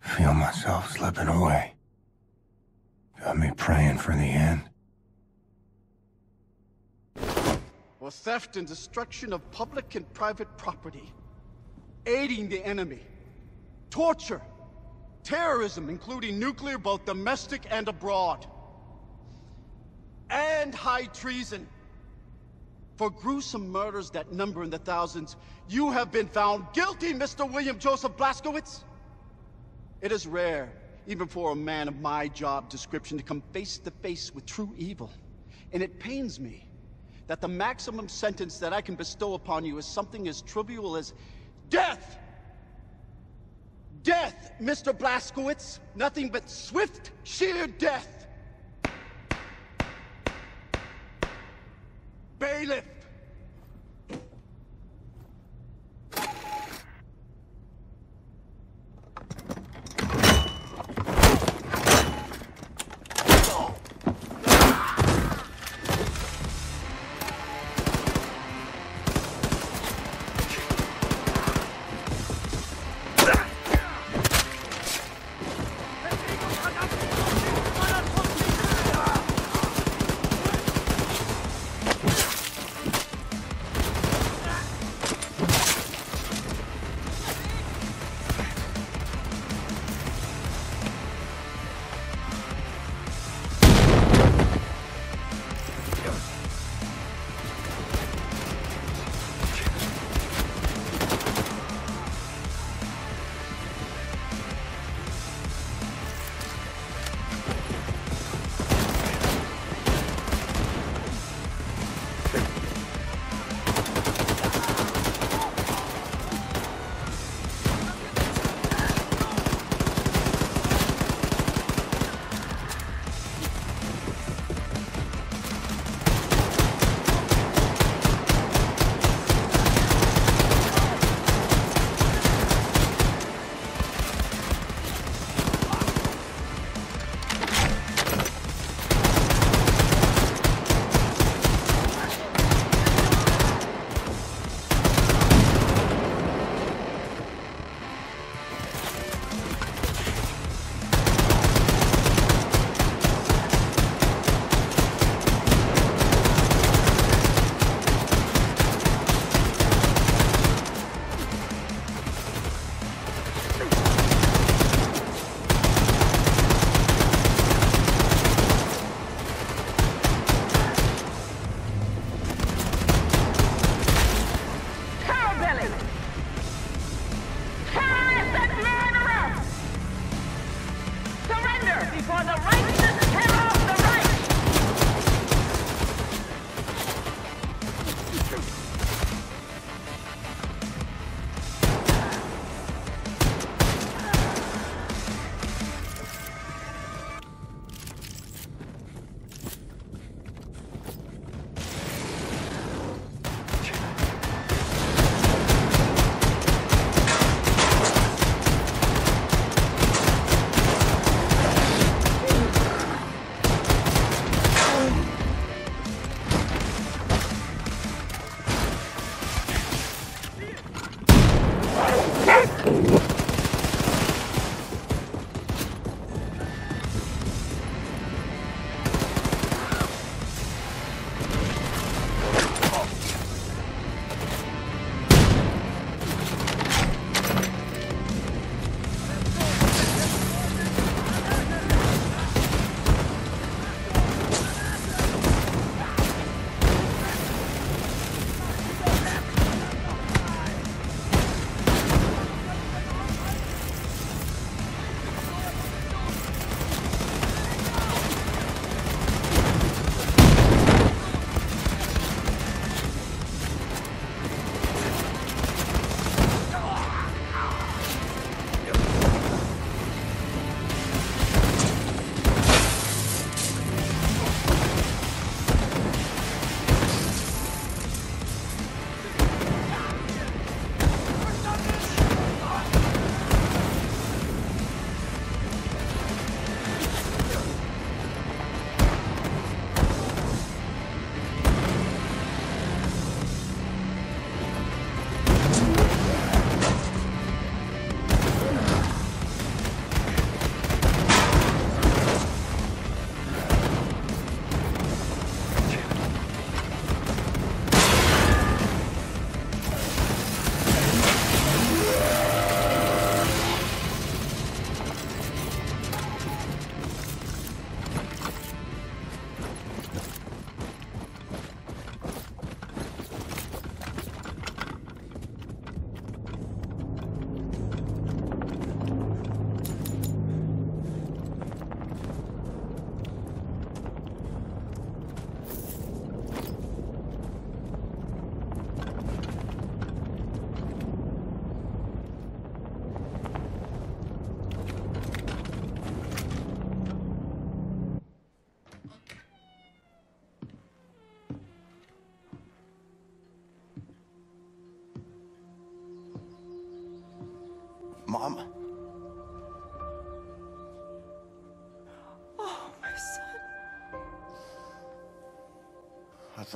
Feel myself slipping away. Got me praying for the end. for theft and destruction of public and private property, aiding the enemy, torture, terrorism, including nuclear both domestic and abroad, and high treason. For gruesome murders that number in the thousands, you have been found guilty, Mr. William Joseph Blazkowicz. It is rare, even for a man of my job description, to come face to face with true evil. And it pains me that the maximum sentence that I can bestow upon you is something as trivial as death! Death, Mr. Blazkowicz! Nothing but swift, sheer death! Bailiff!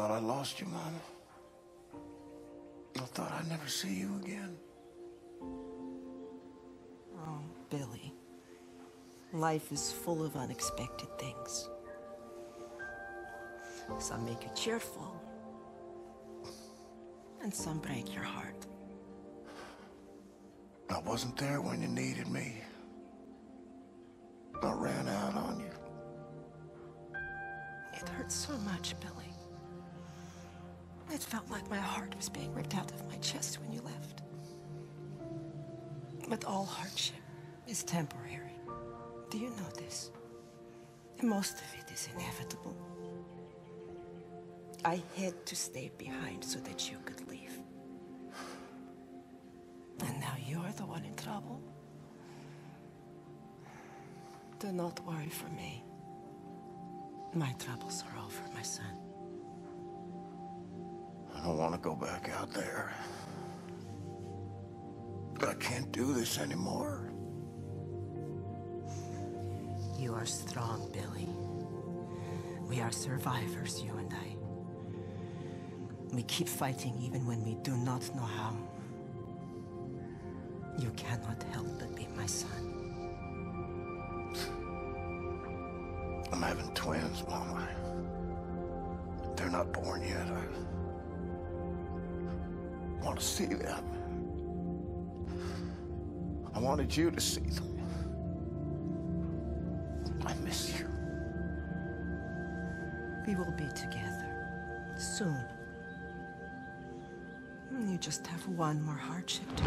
Thought I lost you, Mama. I thought I'd never see you again. Oh, Billy. Life is full of unexpected things. Some make you cheerful, and some break your heart. I wasn't there when you needed me. I ran out on you. It hurts so much, Billy. It felt like my heart was being ripped out of my chest when you left. But all hardship is temporary. Do you know this? Most of it is inevitable. I had to stay behind so that you could leave. And now you're the one in trouble. Do not worry for me. My troubles are over, my son. I don't want to go back out there. But I can't do this anymore. You are strong, Billy. We are survivors, you and I. We keep fighting even when we do not know how. You cannot help but be my son. I'm having twins, Mama. They're not born yet. I want to see them. I wanted you to see them. I miss you. We will be together soon. You just have one more hardship to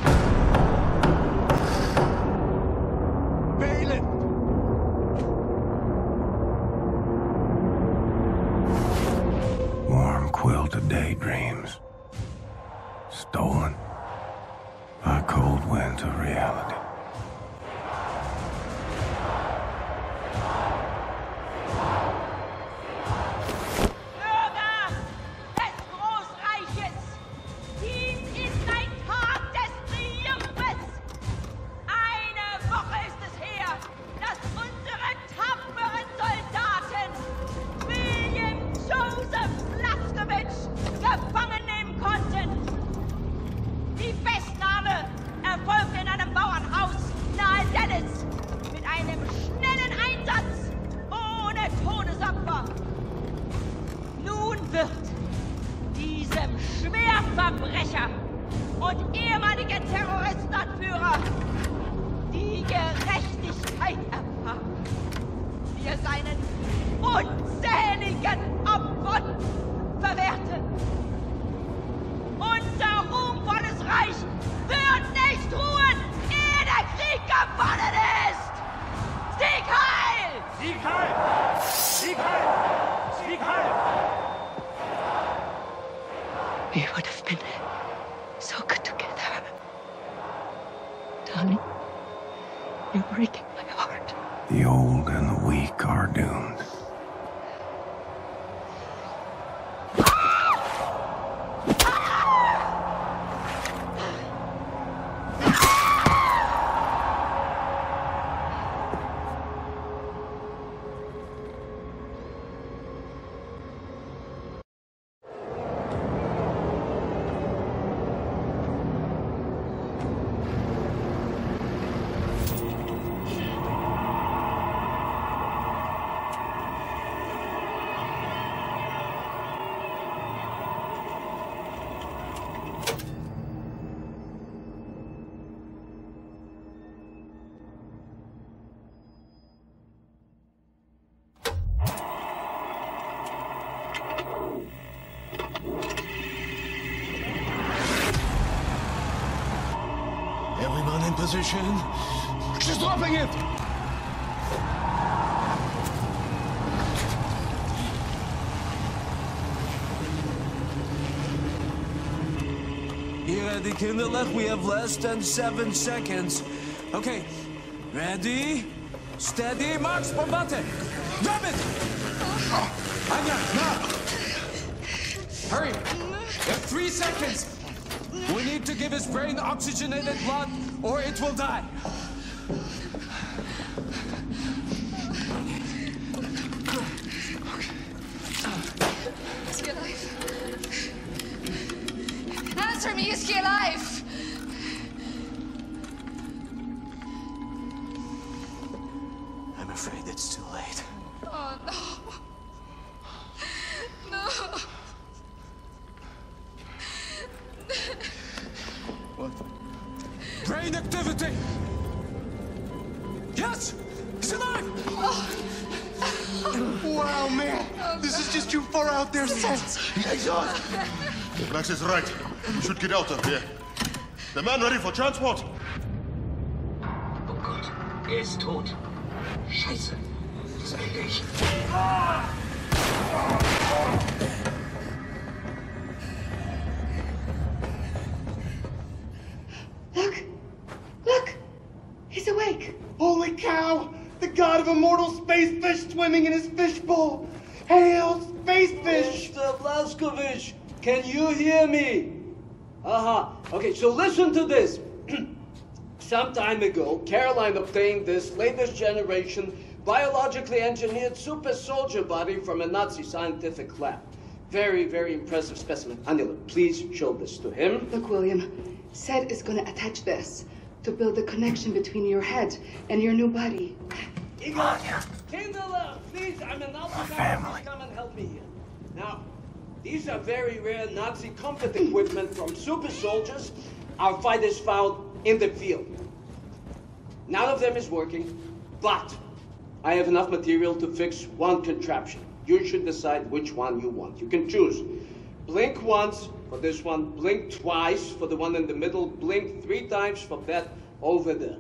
position. She's dropping it! Hier, die kinderlijk. We have less than seven seconds. Okay, ready, steady, march, bombate. Grab it! Anya, now! Hurry! You have three seconds! We need to give his brain oxygenated blood, or it will die. Transport. Aha. Okay, so listen to this. Some time ago, Caroline obtained this latest generation biologically engineered super soldier body from a Nazi scientific lab. Very, very impressive specimen. Anila, please show this to him. Look, William, Seth is gonna attach this to build a connection between your head and your new body. Igor, Kindler, please, I'm an family. Come and help me here. Now, these are very rare Nazi combat equipment from super soldiers our fighters found in the field. None of them is working, but I have enough material to fix one contraption. You should decide which one you want. You can choose. Blink once for this one, blink twice for the one in the middle, blink three times for that over there.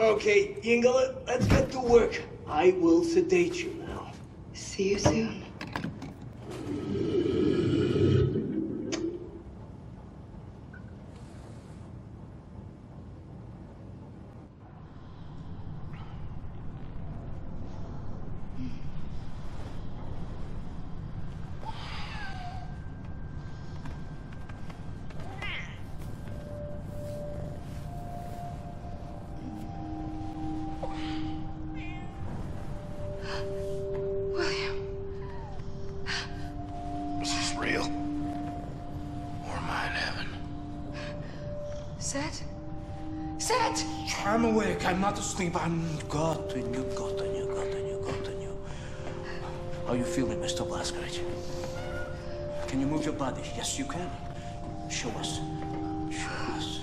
Okay, Yingala, let's get to work. I will sedate you now. See you soon. I'm not asleep. I'm got on you, got on you, got on you, got on you. How you feeling, Mr. Blazkowicz? Can you move your body? Yes, you can. Show us. Show us.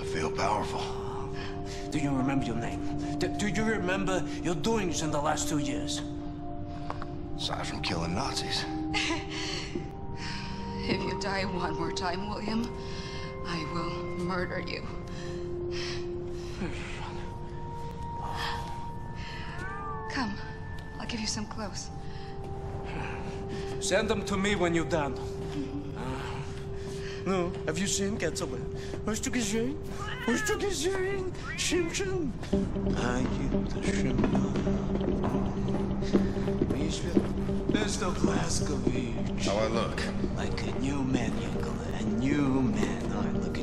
I feel powerful. Do you remember your name? Do, do you remember your doings in the last two years? Aside from killing Nazis. If you die one more time, William, I will murder you. Come, I'll give you some clothes. Send them to me when you're done. Uh, no, have you seen Getaway? Hast du gesehen? Hast du gesehen? Simpson? I give the shrimp. Mr. Blazkowicz. How I look? Like a new man, Yokola. A new man.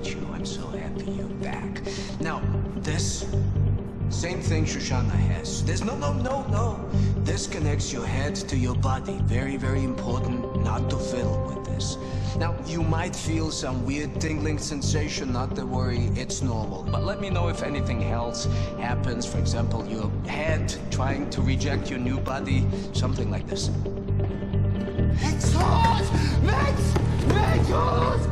You. I'm so happy you're back. Now, this same thing Shoshana has. There's no, no, no, no. This connects your head to your body. Very, very important not to fiddle with this. Now, you might feel some weird tingling sensation. Not to worry, it's normal. But let me know if anything else happens. For example, your head trying to reject your new body. Something like this. Exhaust! Max! Exhaust!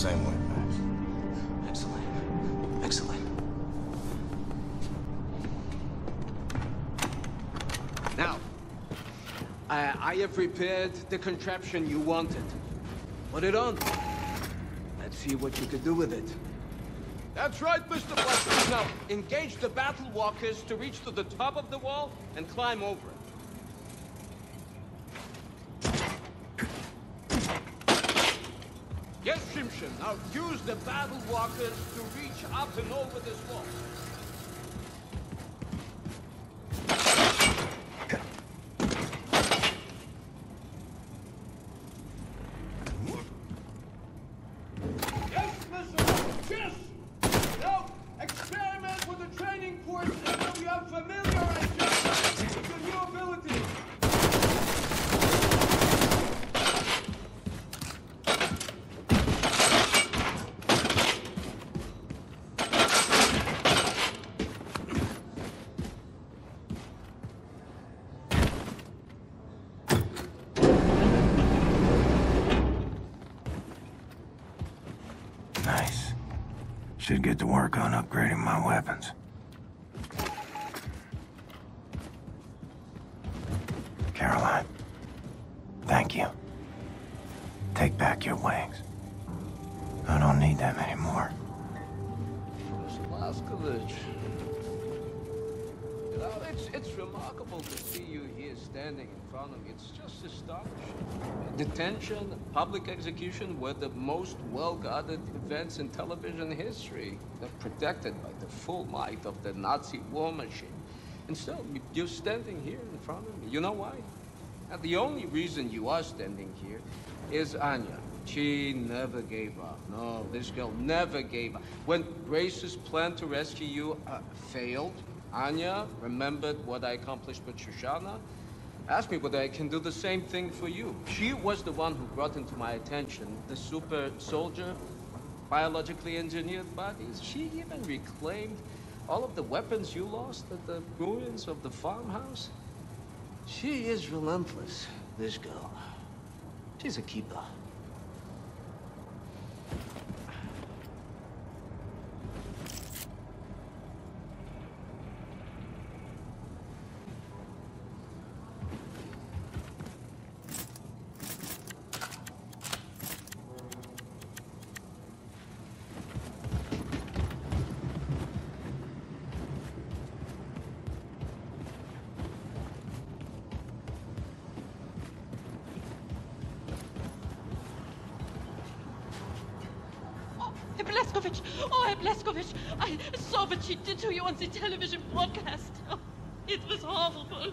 Same way, Max. Excellent. Now, I, I have prepared the contraption you wanted. Put it on. Let's see what you can do with it. That's right, Mr. Blaster. Now, engage the battle walkers to reach to the top of the wall and climb over it. Yes, Shimshon. Now use the battle walkers to reach up and over this wall. Yes, Mr. Yes! Now, experiment with the training course until you have familiarized yourself with your new abilities. Nice. Should get to work on upgrading my weapons. Caroline, thank you. Take back your wings. I don't need them anymore. Know, it's, it's remarkable to see you here standing in front of me. It's just. Detention, public execution were the most well-guarded events in television history. They're protected by the full might of the Nazi war machine. And still, you- you're standing here in front of me. You know why? Now, the only reason you are standing here is Anya. She never gave up. No, this girl never gave up. When Grace's plan to rescue you uh, failed, Anya remembered what I accomplished with Shoshana, asked me whether I can do the same thing for you. She was the one who brought into my attention the super soldier, biologically engineered bodies. She even reclaimed all of the weapons you lost at the ruins of the farmhouse. She is relentless, this girl. She's a keeper. Herr Blazkowicz! Oh, Herr Blazkowicz! I saw what she did to you on the television broadcast. Oh, it was horrible.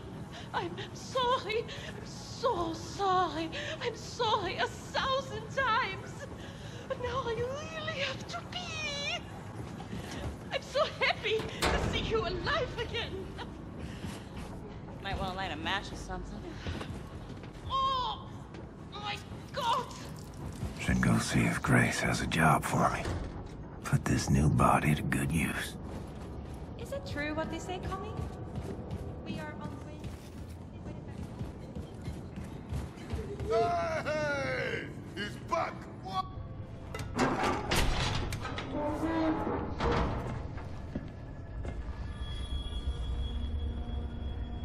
I'm sorry. I'm so sorry. I'm sorry a thousand times. But now I really have to pee. I'm so happy to see you alive again. Might want to light a match or something. Oh, my God! Should go see if Grace has a job for me. Put this new body to good use. Is it true what they say, Connie? We are on the way. Hey! He's back! What?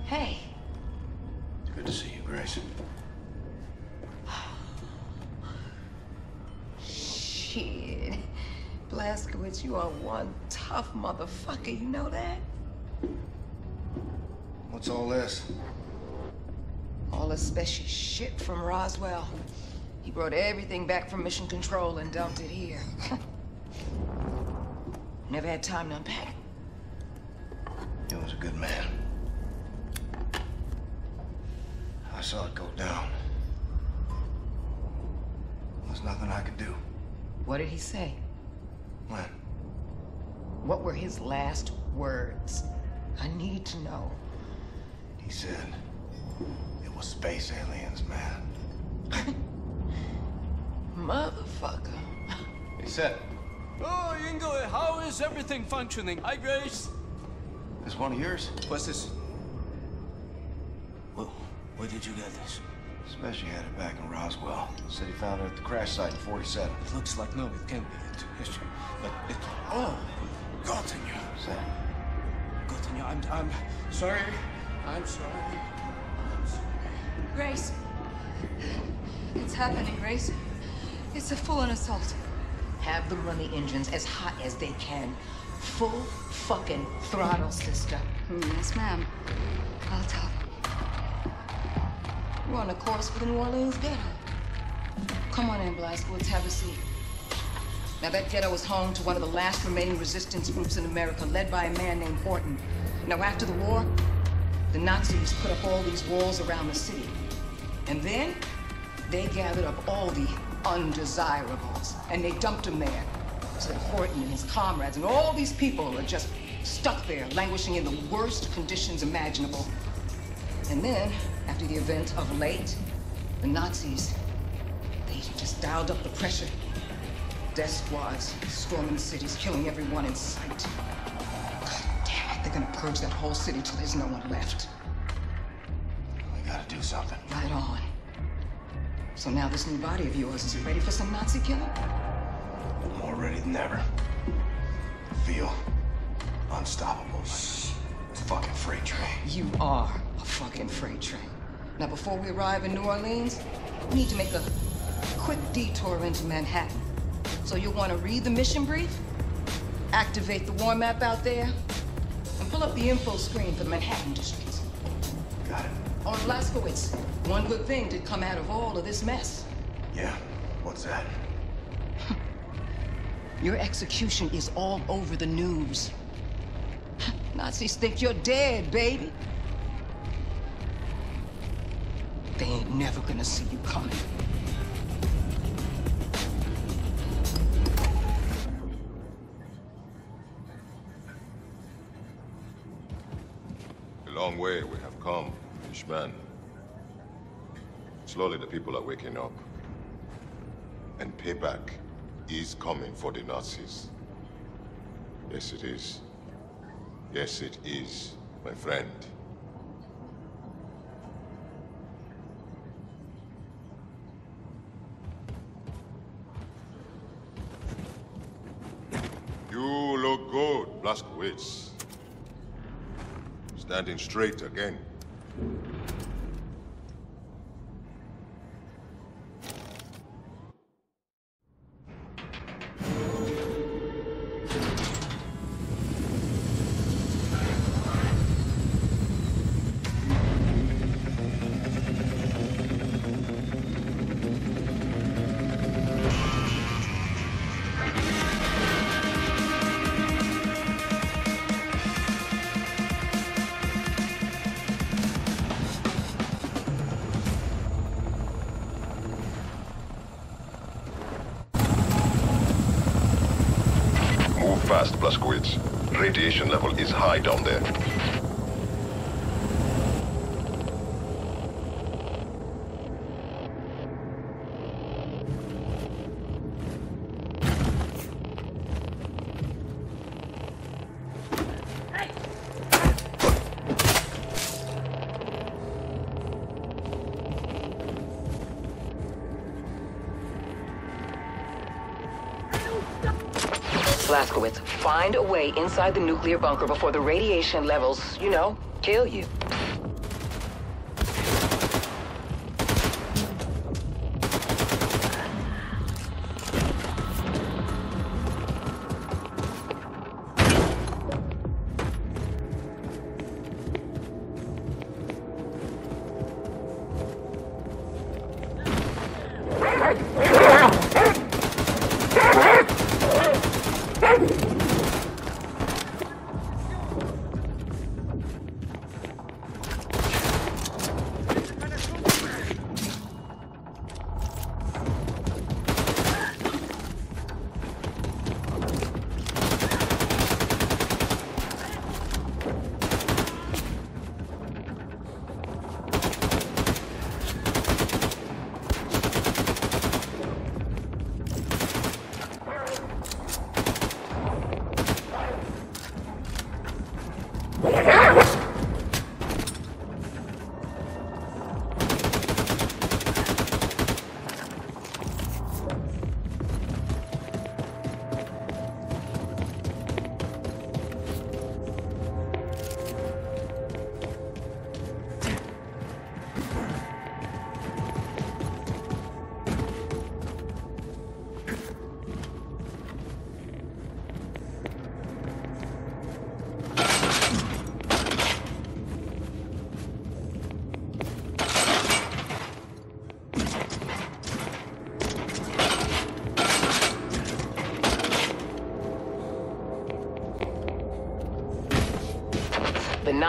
Hey, Good to see you, Grace. shit. Blazkowicz, you are one tough motherfucker, you know that? What's all this? All the special shit from Roswell. He brought everything back from Mission Control and dumped it here. Never had time to unpack it. He was a good man. I saw it go down. There's nothing I could do. What did he say? When? What were his last words? I need to know. He said it was space aliens, man. Motherfucker. He said, Oh, Ingo, how is everything functioning? Hi, Grace. this one of yours? What's this? Where, where did you get this? Special had it back in Roswell. Said he found it at the crash site in 47. It looks like no, it can't be. It, it's, but it, oh, I'm, I'm sorry. I'm sorry. Grace. It's happening, Grace. It's a full-on assault. Have them run the engines as hot as they can. Full fucking throttle, sister. Mm, yes, ma'am. I'll tell them. We're on a course for the New Orleans ghetto. Come on in, Blazkowicz. Have a seat. Now, that ghetto was home to one of the last remaining resistance groups in America, led by a man named Horton. Now, after the war, the Nazis put up all these walls around the city. And then they gathered up all the undesirables and they dumped them there. So that Horton and his comrades and all these people are just stuck there, languishing in the worst conditions imaginable. And then, after the event of late, the Nazis, they just dialed up the pressure. Death squads storming cities, killing everyone in sight. God damn it, they're gonna purge that whole city till there's no one left. We gotta do something. Right on. So now this new body of yours, is it ready for some Nazi killing? More ready than ever. Feel unstoppable. A fucking freight train. You are a fucking freight train. Now, before we arrive in New Orleans, we need to make a quick detour into Manhattan. So you'll want to read the mission brief, activate the war map out there, and pull up the info screen for the Manhattan district. Got it. On Blazkowicz, one good thing did come out of all of this mess. Yeah. What's that? Your execution is all over the news. Nazis think you're dead, baby. They ain't never gonna see you coming. A long way we have come, Fishman. Slowly the people are waking up. And payback is coming for the Nazis. Yes, it is. Yes, it is, my friend. You look good, Blazkowicz. Standing straight again. Blazkowicz, find a way inside the nuclear bunker before the radiation levels, you know, kill you.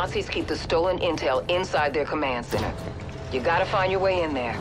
Nazis keep the stolen intel inside their command center. You gotta find your way in there.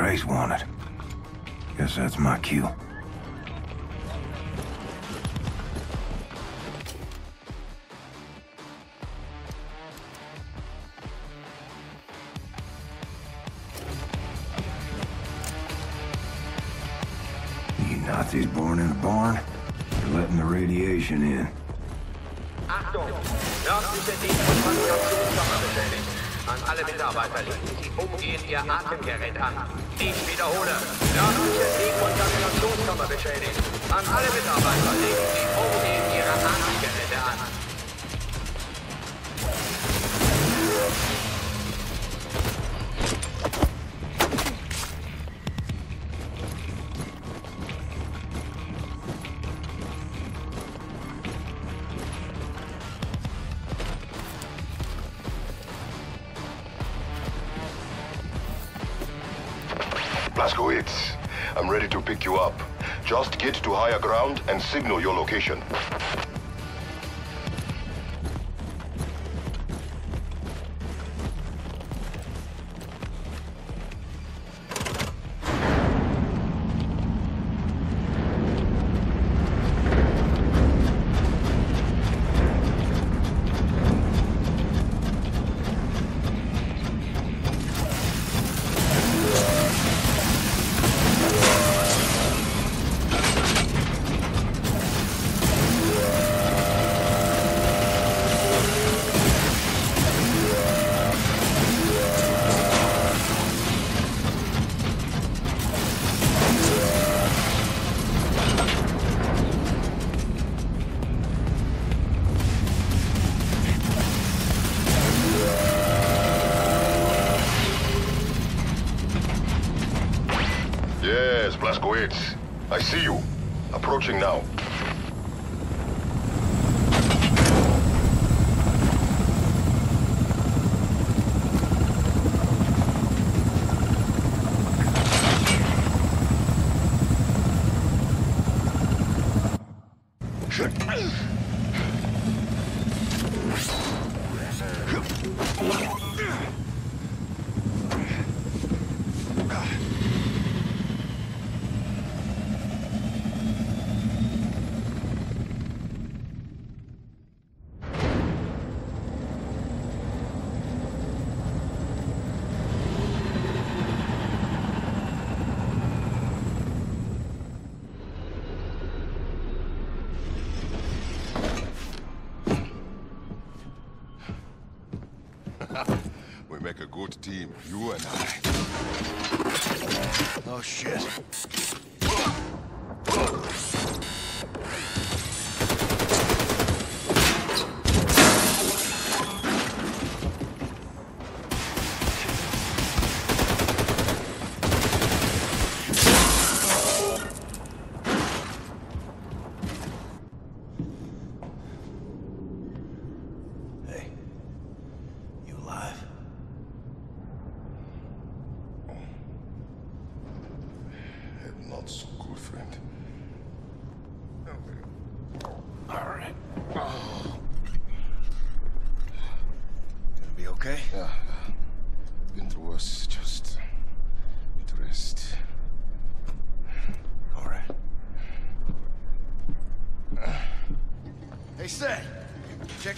Wanted. Guess that's my cue. You Nazis born in a barn? You're letting the radiation in. Achtung! An alle Mitarbeiter legen Sie umgehend Ihr Atemgerät an. Ich wiederhole. Nördliche Dekontaminationskammer beschädigt. An alle Mitarbeiter legen Sie umgehend Ihre Atemgeräte an. Ground and signal your location.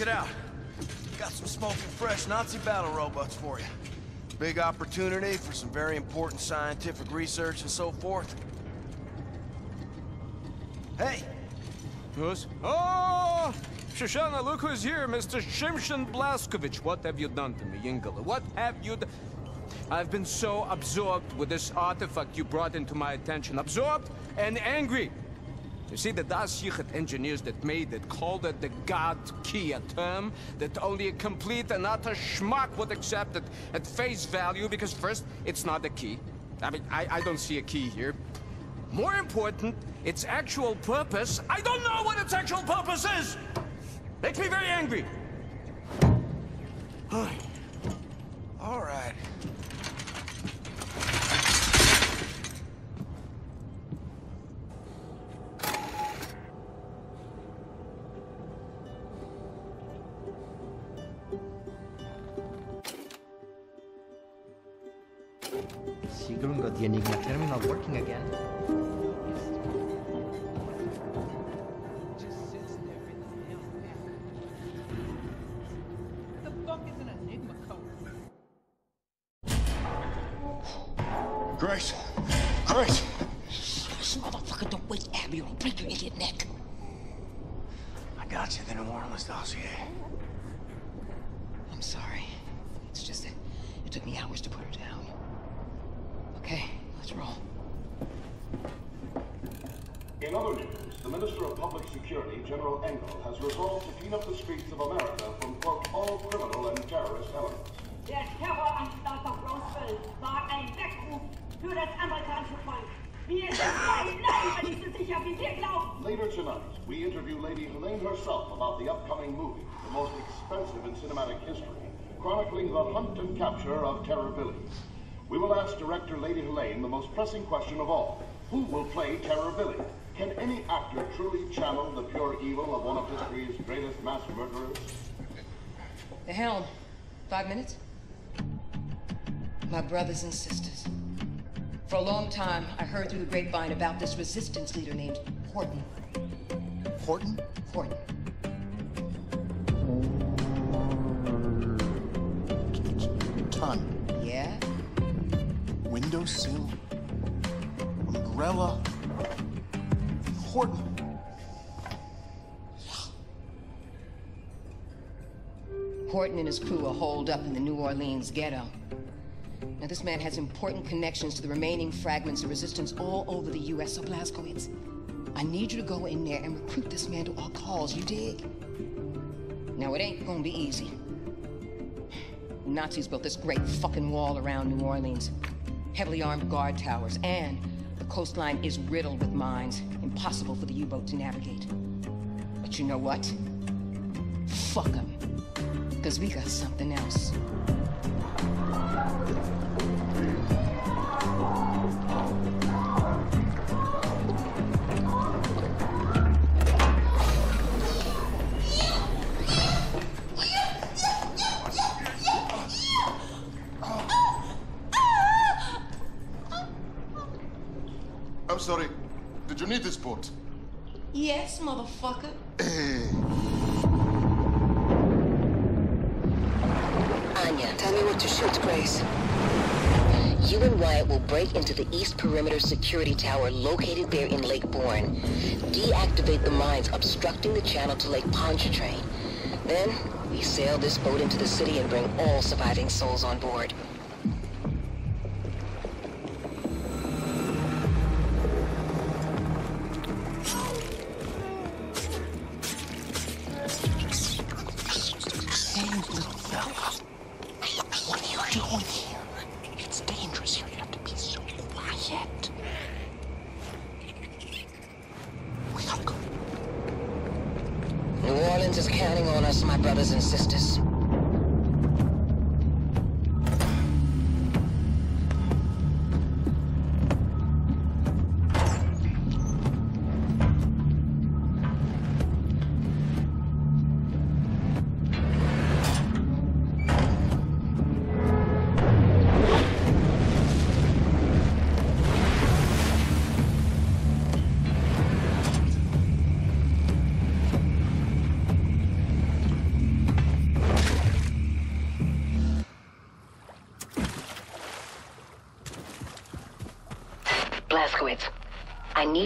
It out. Got some smoking fresh Nazi battle robots for you. Big opportunity for some very important scientific research and so forth. Hey! Who's? Oh! Shoshana, look who's here, Mr. Shimshon Blazkowicz. What have you done to me, Ingela? What have you done? I've been so absorbed with this artifact you brought into my attention. Absorbed and angry. You see, the Da'at Yichud engineers that made it called it the God Key, a term that only a complete and utter schmuck would accept it at face value because first, it's not a key. I mean, I, I don't see a key here. More important, its actual purpose. I don't know what its actual purpose is! Makes me very angry. Pressing question of all. Who will play Terror Billy? Can any actor truly channel the pure evil of one of history's greatest mass murderers? The helm. Five minutes? My brothers and sisters. For a long time, I heard through the grapevine about this resistance leader named Horton. Horton? Horton. Ton. Yeah? Windowsill. Umbrella. Horton. Horton and his crew are holed up in the New Orleans ghetto. Now, this man has important connections to the remaining fragments of resistance all over the U.S. So, Blazkowicz, I need you to go in there and recruit this man to our cause, you dig? Now, it ain't gonna be easy. Nazis built this great fucking wall around New Orleans. Heavily armed guard towers, and coastline is riddled with mines, impossible for the U-boat to navigate. But you know what? Fuck them. Because we got something else. Yes, motherfucker. Anya, tell me what to shoot, Grace. You and Wyatt will break into the East Perimeter Security Tower located there in Lake Borgne. Deactivate the mines obstructing the channel to Lake Pontchartrain. Then, we sail this boat into the city and bring all surviving souls on board.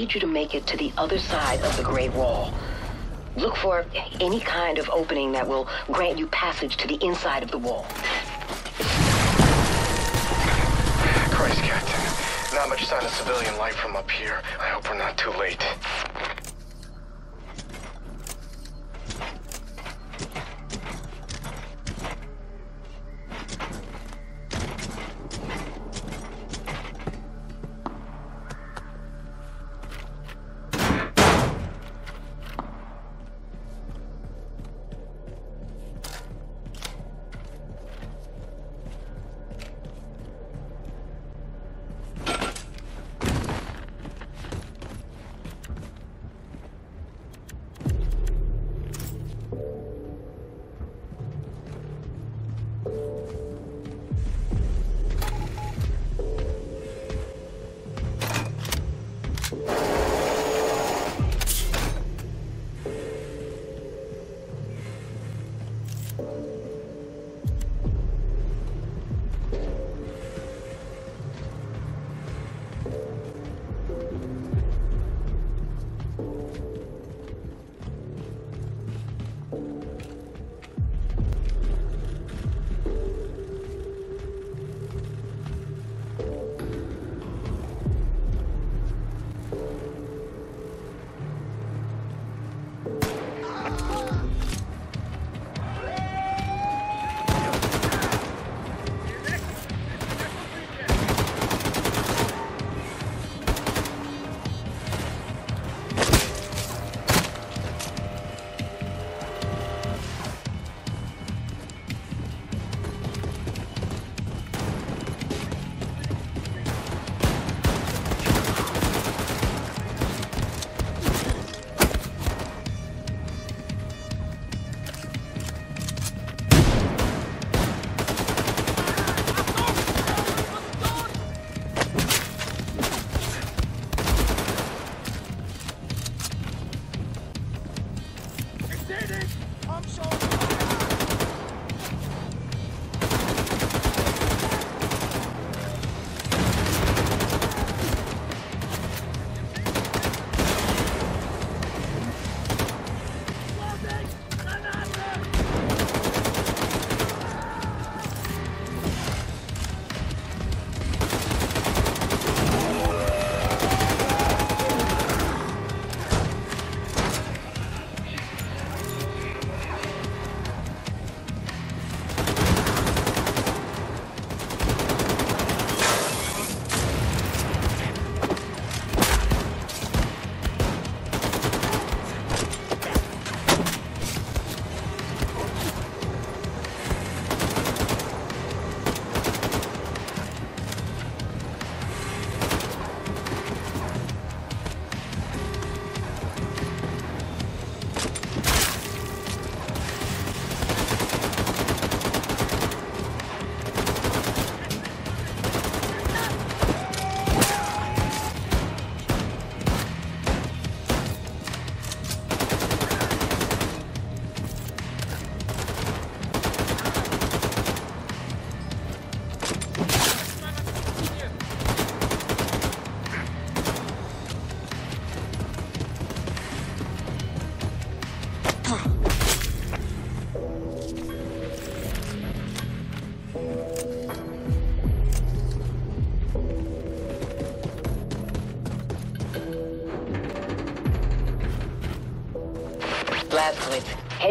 Need you to make it to the other side of the Great Wall. Look for any kind of opening that will grant you passage to the inside of the wall. Christ, Captain. Not much sign of civilian life from up here. I hope we're not too late.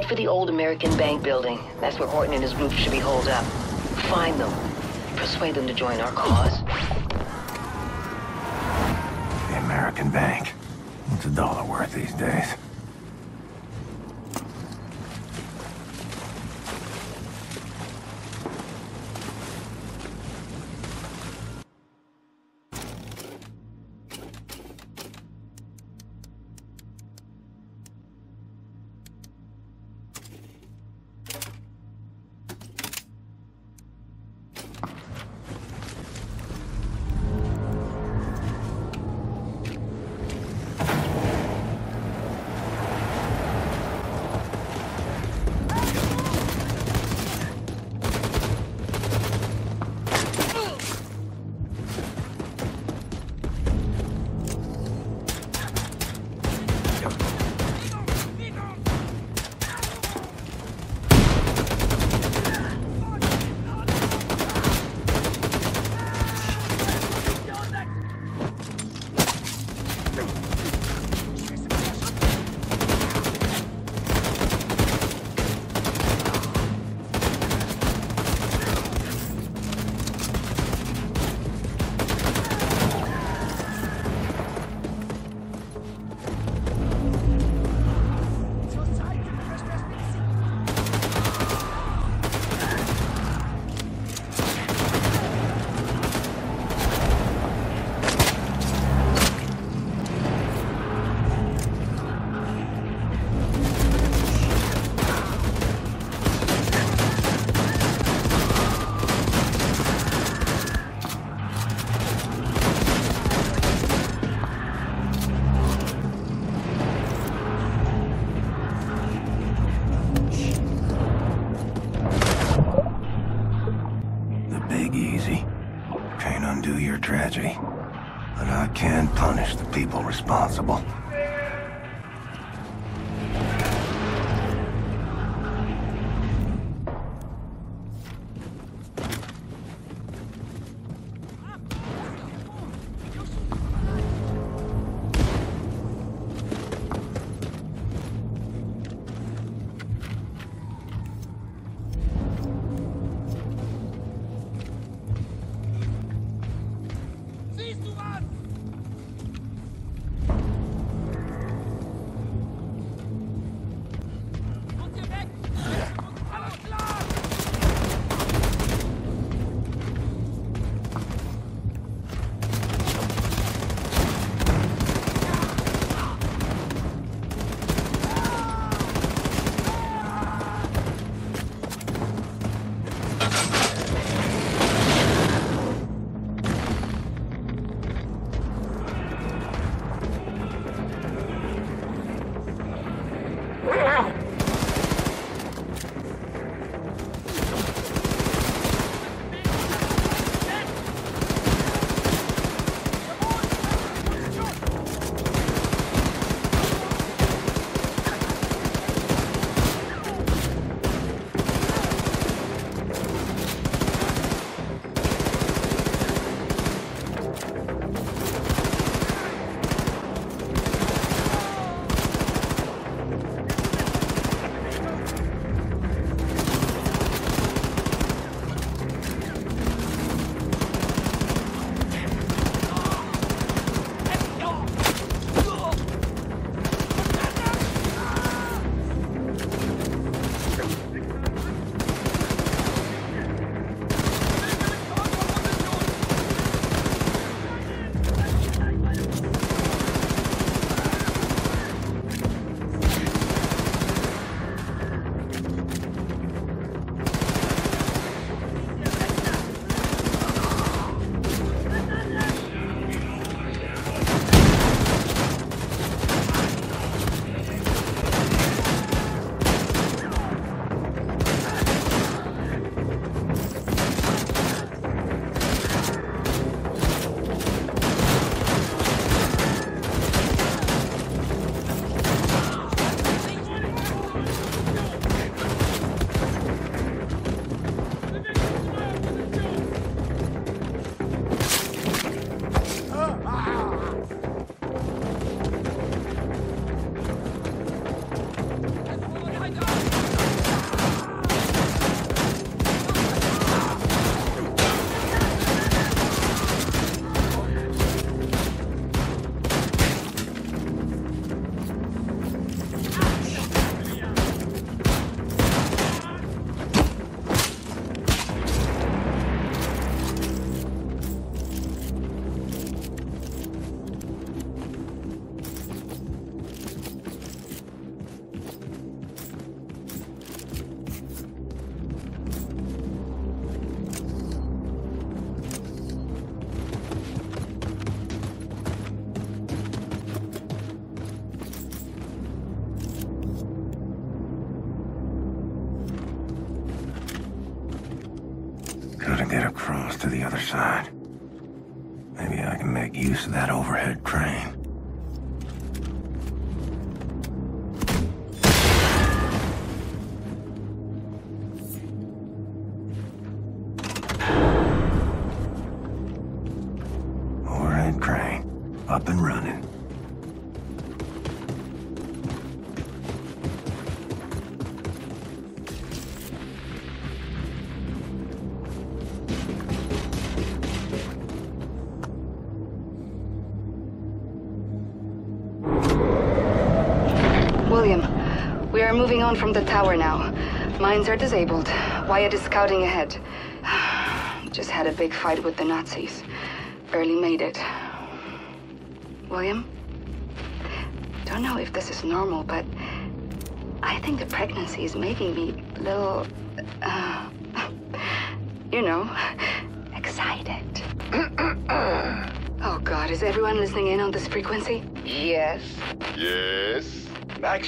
Head for the old American Bank building. That's where Horton and his group should be holed up. Find them. Persuade them to join our cause. Moving on from the tower now. Mines are disabled. Wyatt is scouting ahead. Just had a big fight with the Nazis. Barely made it. William? Don't know if this is normal, but I think the pregnancy is making me a little, uh, you know, excited. oh God, is everyone listening in on this frequency? Yes. Yes? Max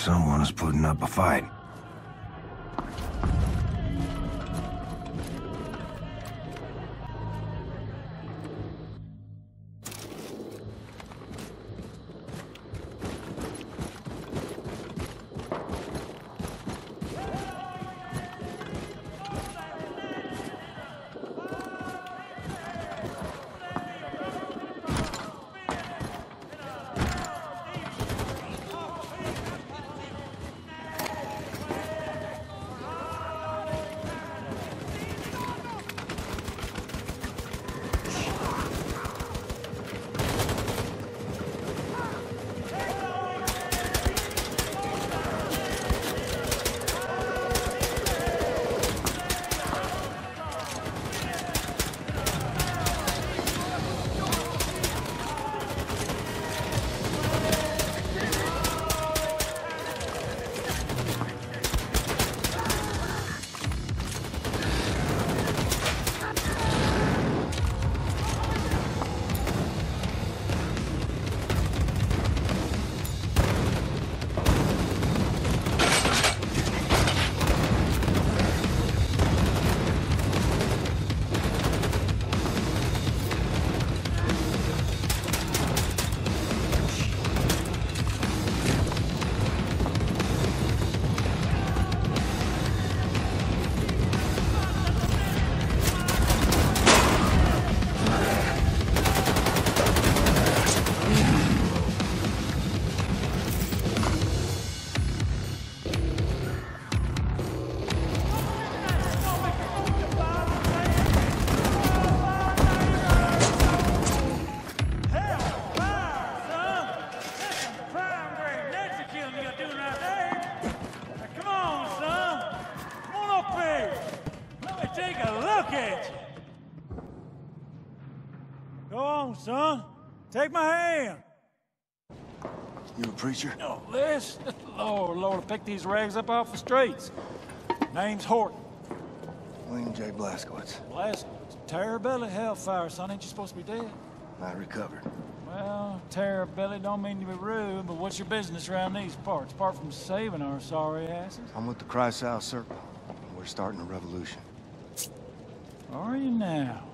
someone is putting up a fight. Take my hand. You a preacher? No, this. Lord, Lord, pick these rags up off the streets. Name's Horton. William J. Blazkowicz. Last Terror Hellfire, son. Ain't you supposed to be dead? I recovered. Well, Terror Billy, don't mean to be rude, but what's your business around these parts, apart from saving our sorry asses? I'm with the Kreisau Circle. We're starting a revolution. Are you now?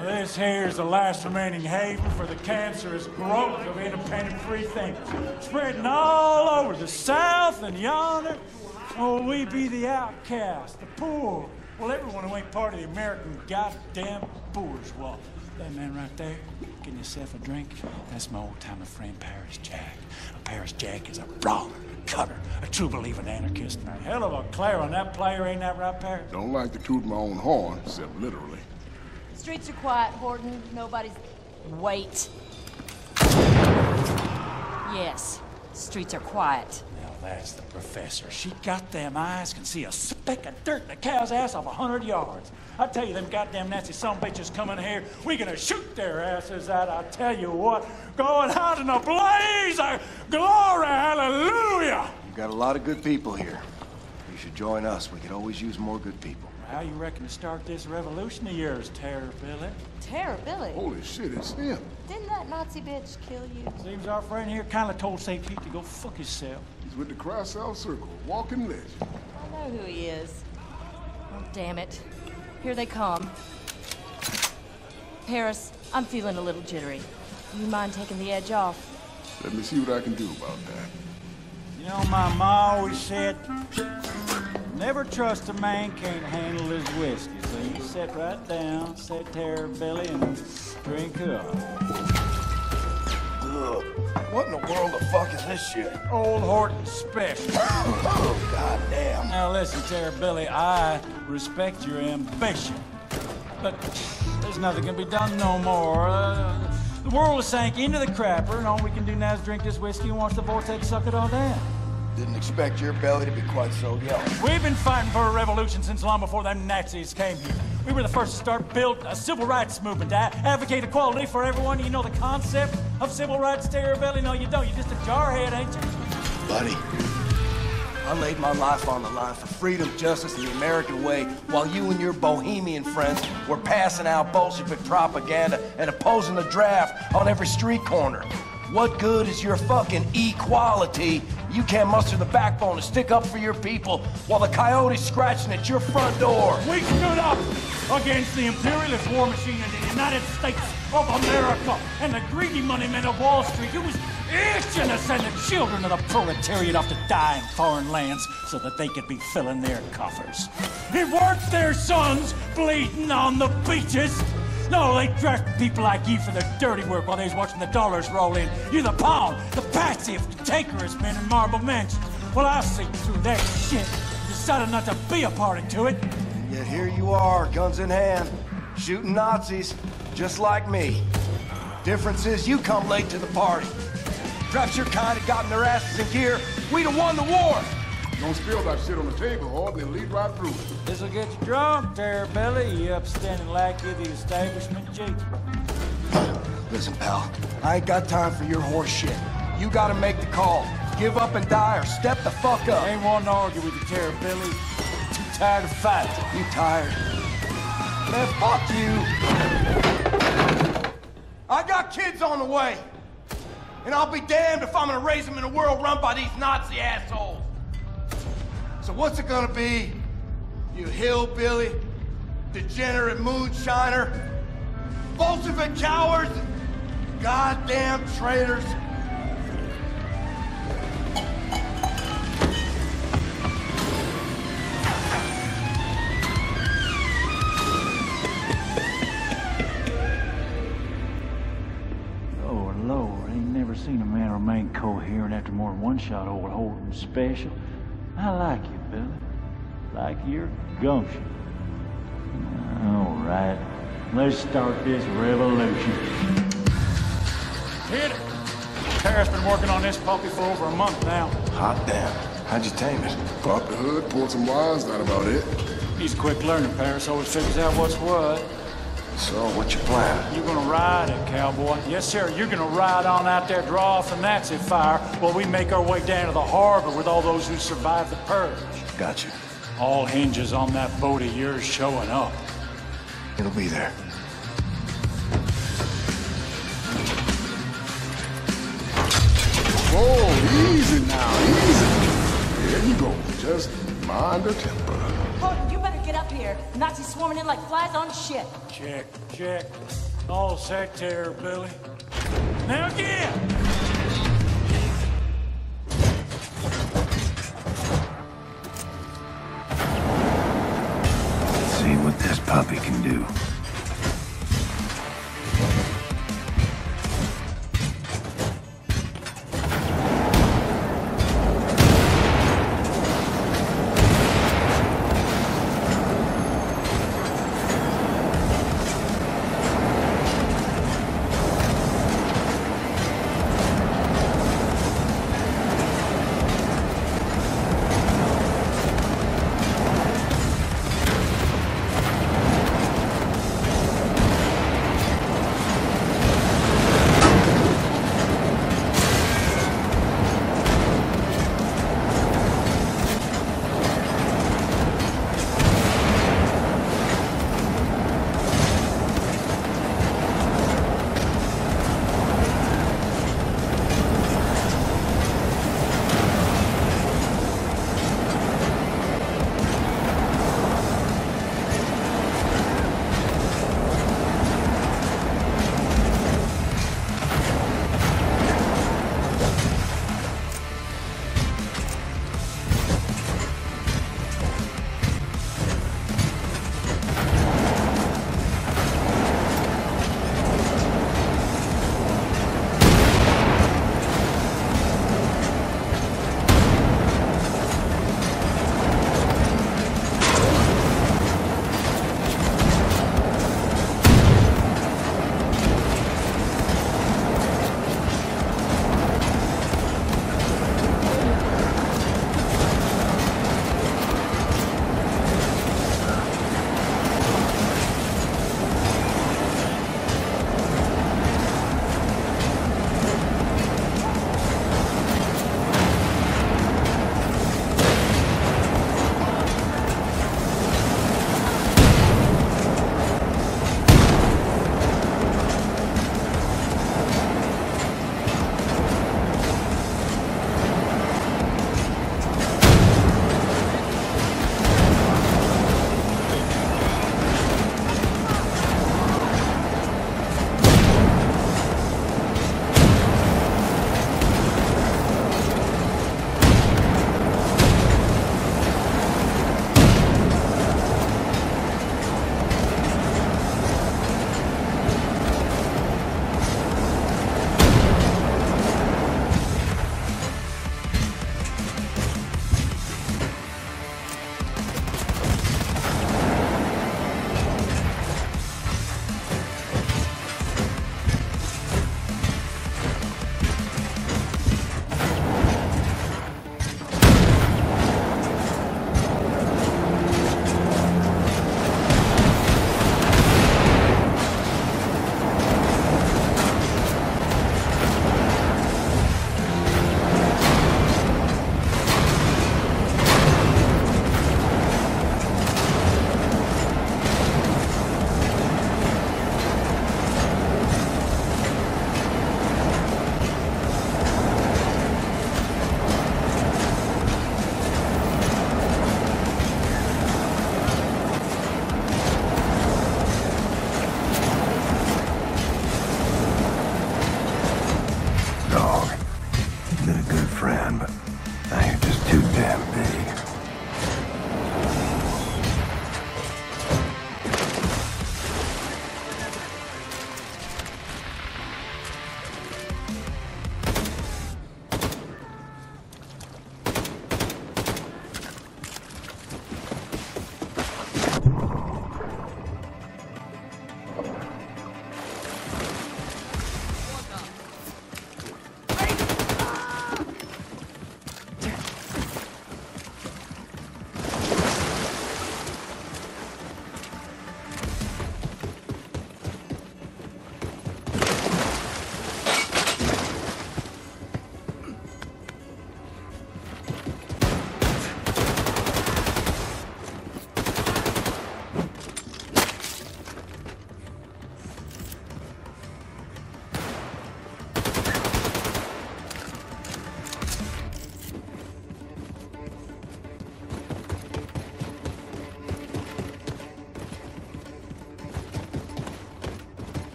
This here's the last remaining haven for the cancerous growth of independent free thinkers, spreading all over the South and yonder. Oh, we be the outcast, the poor. Well, everyone who ain't part of the American goddamn bourgeois. That man right there, getting yourself a drink, that's my old-timer friend Paris Jack. A Paris Jack is a brawler, a cutter, a true believing anarchist, and a hell of a clarinet that player, ain't that right, Paris? Don't like to toot my own horn, except literally. Streets are quiet, Horton. Nobody's. Wait. Yes, streets are quiet. Now that's the professor. She got them eyes, can see a speck of dirt in a cow's ass off a hundred yards. I tell you, them goddamn Nazi some bitches coming here, we gonna shoot their asses out. I tell you what, going out in a blaze of glory, hallelujah! You've got a lot of good people here. You should join us. We could always use more good people. How you reckon to start this revolution of yours, Terror Billy? Terror, Billy. Holy shit, it's him. Didn't that Nazi bitch kill you? Seems our friend here kinda told St. Pete to go fuck himself. He's with the Kreisau Circle, walking legend. I know who he is. Oh, damn it. Here they come. Paris, I'm feeling a little jittery. You mind taking the edge off? Let me see what I can do about that. You know, my ma always said, never trust a man can't handle his whiskey. So you sit right down, say Terror Billy, and drink up. Ugh. What in the world the fuck is this shit? Old Horton special. oh, goddamn. Now listen, Billy, I respect your ambition. But there's nothing can be done no more. Uh, the world has sank into the crapper, and all we can do now is drink this whiskey and watch the vortex suck it all down. Didn't expect your belly to be quite so young. We've been fighting for a revolution since long before them Nazis came here. We were the first to start build a civil rights movement to advocate equality for everyone. You know the concept of civil rights, Terror Billy? No, you don't. You're just a jarhead, ain't you? Buddy, I laid my life on the line for freedom, justice, and the American way while you and your bohemian friends were passing out Bolshevik propaganda and opposing the draft on every street corner. What good is your fucking equality You can't muster the backbone to stick up for your people while the coyote's scratching at your front door. We stood up against the imperialist war machine in the United States of America and the greedy money men of Wall Street who was itching to send the children of the proletariat off to die in foreign lands so that they could be filling their coffers. It weren't their sons bleeding on the beaches. No, they drafted people like you for their dirty work while they's watching the dollars roll in. You're the pawn, the patsive, the takerest men in Marble Mansion. Well, I see through that shit. Decided not to be a party to it. And Yet here you are, guns in hand, shooting Nazis, just like me. Difference is you come late to the party. Perhaps your kind had gotten their asses in gear, we'd have won the war. Don't spill that shit on the table, or they'll lead right through it. This'll get you drunk, Terror Billy, you upstanding lackey of the establishment chief. Listen, pal, I ain't got time for your horse shit. You gotta make the call. Give up and die or step the fuck up. Ain't wanting to argue with you, Terror Billy. Too tired to fight. You tired? Man, fuck you. I got kids on the way. And I'll be damned if I'm gonna raise them in a world run by these Nazi assholes. So what's it gonna be? You hillbilly, degenerate moonshiner, Bolshevik cowards, goddamn traitors. Lord, Lord, ain't never seen a man remain coherent after more than one shot old Horton special. I like you, Billy. Like your gumption. All right, let's start this revolution. Hit it! Tara's been working on this puppy for over a month now. Hot damn. How'd you tame it? Pop the hood, pull some wires, that about it. He's a quick learner, Paris always figures out what's what. So, what's your plan? You're gonna ride it, cowboy. Yes, sir. You're gonna ride on out there, draw off the Nazi fire, while we make our way down to the harbor with all those who survived the purge. Got you. All hinges on that boat of yours showing up. It'll be there. Whoa, easy now, easy. There you go. Just mind the temper. Holden, you better get up here. Nazis swarming in like flies on shit. Check, check. All set there, Billy. Now again! Let's see what this puppy can do.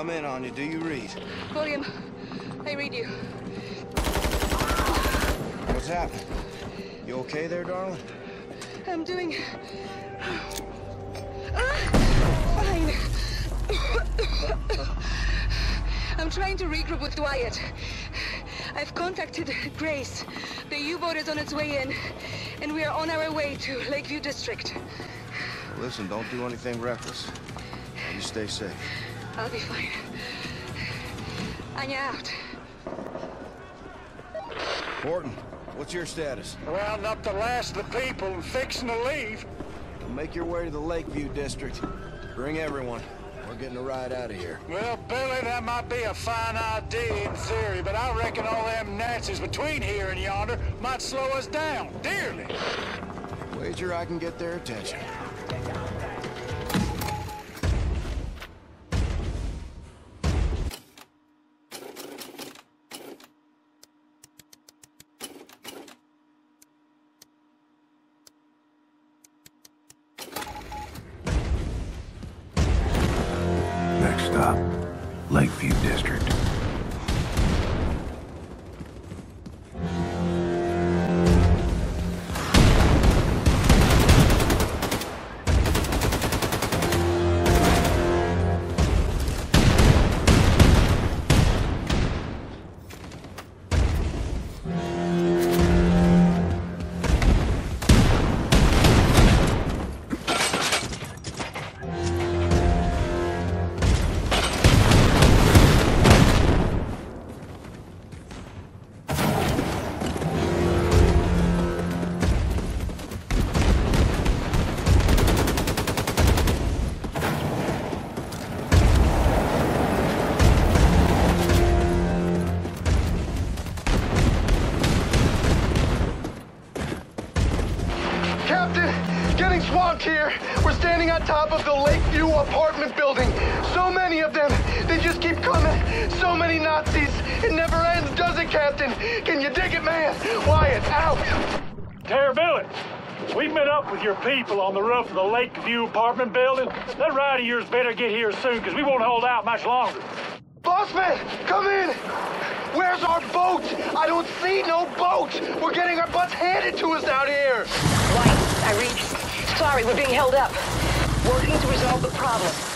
Come in, Anya. Do you read? William, I read you. What's happening? You okay there, darling? I'm doing... Fine. I'm trying to regroup with Wyatt. I've contacted Grace. The U-boat is on its way in, and we are on our way to Lakeview District. Listen, don't do anything reckless. You stay safe. I'll be fine. Anya out. Horton, what's your status? Rounding up the last of the people and fixing to leave. Make your way to the Lakeview District. Bring everyone. We're getting a ride out of here. Well, Billy, that might be a fine idea in theory, but I reckon all them Nazis between here and yonder might slow us down, dearly. Wager I can get their attention. Top of the Lakeview apartment building. So many of them. They just keep coming. So many Nazis. It never ends, does it, Captain? Can you dig it, man? Wyatt, out. Terror Billy. We've met up with your people on the roof of the Lakeview apartment building. That ride of yours better get here soon, because we won't hold out much longer. Bossman, come in. Where's our boat? I don't see no boat. We're getting our butts handed to us out here. Wyatt, I read. Sorry, we're being held up. Working to resolve the problem.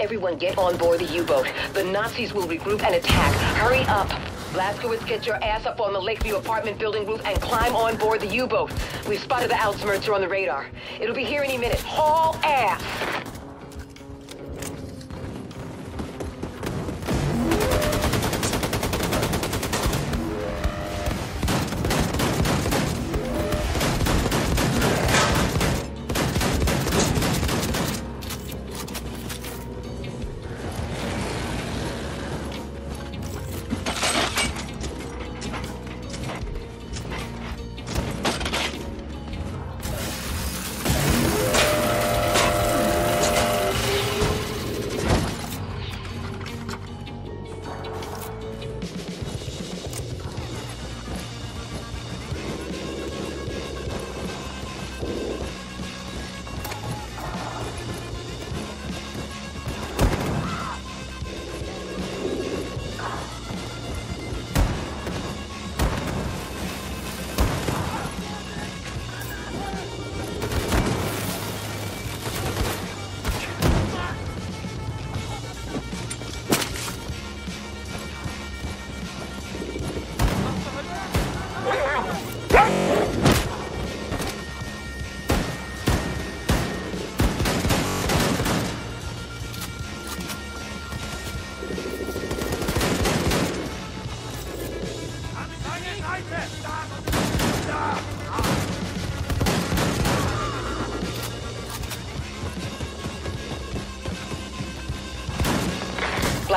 Everyone get on board the U-boat. The Nazis will regroup and attack. Hurry up. Blazkowicz, get your ass up on the Lakeview apartment building roof and climb on board the U-boat. We've spotted the Ausmerzer on the radar. It'll be here any minute. Haul ass!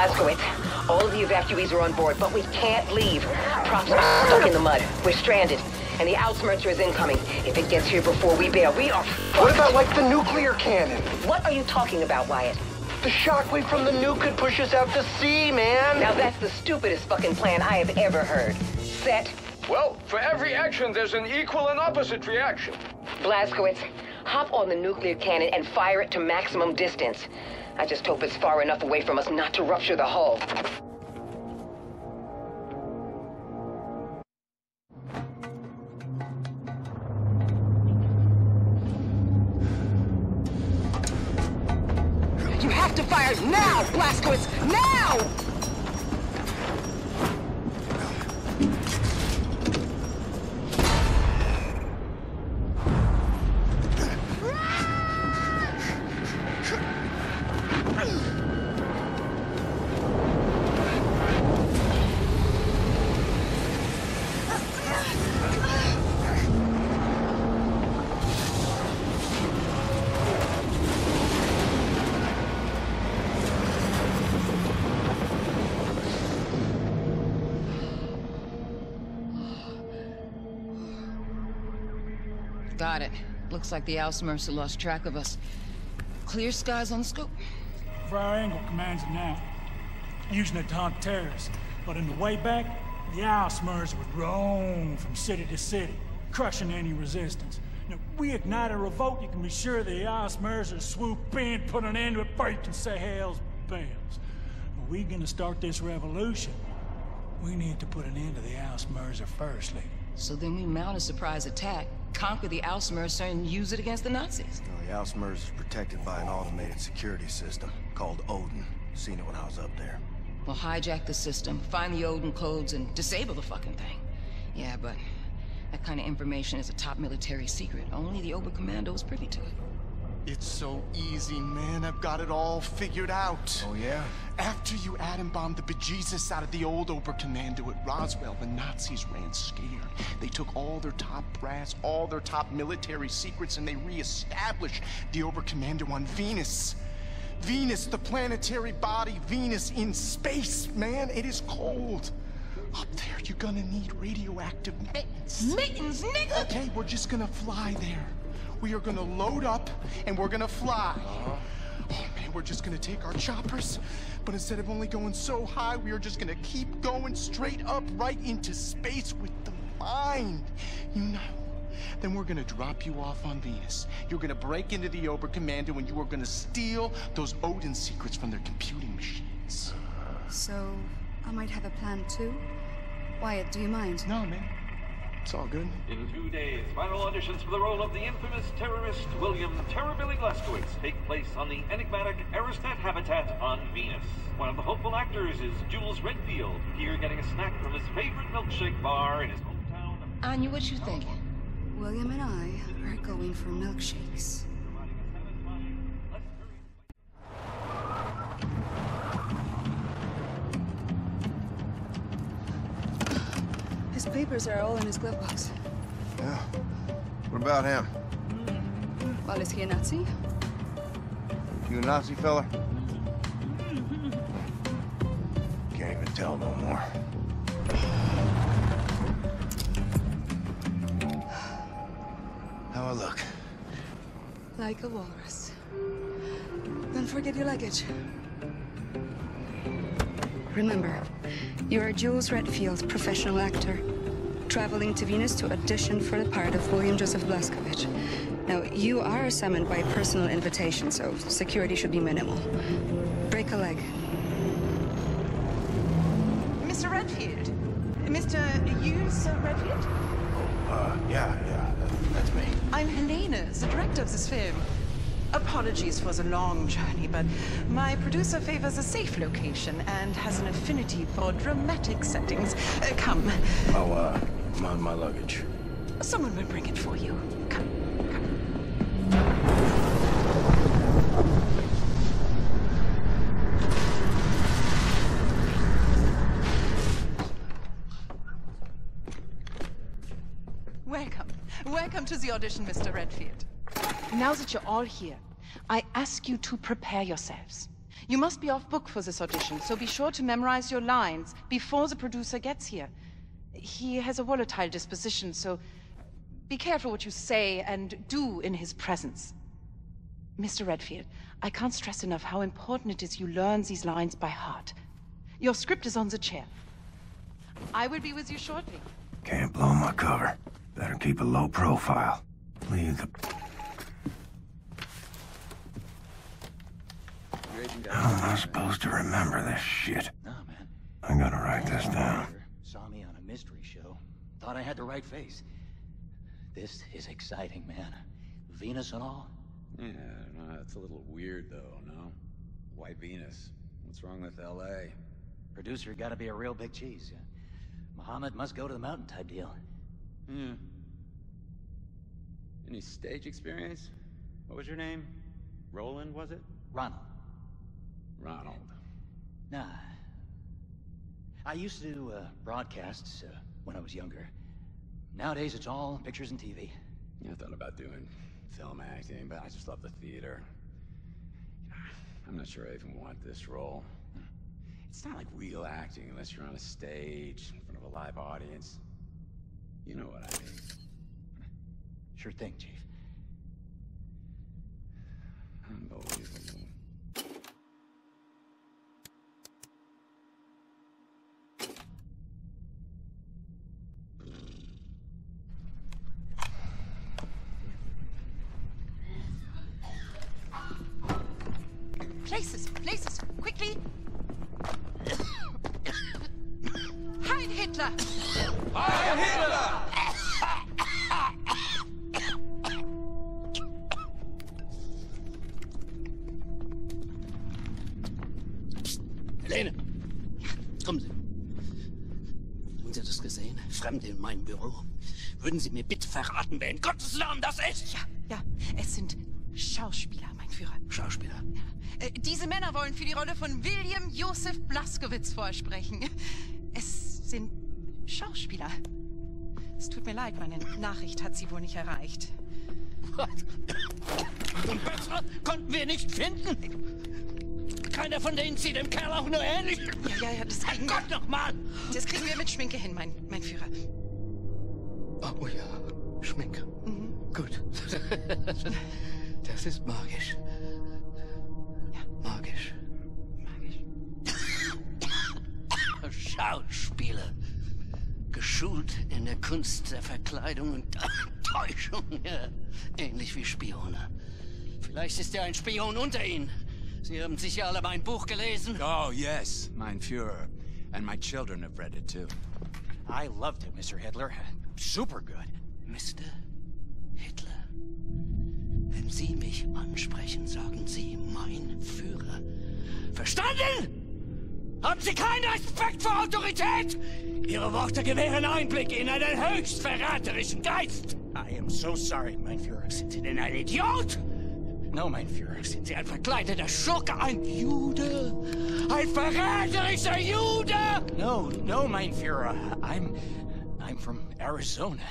Blazkowicz, all of the evacuees are on board, but we can't leave. Props are stuck in the mud. We're stranded. And the Ausmerzer is incoming. If it gets here before we bail, we are What about, like, the nuclear cannon? What are you talking about, Wyatt? The shockwave from the nuke could push us out to sea, man. Now that's the stupidest fucking plan I have ever heard. Set. Well, for every action, there's an equal and opposite reaction. Blazkowicz, hop on the nuclear cannon and fire it to maximum distance. I just hope it's far enough away from us not to rupture the hull. Like the Ausmerzer lost track of us. Clear skies on the scope. Frau Engel commands it now, using it to hunt terrorists. But in the way back, the Ausmerzer would roam from city to city, crushing any resistance. Now, we ignite a revolt, you can be sure the Ausmerzer swoop in, put an end to it you can say hell's bells. But we gonna start this revolution. We need to put an end to the Ausmerzer first, lady. So then we mount a surprise attack, conquer the Ausmerzer, and use it against the Nazis. No, the Ausmerzer is protected by an automated security system called Odin. Seen it when I was up there. We'll hijack the system, find the Odin codes, and disable the fucking thing. Yeah, but that kind of information is a top military secret. Only the Oberkommando is privy to it. It's so easy, man. I've got it all figured out. Oh, yeah? After you atom bombed the bejesus out of the old Oberkommando at Roswell, the Nazis ran scared. They took all their top brass, all their top military secrets, and they re-established the Oberkommando on Venus. Venus, the planetary body, Venus in space, man. It is cold. Up there, you're gonna need radioactive mittens. Mittens, nigga! Okay, we're just gonna fly there. We are gonna load up and we're gonna fly. Uh-huh. Oh man, we're just gonna take our choppers, but instead of only going so high, we are just gonna keep going straight up right into space with the mind. You know? Then we're gonna drop you off on Venus. You're gonna break into the Oberkommando and you are gonna steal those Odin secrets from their computing machines. Uh-huh. So, I might have a plan too? Wyatt, do you mind? No, man. It's all good. In two days, final auditions for the role of the infamous terrorist William Terrorbilly Blazkowicz take place on the enigmatic Aristat habitat on Venus. One of the hopeful actors is Jules Redfield, here getting a snack from his favorite milkshake bar in his hometown. Anya, what you thinking? William and I are going for milkshakes. His papers are all in his glove box. Yeah. What about him? Well, is he a Nazi? You a Nazi fella? Can't even tell no more. How I look? Like a walrus. Don't forget your luggage. Remember, you're Jules Redfield, professional actor, traveling to Venus to audition for the part of William Joseph Blazkowicz. Now, you are summoned by personal invitation, so security should be minimal. Break a leg. Mr. Redfield? Mr. Jules Redfield? Uh, yeah, yeah, that's me. I'm Helena, the director of this film. Apologies for the long journey, but my producer favors a safe location and has an affinity for dramatic settings. Uh, come. Oh, uh, my, my luggage. Someone will bring it for you. Come. Welcome. Welcome to the audition, Mr. Redfield. Now that you're all here, I ask you to prepare yourselves. You must be off book for this audition, so be sure to memorize your lines before the producer gets here. He has a volatile disposition, so be careful what you say and do in his presence. Mr. Redfield, I can't stress enough how important it is you learn these lines by heart. Your script is on the chair. I will be with you shortly. Can't blow my cover. Better keep a low profile. Leave the... How am I supposed to remember this shit? No, man. I gotta write this down. Saw me on a mystery show. Thought I had the right face. This is exciting, man. Venus and all? Yeah, no, that's a little weird, though, no? Why Venus? What's wrong with L.A.? Producer gotta be a real big cheese. Yeah. Muhammad must go to the mountain type deal. Hmm. Any stage experience? What was your name? Roland, was it? Ronald. Ronald. Nah. I used to do uh, broadcasts uh, when I was younger. Nowadays, it's all pictures and TV. Yeah, I thought about doing film acting, but I just love the theater. I'm not sure I even want this role. It's not like real acting unless you're on a stage in front of a live audience. You know what I mean. Sure thing, Chief. Unbelievable. Blaskowitz vorsprechen. Es sind Schauspieler. Es tut mir leid, meine Nachricht hat sie wohl nicht erreicht. Was? Und besser konnten wir nicht finden. Keiner von denen sieht dem Kerl auch nur ähnlich. Ja, ja, ja, das kriegen Gott nochmal! Das kriegen wir mit Schminke hin, mein, mein Führer. Oh ja, Schminke. Gut. Das ist. Magisch. Schauspieler. Geschult in der Kunst der Verkleidung und Täuschung. Ja. Ähnlich wie Spione. Vielleicht ist er ein Spion unter Ihnen. Sie haben sicher alle mein Buch gelesen. Oh, yes, mein Führer. And my children have read it too. I loved it, Mr. Hitler. Super good. Mr. Hitler. Wenn Sie mich ansprechen, sagen Sie mein Führer. Verstanden? Haben Sie keinen Respekt vor Autorität? Ihre Worte gewähren Einblick in einen höchst verräterischen Geist. I am so sorry, mein Führer. Sind Sie denn ein Idiot? No, mein Führer. Sind Sie ein verkleideter Schurke, ein Jude? Ein verräterischer Jude? No, no, mein Führer. I'm... I'm from Arizona.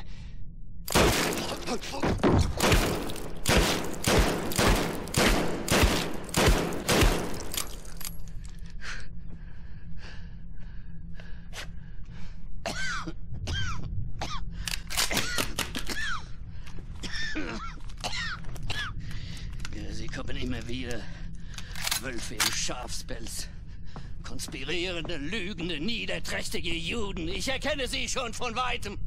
Ja, Sie kommen immer wieder. Wölfe im Schafspelz. Konspirierende, lügende, niederträchtige Juden. Ich erkenne sie schon von weitem.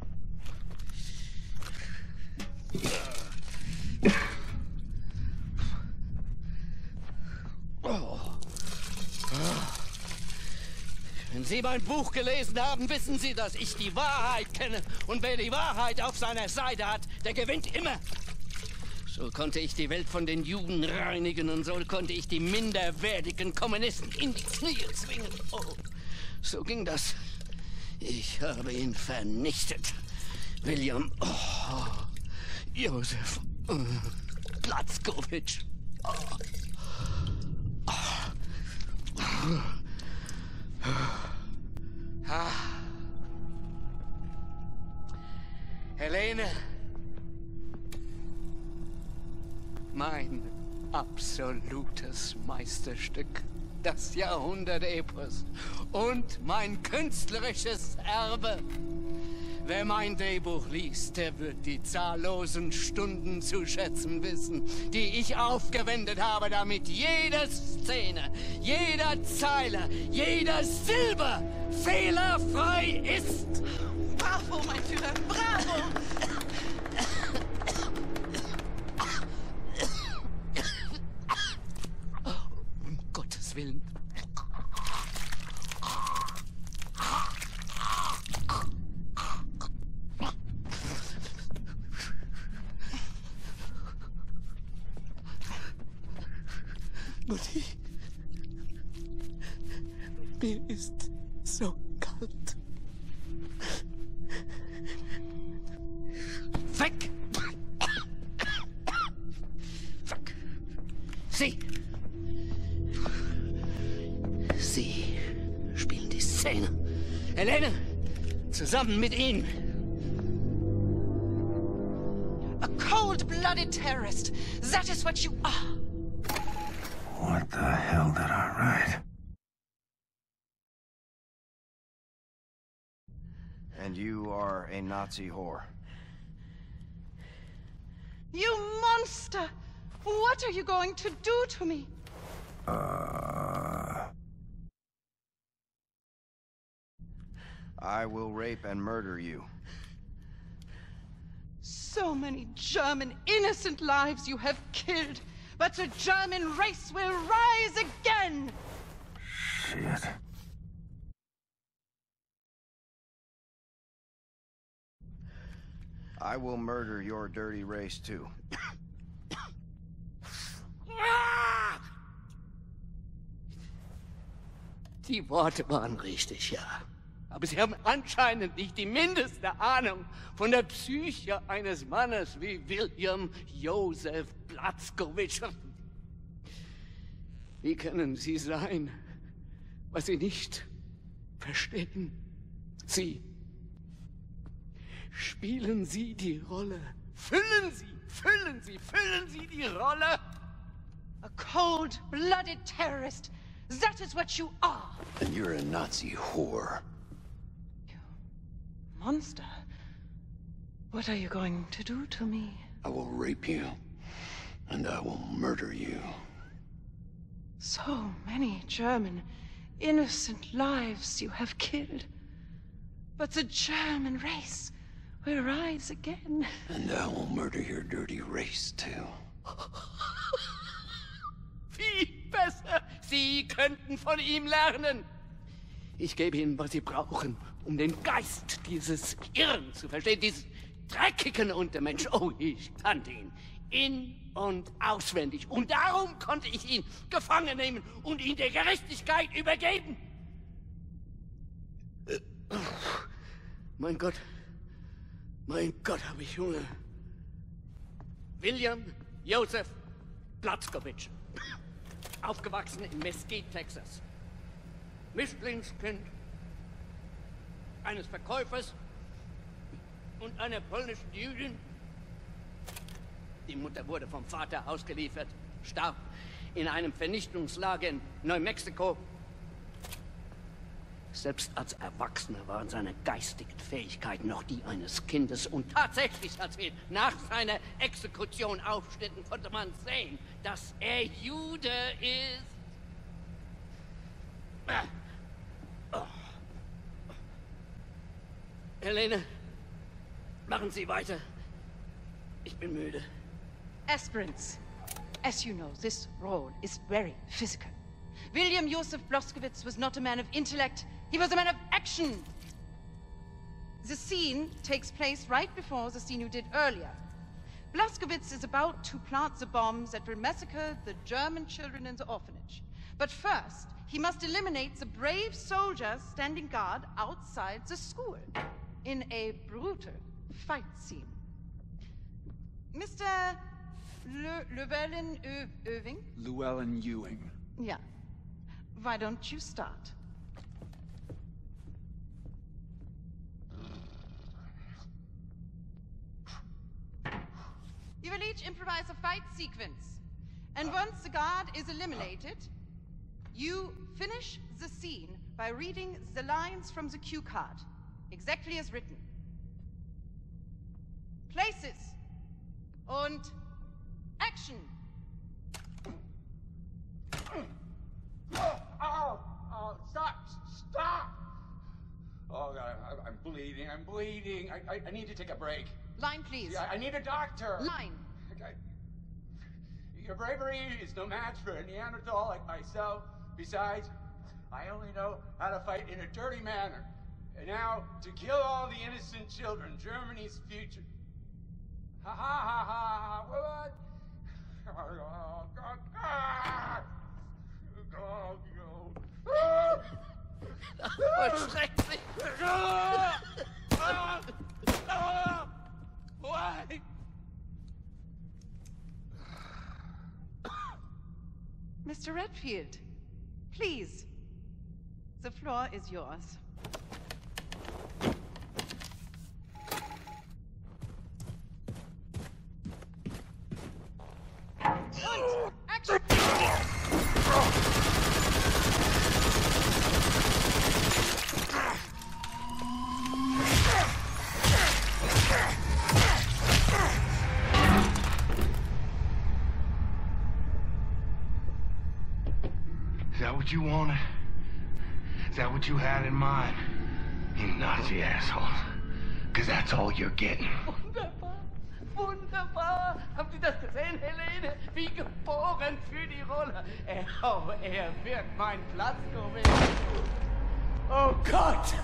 Wenn Sie mein Buch gelesen haben, wissen Sie, dass ich die Wahrheit kenne. Und wer die Wahrheit auf seiner Seite hat, der gewinnt immer. So konnte ich die Welt von den Juden reinigen und so konnte ich die minderwertigen Kommunisten in die Knie zwingen. Oh, so ging das. Ich habe ihn vernichtet. William oh, Josef oh, Platzkowitsch. Oh. Helene. Mein absolutes Meisterstück. das Jahrhundert-Epos und mein künstlerisches Erbe. Wer mein Drehbuch liest, der wird die zahllosen Stunden zu schätzen wissen, die ich aufgewendet habe, damit jede Szene, jeder Zeile, jeder Silber fehlerfrei ist. Bravo, mein Führer, bravo! Willen. Mutti. Mir ist zusammen mit ihm. A cold-blooded terrorist. That is what you are. What the hell did I write? And you are a Nazi whore. You monster! What are you going to do to me? Uh... I will rape and murder you. So many German innocent lives you have killed, but the German race will rise again! Shit. I will murder your dirty race too. Die Worte waren richtig, ja. Aber Sie haben anscheinend nicht die mindeste Ahnung von der Psyche eines Mannes wie William Joseph Blatzkowitsch. Wie können Sie sein, was Sie nicht verstehen? Sie. Spielen Sie die Rolle. Füllen Sie, füllen Sie, füllen Sie die Rolle. A cold-blooded terrorist. That is what you are. And you're a Nazi whore. Monster. What are you going to do to me? I will rape you. And I will murder you. So many German innocent lives you have killed. But the German race will rise again. And I will murder your dirty race too. Viel besser. Sie könnten von ihm lernen. Ich gebe Ihnen, was Sie brauchen, um den Geist dieses Irren zu verstehen, dieses dreckigen Untermensch. Oh, ich kannte ihn in- und auswendig. Und darum konnte ich ihn gefangen nehmen und ihn der Gerechtigkeit übergeben. Mein Gott, mein Gott, habe ich Hunger. William Joseph Platzkowitsch. Aufgewachsen in Mesquite, Texas. Mischlingskind eines Verkäufers und einer polnischen Jüdin. Die Mutter wurde vom Vater ausgeliefert, starb in einem Vernichtungslager in Neumexiko. Selbst als Erwachsener waren seine geistigen Fähigkeiten noch die eines Kindes. Und tatsächlich, als wir nach seiner Exekution aufschnitten, konnte man sehen, dass er Jude ist. Helene, machen Sie weiter. Ich bin müde. Aspirants, as you know, this role is very physical. William Joseph Blazkowicz was not a man of intellect, he was a man of action. The scene takes place right before the scene you did earlier. Blazkowicz is about to plant the bombs that will massacre the German children in the orphanage. But first, he must eliminate the brave soldiers standing guard outside the school in a brutal fight scene. Mr. Le Llewellyn Irving? Llewellyn Ewing. Yeah. Why don't you start? You will each improvise a fight sequence. And ah. once the guard is eliminated, You finish the scene by reading the lines from the cue card, exactly as written. Places und action. Oh, oh, oh, stop, stop! Oh, God, I, I'm bleeding, I'm bleeding. I, I, I need to take a break. Line, please. Yeah, I need a doctor. Line. Okay. Your bravery is no match for a Neanderthal like myself. Besides, I only know how to fight in a dirty manner. And now, to kill all the innocent children, Germany's future. Ha ha ha ha! What? No. Oh, schrecklich! Why? Mr. Redfield, please. The floor is yours. Is that what you wanted? Is that what you had in mind? You Nazi assholes. Because that's all you're getting. Wunderbar, wunderbar. Haben Sie das gesehen, Helene? Wie geboren für die Rolle. Oh, er wird mein Platzkommissar. Oh Gott!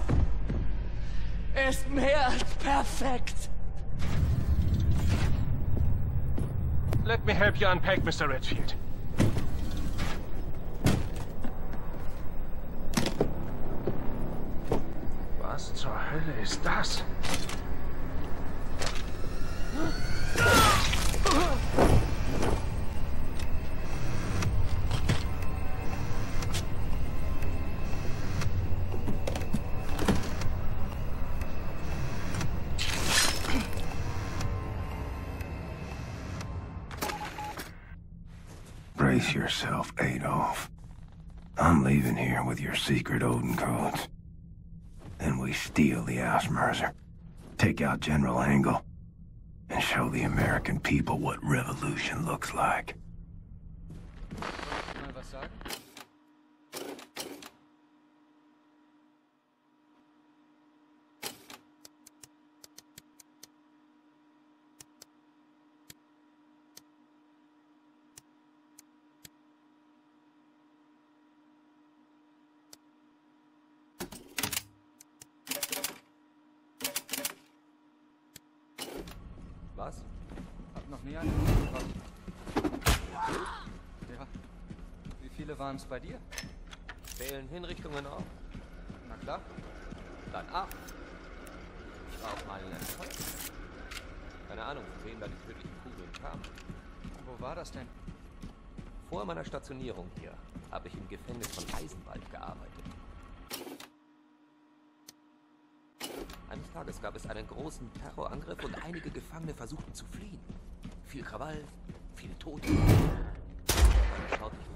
Er ist mehr als perfekt. Let me help you unpack, Mr. Redfield. Ist das? Brace yourself, Adolf. I'm leaving here with your secret Odin codes. Steal the Ausmerzer, take out General Engel, and show the American people what revolution looks like. Waren es bei dir? Zählen Hinrichtungen auf? Na klar. Dann acht. Ich war auch mal in einem Feuer. Keine Ahnung, von wem da die tödlichen Kugeln kamen. Wo war das denn? Vor meiner Stationierung hier habe ich im Gefängnis von Eisenwald gearbeitet. Eines Tages gab es einen großen Terrorangriff und einige Gefangene versuchten zu fliehen. Viel Krawall, viele Tote. Dann schaute ich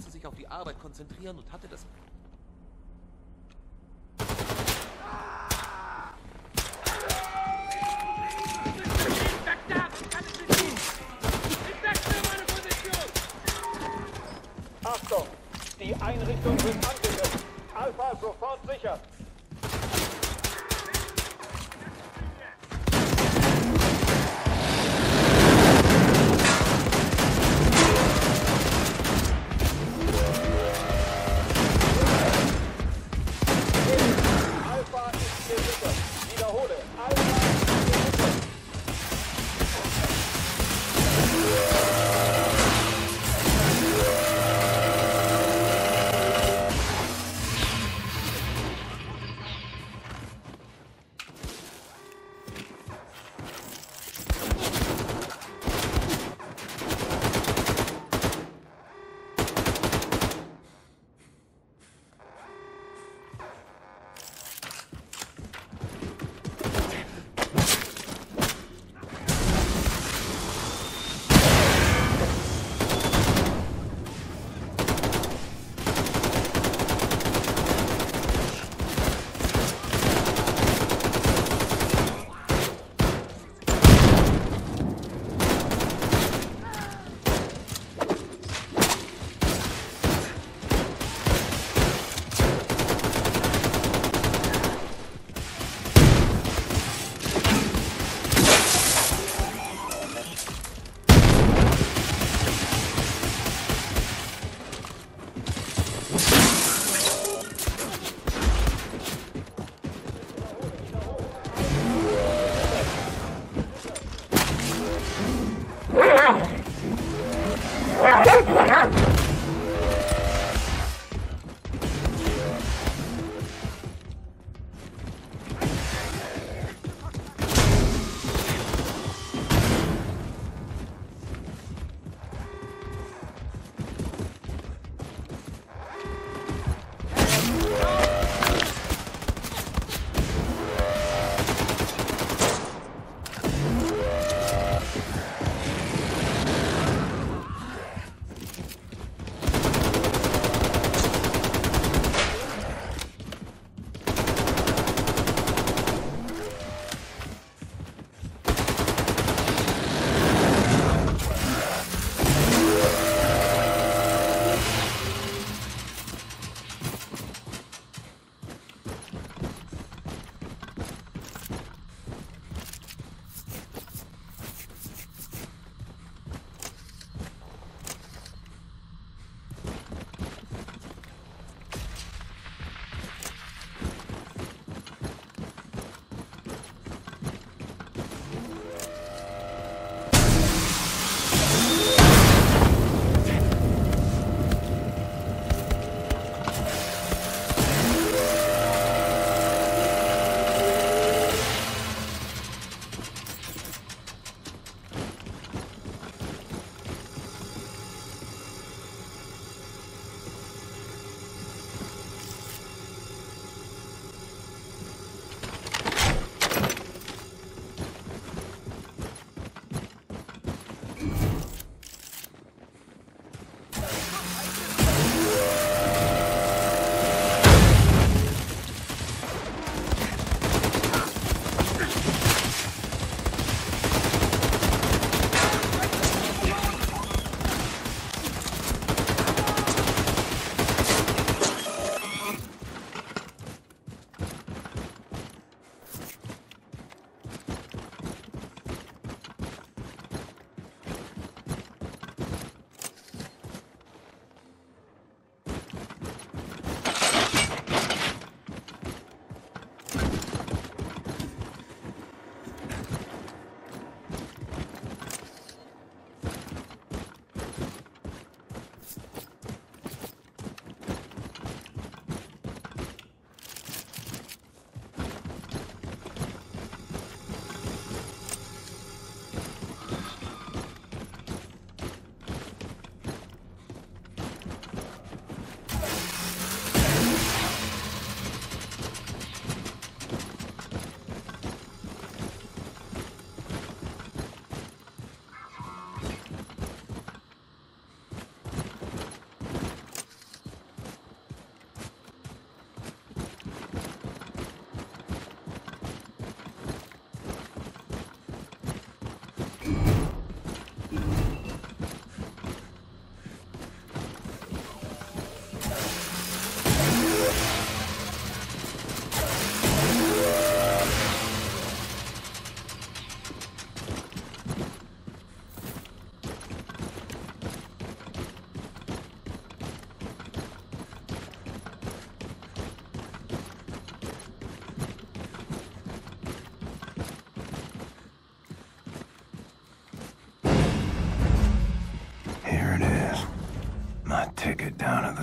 Musste sich auf die Arbeit konzentrieren und hatte das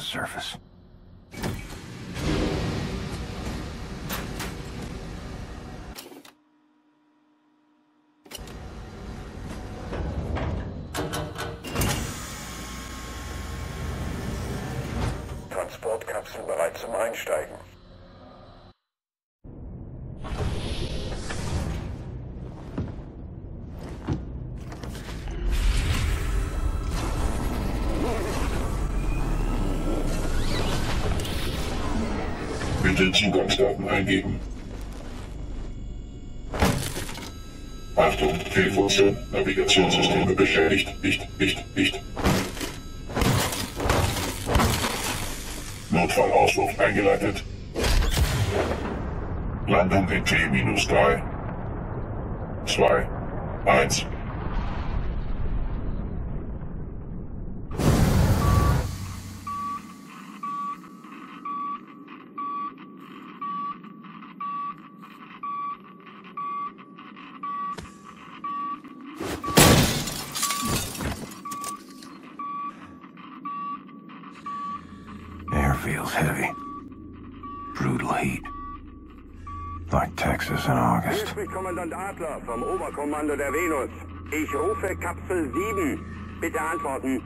surface. Transportkapsel bereit zum Einsteigen. Bitte Zugangsdaten eingeben. Achtung, Fehlfunktion, Navigationssysteme beschädigt, nicht, nicht, nicht. Notfallauswurf eingeleitet. Landung in T-3. 2. Vom Oberkommando der Venus. Ich rufe Kapsel 7. Bitte antworten.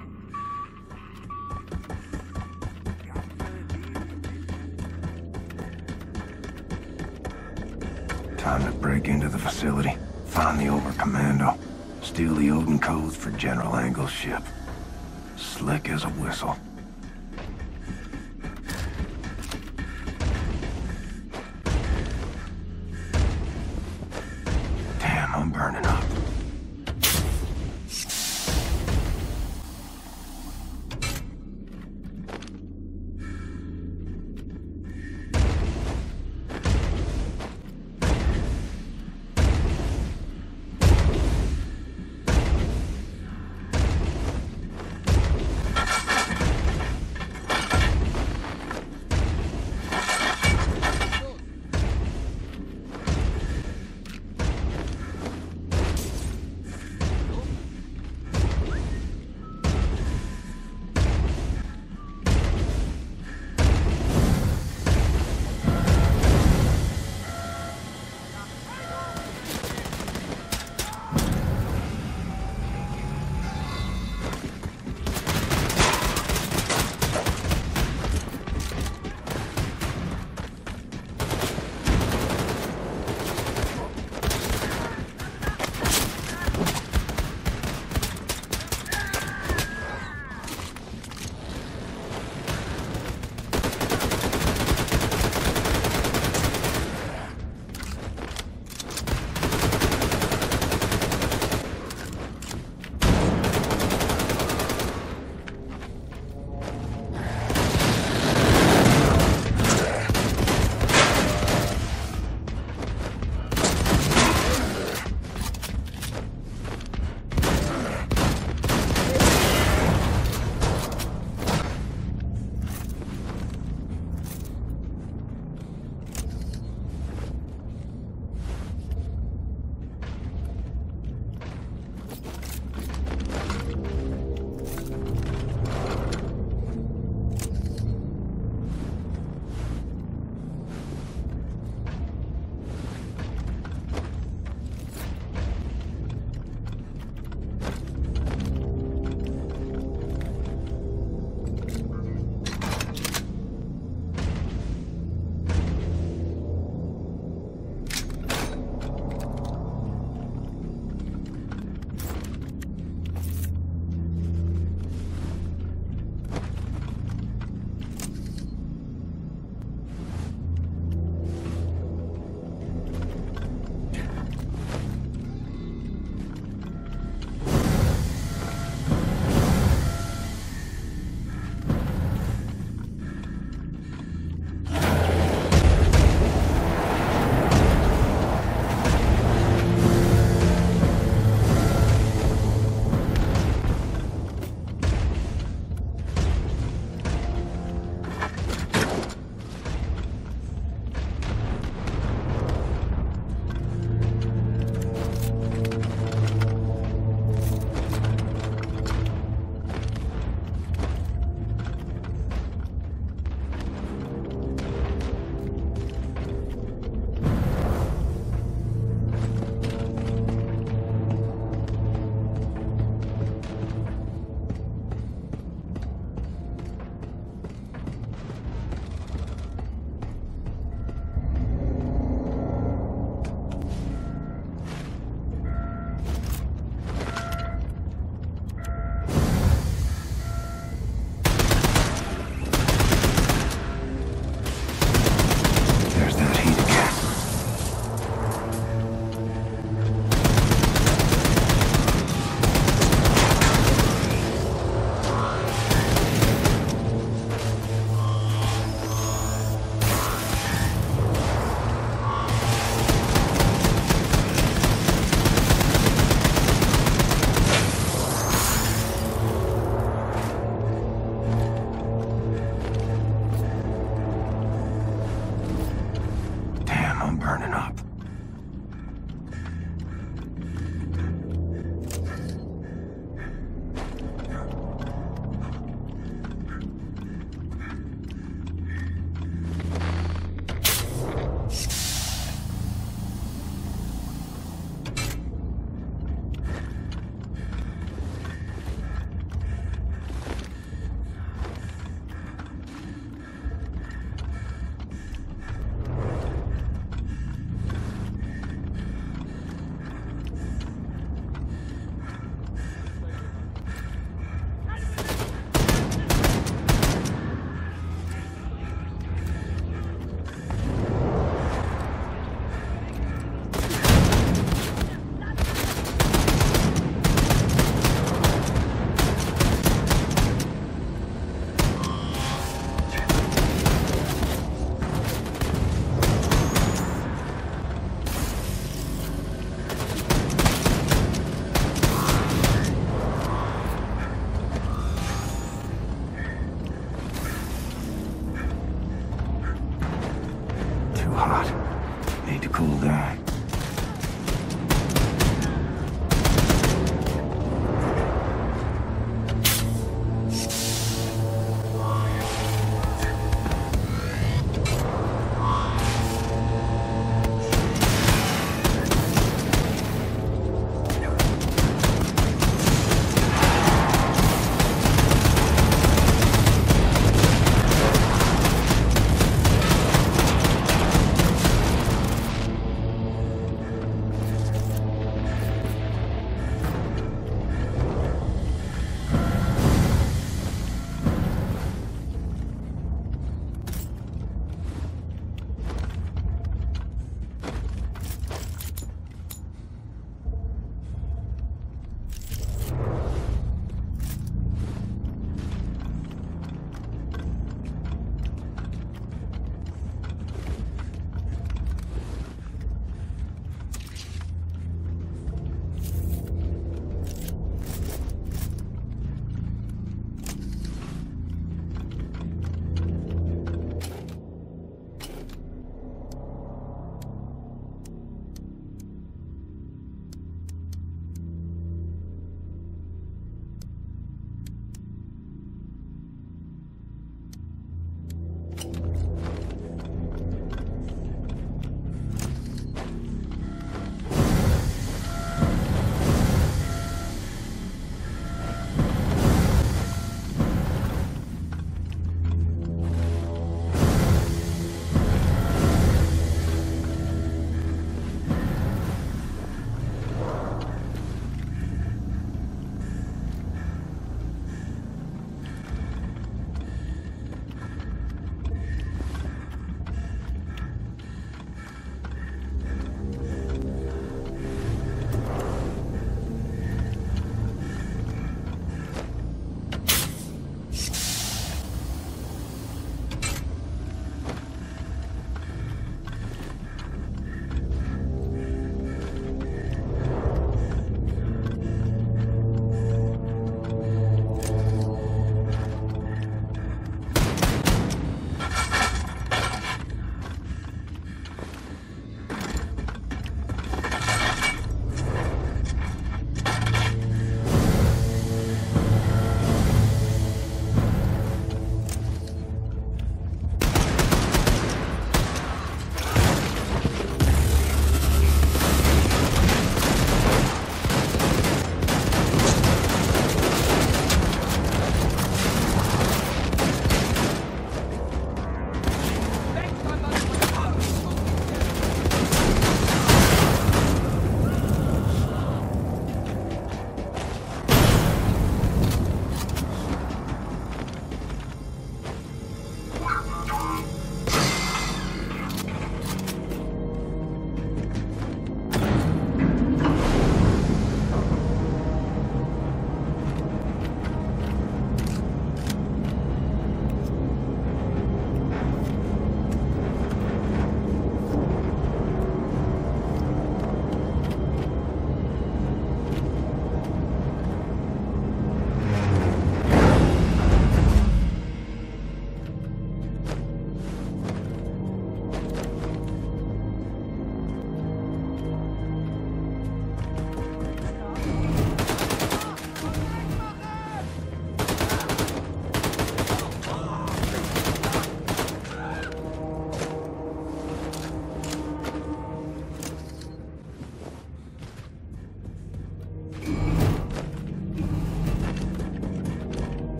Time to break into the facility, find the Oberkommando, steal the Odin codes for General Engel's ship. Slick as a whistle.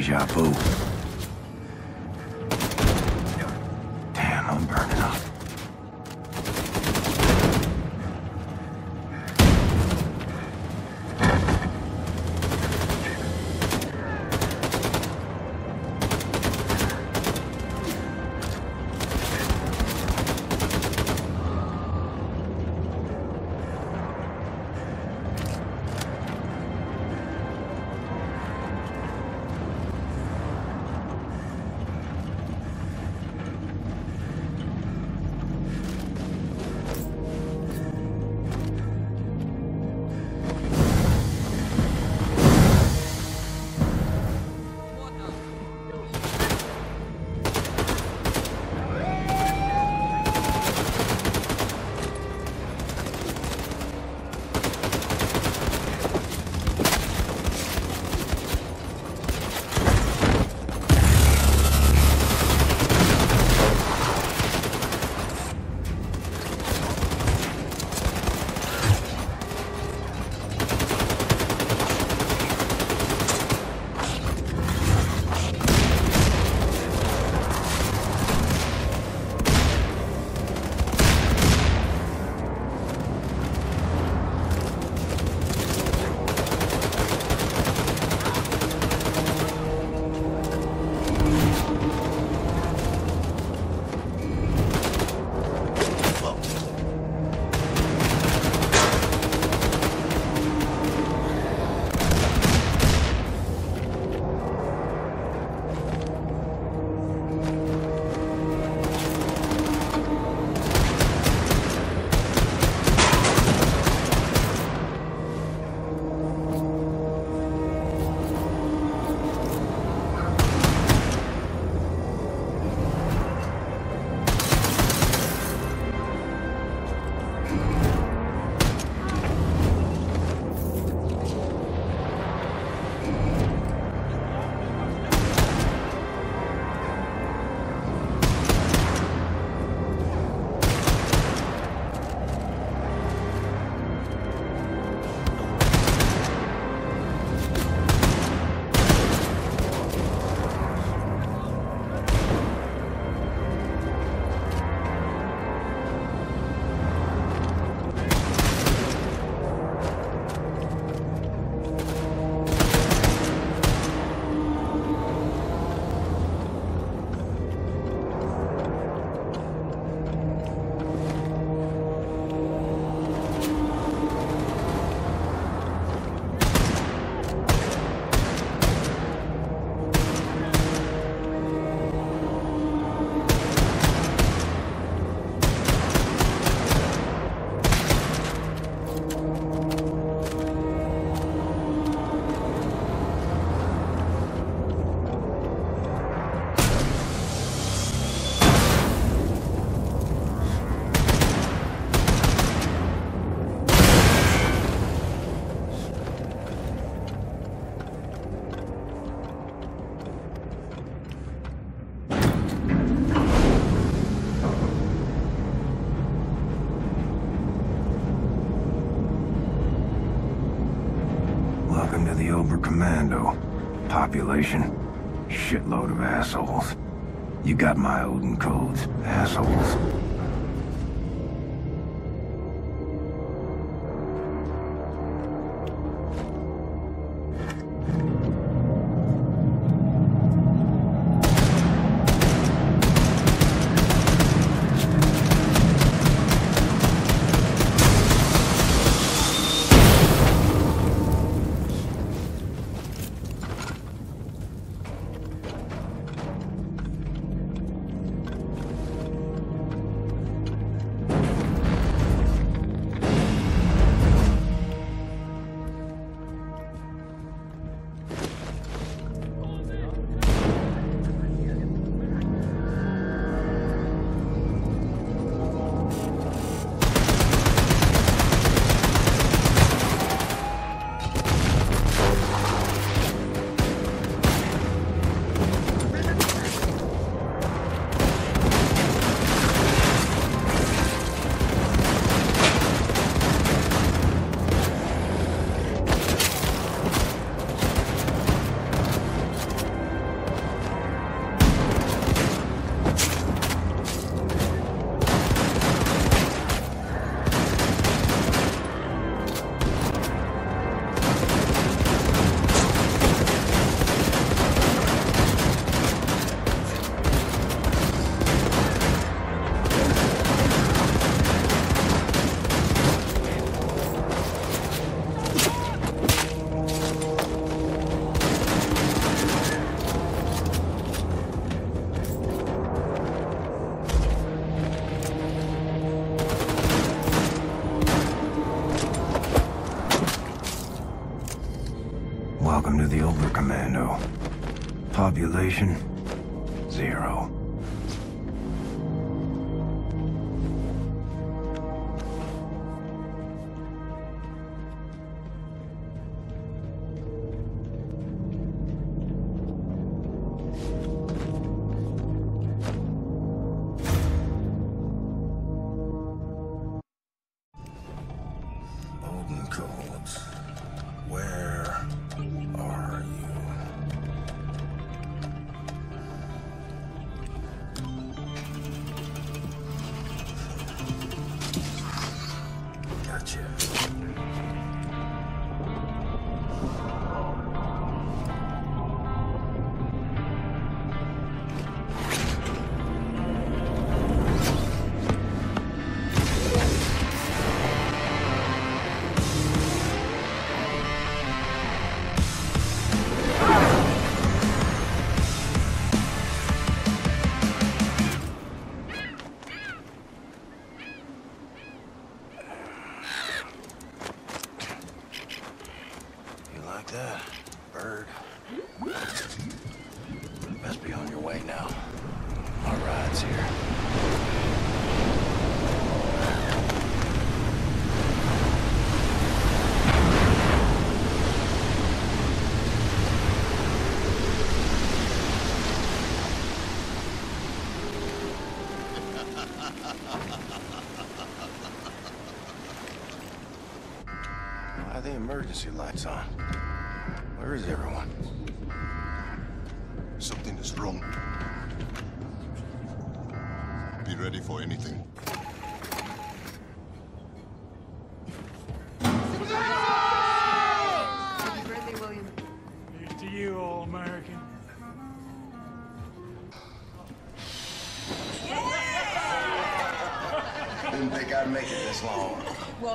Deja vu. You got my Odin codes, assholes.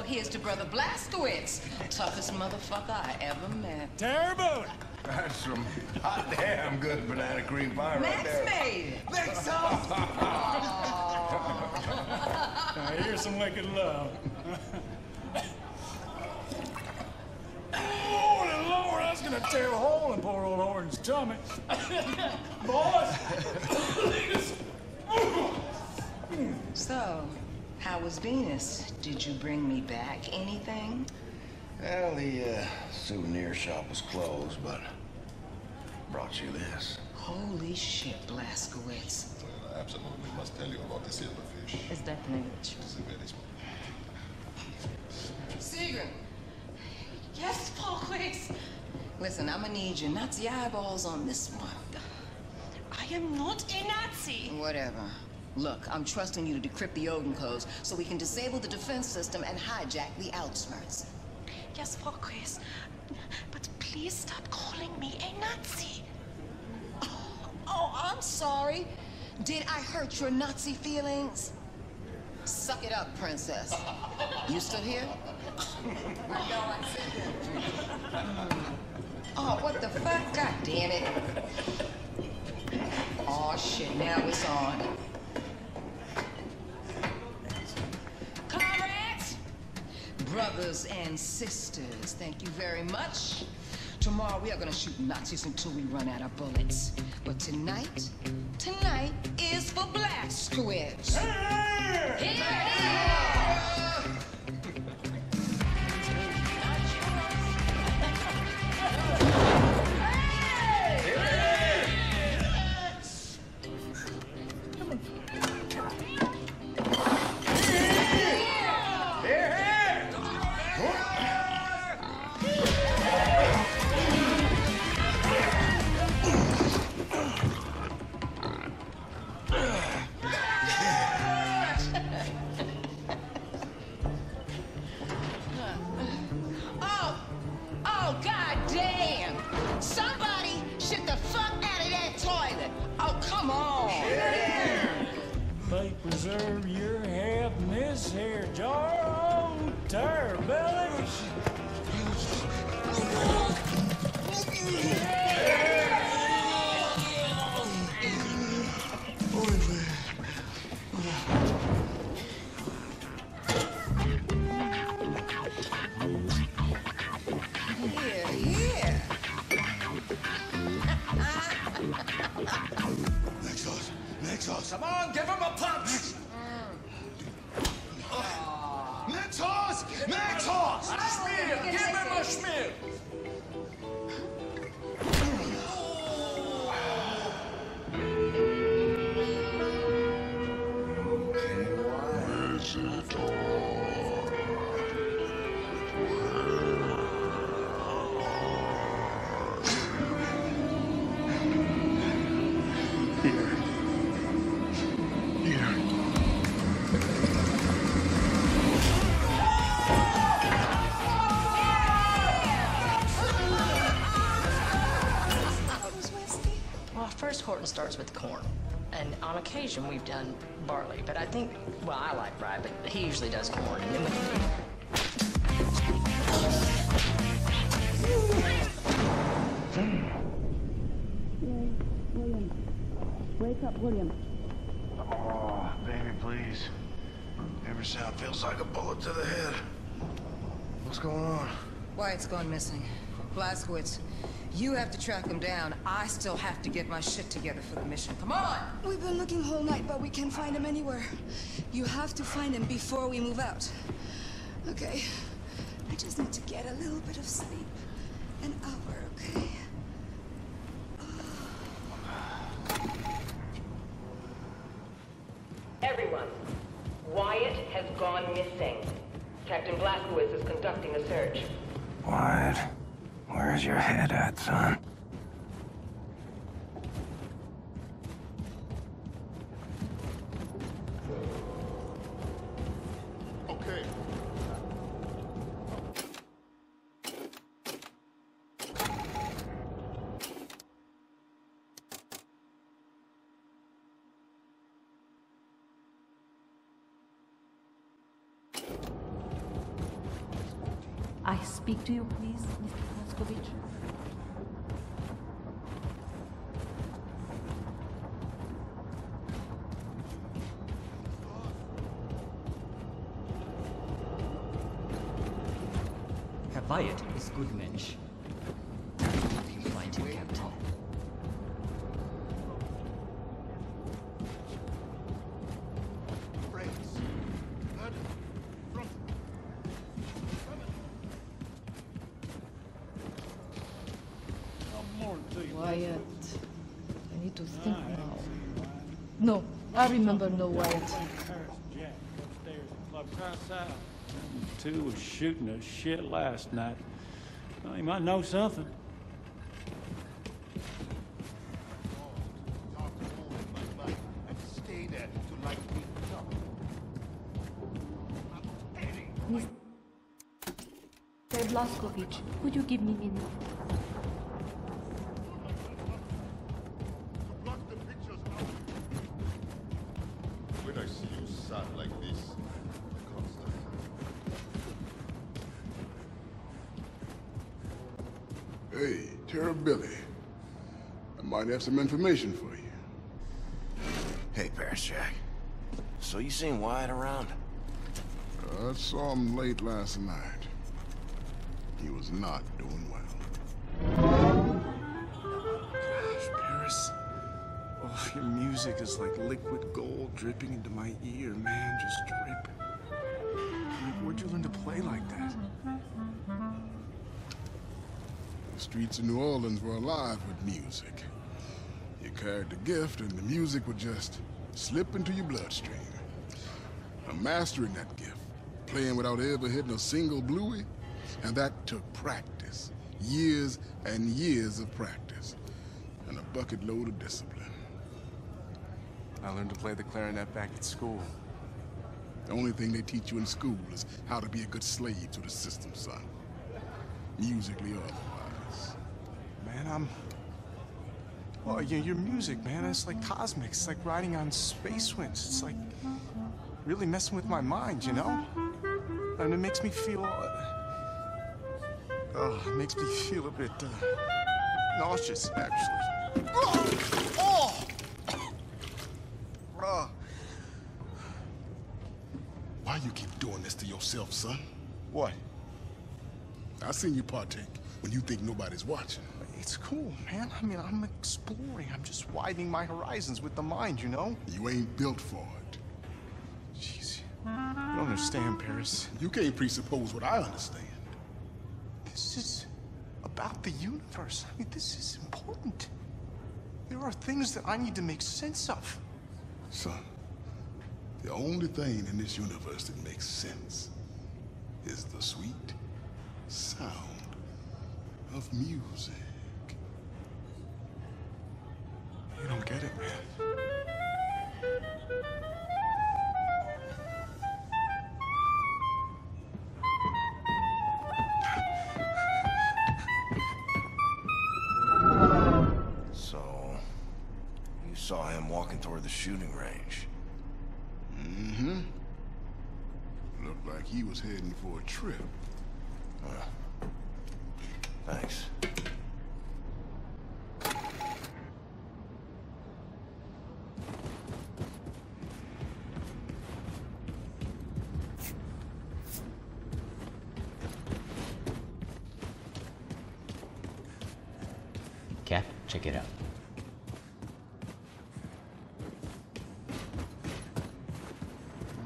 Well, here's to Brother Blazkowicz. Toughest motherfucker I ever met. Terrible! That's some hot damn good banana cream pie right Max there. made it. Think so? Now, here's some wicked love. Lord, Lord, I was gonna tear a hole in poor old Orange's tummy. Boys! So, how was Venus? Did you bring me back anything? Well, the uh, souvenir shop was closed, but brought you this. Holy shit, Blazkowicz. I absolutely must tell you about the silverfish. It's definitely rich. It's a very small. Sigrun. Yes, Polquix. Listen, I'm gonna need your Nazi eyeballs on this one. I am not a Nazi. Whatever. Look, I'm trusting you to decrypt the Odin codes so we can disable the defense system and hijack the Ausmerzer. Yes, Chris. But please stop calling me a Nazi. Oh, oh, I'm sorry. Did I hurt your Nazi feelings? Suck it up, princess. You still here? oh, what the fuck? God damn it. Oh, shit, now it's on. Comrades, brothers and sisters, thank you very much. Tomorrow we are gonna shoot Nazis until we run out of bullets. But tonight, tonight is for Blazkowicz. Oh, occasion we've done barley, but I think, well, I like rye, but he usually does corn. And then we, William. Wake up, William. Oh, baby, please. Every sound feels like a bullet to the head. What's going on? Wyatt's gone missing. Blazkowicz, you have to track him down. I still have to get my shit together for the mission. Come on! We've been looking whole night, but we can't find him anywhere. You have to find him before we move out. Okay. I just need to get a little bit of sleep. An hour, okay? Everyone, Wyatt has gone missing. Captain Blazkowicz is conducting a search. Wyatt, where's your head at, son? Okay. I speak to you, please, Mr. Moskovich. Herr Wyatt ist gut Mensch. I remember no Wyatt. Two was shooting the shit last night. Well, he might know something. Stay there to like me up. Mr. Blazkowicz, could you give me a minute? Might have some information for you. Hey, Paris Jack. So you seen Wyatt around? I saw him late last night. He was not doing well. Gosh, Paris. Oh, your music is like liquid gold dripping into my ear, man. Just drip. Like, where'd you learn to play like that? The streets of New Orleans were alive with music. You carried the gift, and the music would just slip into your bloodstream. I'm mastering that gift, playing without ever hitting a single bluey, and that took practice. Years and years of practice, and a bucket load of discipline. I learned to play the clarinet back at school. The only thing they teach you in school is how to be a good slave to the system, son. Musically or otherwise. Man, I'm. Well, your, your music, man, it's like cosmic. It's like riding on space winds. It's like really messing with my mind, you know? And it makes me feel. Uh, oh, it makes me feel a bit uh, nauseous, actually. Oh! oh! Why you keep doing this to yourself, son? What? I seen you partake when you think nobody's watching. It's cool, man. I mean, I'm exploring. I'm just widening my horizons with the mind, you know? You ain't built for it. Jeez. You don't understand, Paris. You can't presuppose what I understand. This is about the universe. I mean, this is important. There are things that I need to make sense of. Son, the only thing in this universe that makes sense is the sweet sound of music. You don't get it, man. So, you saw him walking toward the shooting range. Mm-hmm. Looked like he was heading for a trip. Cap, check it out.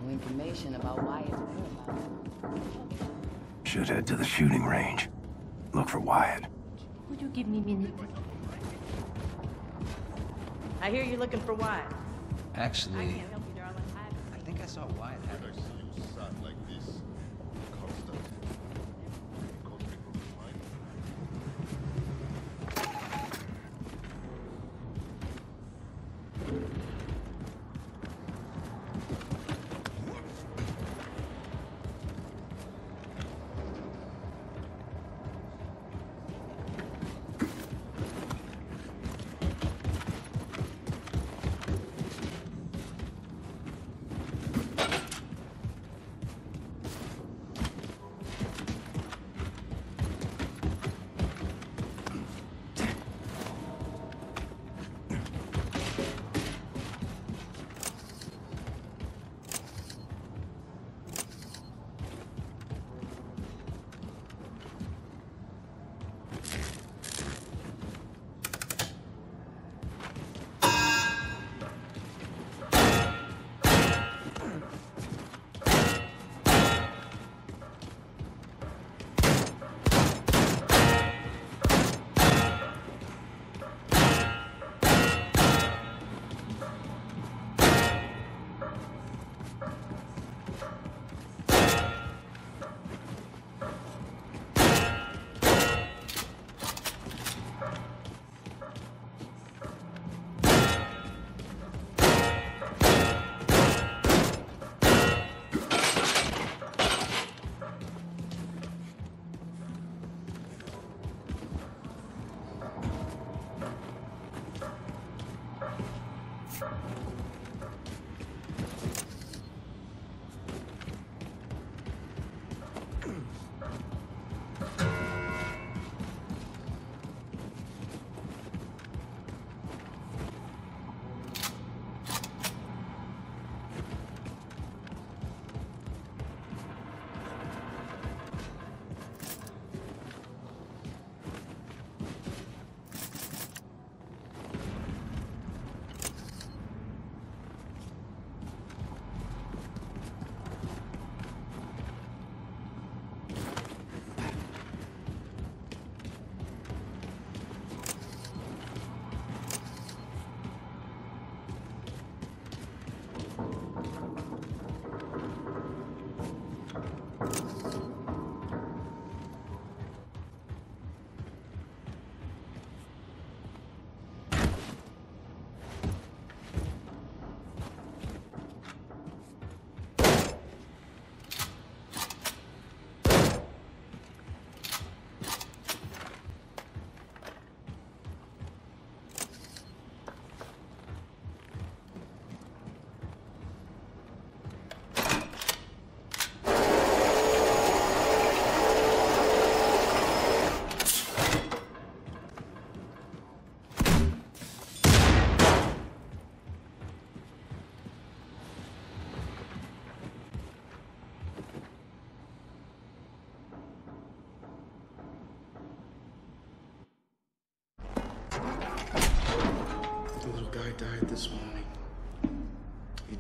No information about Wyatt's whereabouts. Should head to the shooting range. Look for Wyatt. Would you give me a minute? I hear you're looking for Wyatt. Actually,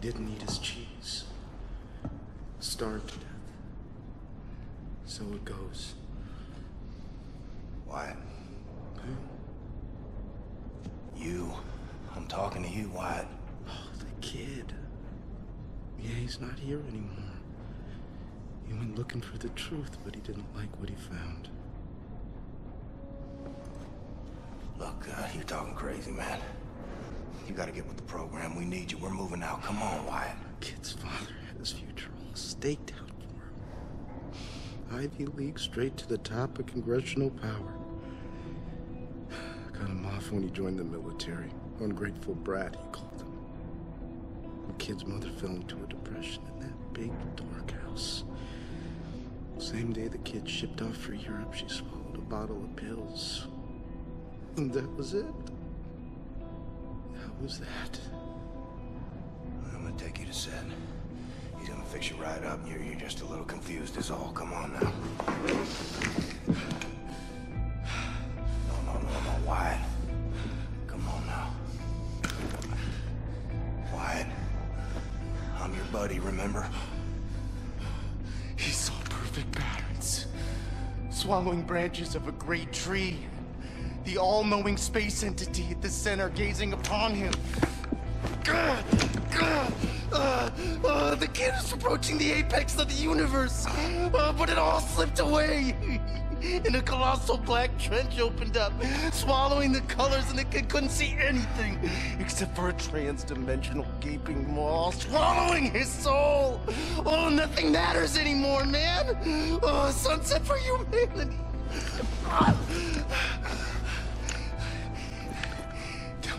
didn't eat his cheese. starved to death. So it goes. Wyatt. Who? You. I'm talking to you, Wyatt. Oh, the kid. Yeah, he's not here anymore. He went looking for the truth, but he didn't like what he found. Look, uh, you're talking crazy, man. You gotta get with program. We need you. We're moving out. Come on, Wyatt. Kid's father had his future all staked out for him. Ivy League straight to the top of congressional power. Cut him off when he joined the military. Ungrateful brat, he called him. The kid's mother fell into a depression in that big, dark house. Same day the kid shipped off for Europe, she swallowed a bottle of pills. And that was it. Was that? I'm gonna take you to Set. He's gonna fix you right up. You're, you're just a little confused is all. Come on now. No, no, no, no, Wyatt. Come on now. Wyatt. I'm your buddy, remember? He saw perfect patterns. Swallowing branches of a great tree. The all-knowing space entity at the center gazing upon him. Gah! Gah! Uh, uh, the kid is approaching the apex of the universe, uh, but it all slipped away. And a colossal black trench opened up, swallowing the colors, and the kid couldn't see anything except for a trans-dimensional gaping maw swallowing his soul. Oh, nothing matters anymore, man. Oh, sunset for humanity.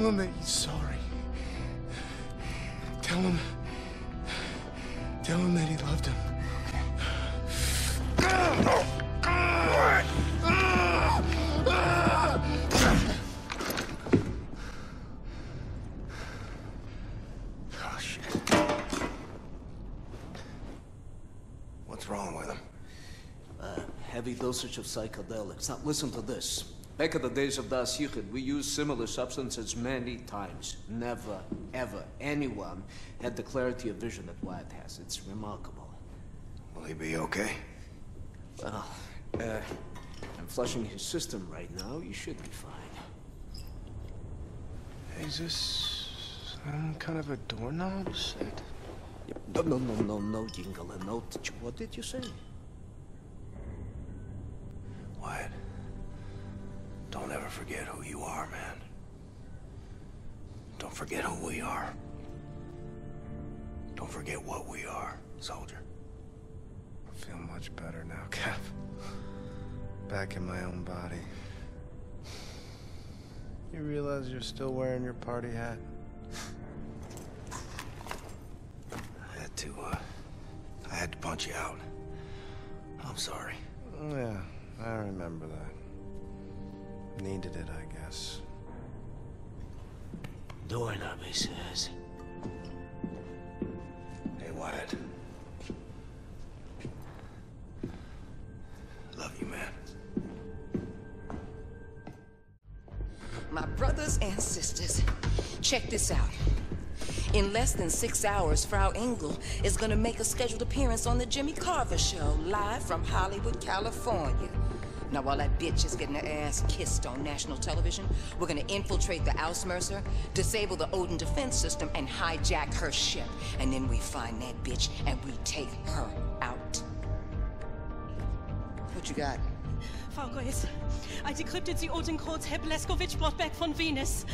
Tell him that he's sorry. Tell him. Tell him that he loved him. Oh, shit. What's wrong with him? Uh, heavy dosage of psychedelics. Now, listen to this. Back in the days of Da'at Yichud, we used similar substances many times. Never, ever, anyone had the clarity of vision that Wyatt has. It's remarkable. Will he be okay? Well, uh, I'm flushing his system right now. You should be fine. Is this some kind of a doorknob set? No, no, no, no, no, Jingle, no. Did you, what did you say? Wyatt. Don't ever forget who you are, man. Don't forget who we are. Don't forget what we are, soldier. I feel much better now, Cap. Back in my own body. You realize you're still wearing your party hat? I had to, uh, I had to punch you out. I'm sorry. Yeah, I remember that. Needed it, I guess. Doorknob, he says. Hey, Wyatt. Love you, man. My brothers and sisters, check this out. In less than six hours, Frau Engel is gonna make a scheduled appearance on the Jimmy Carver Show, live from Hollywood, California. Now, while that bitch is getting her ass kissed on national television, we're gonna infiltrate the Ausmerzer, disable the Odin defense system, and hijack her ship. And then we find that bitch and we take her out. What you got? Frau I decrypted the Odin codes Herr Blazkowicz brought back from Venus.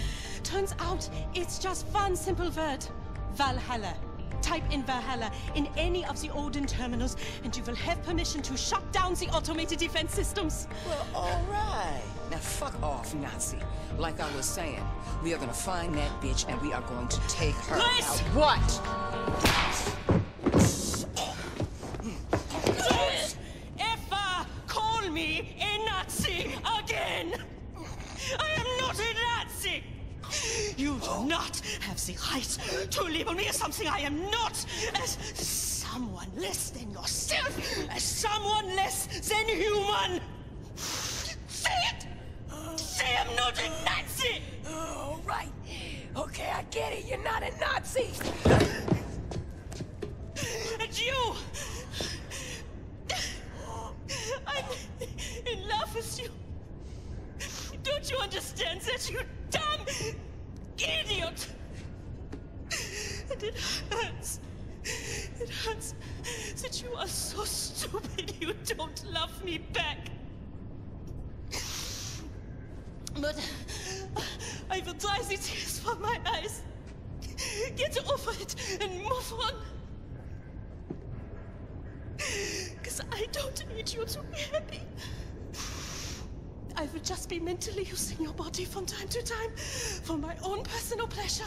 Turns out it's just one simple word. Valhalla. Type in Valhalla in any of the Odin terminals, and you will have permission to shut down the automated defense systems. Well, all right. Now, fuck off, Nazi. Like I was saying, we are gonna find that bitch and we are going to take her Grace! out. What? Don't ever call me a Nazi again! I am not a Nazi! You do not have the right to label me as something I am not, as someone less than yourself, as someone less than human. Say it! Say I'm not a Nazi! All oh, right. Okay, I get it. You're not a Nazi. and you! I'm in love with you. Don't you understand that you're? Damn idiot? And it hurts. It hurts that you are so stupid you don't love me back. But I will dry the tears from my eyes. Get over it and move on. Because I don't need you to be happy. I will just be mentally using your body from time to time for my own personal pleasure.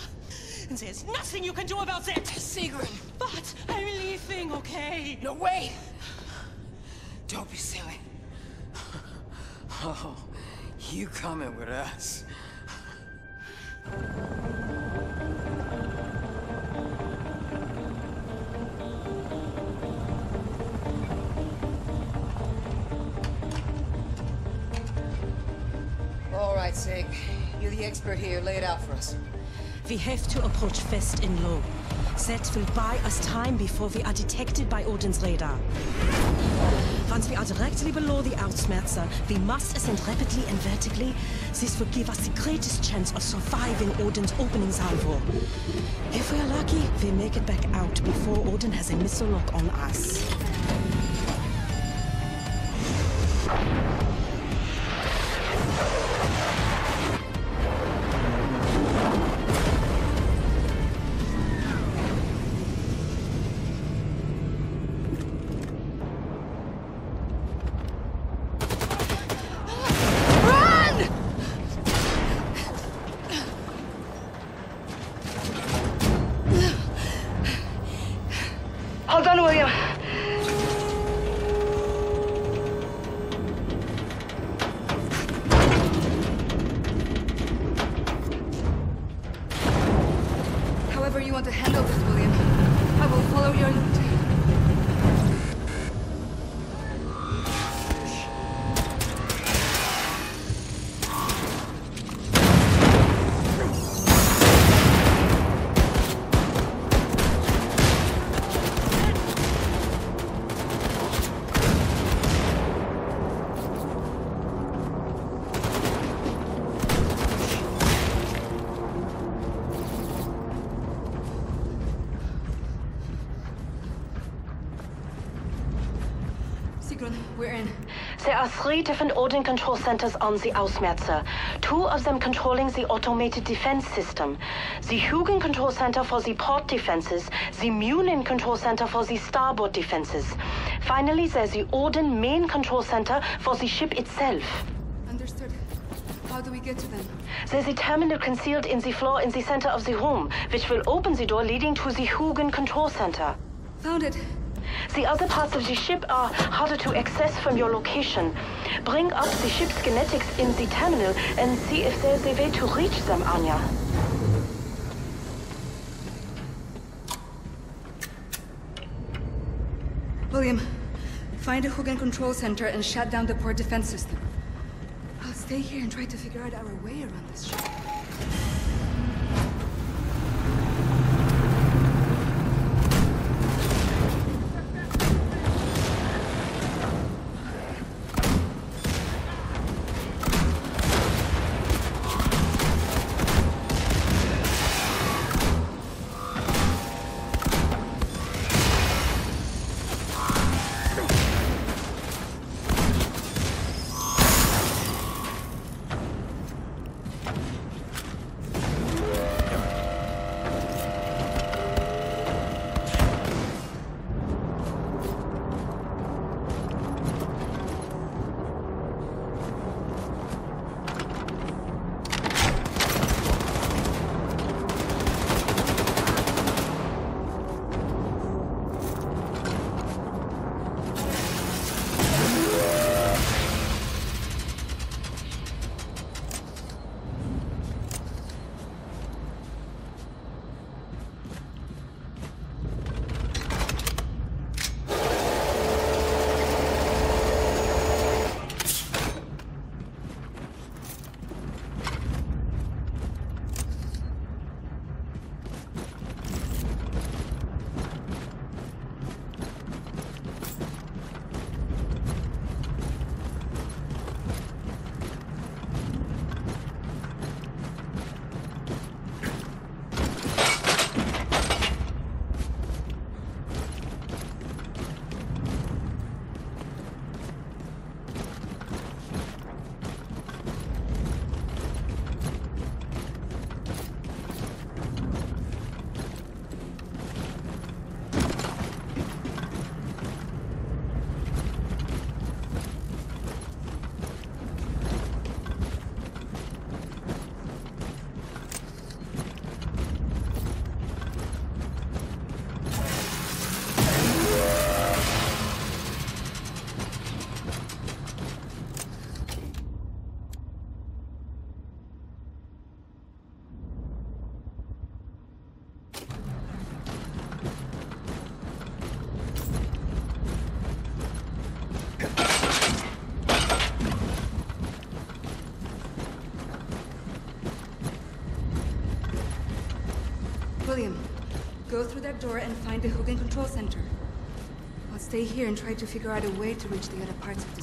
And there's nothing you can do about that. Sigrun. But I'm leaving, okay? No, wait! Don't be silly. Oh, you coming with us. You're the expert here. Lay it out for us. We have to approach fast and low. That will buy us time before we are detected by Odin's radar. Once we are directly below the Ausmerzer, we must ascend rapidly and vertically. This will give us the greatest chance of surviving Odin's opening salvo. If we are lucky, we make it back out before Odin has a missile lock on us. Three different Odin control centers on the Ausmerzer. Two of them controlling the automated defense system. The Hugin control center for the port defenses, the Munin control center for the starboard defenses. Finally, there's the Odin main control center for the ship itself. Understood. How do we get to them? There's a terminal concealed in the floor in the center of the room, which will open the door leading to the Hugin control center. Found it. The other parts of the ship are harder to access from your location. Bring up the ship's genetics in the terminal and see if there's a way to reach them, Anya. William, find a Hugin control center and shut down the port defense system. I'll stay here and try to figure out our way around this ship. Door and find the Hugin Control Center. I'll stay here and try to figure out a way to reach the other parts of this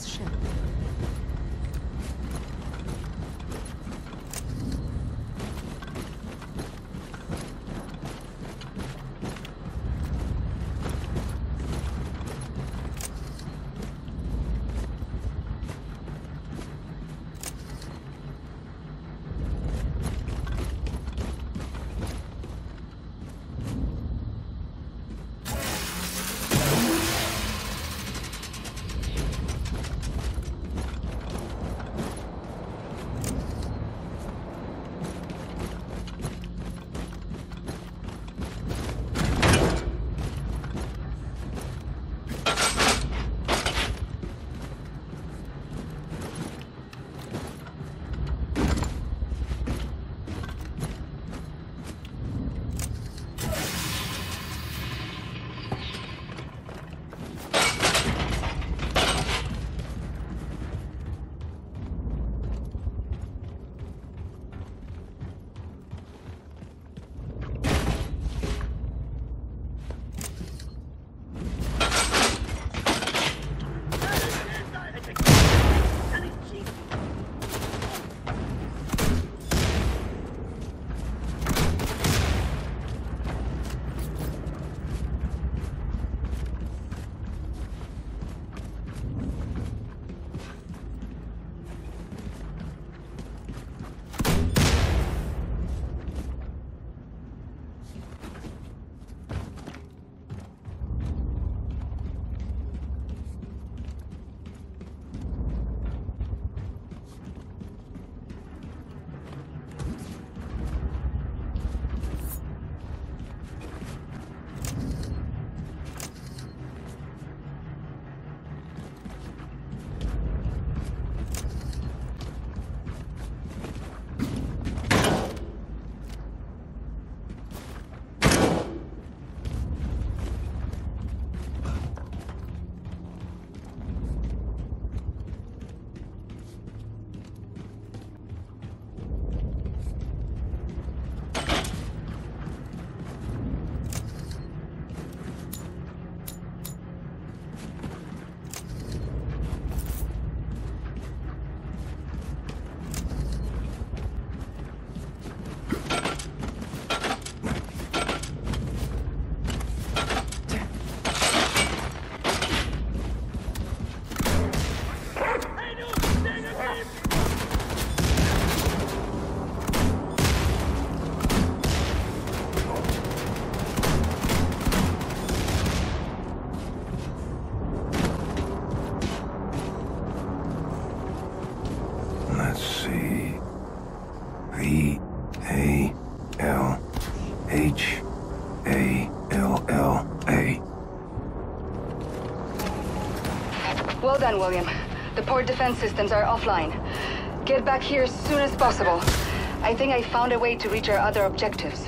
done, William. The port defense systems are offline. Get back here as soon as possible. I think I found a way to reach our other objectives.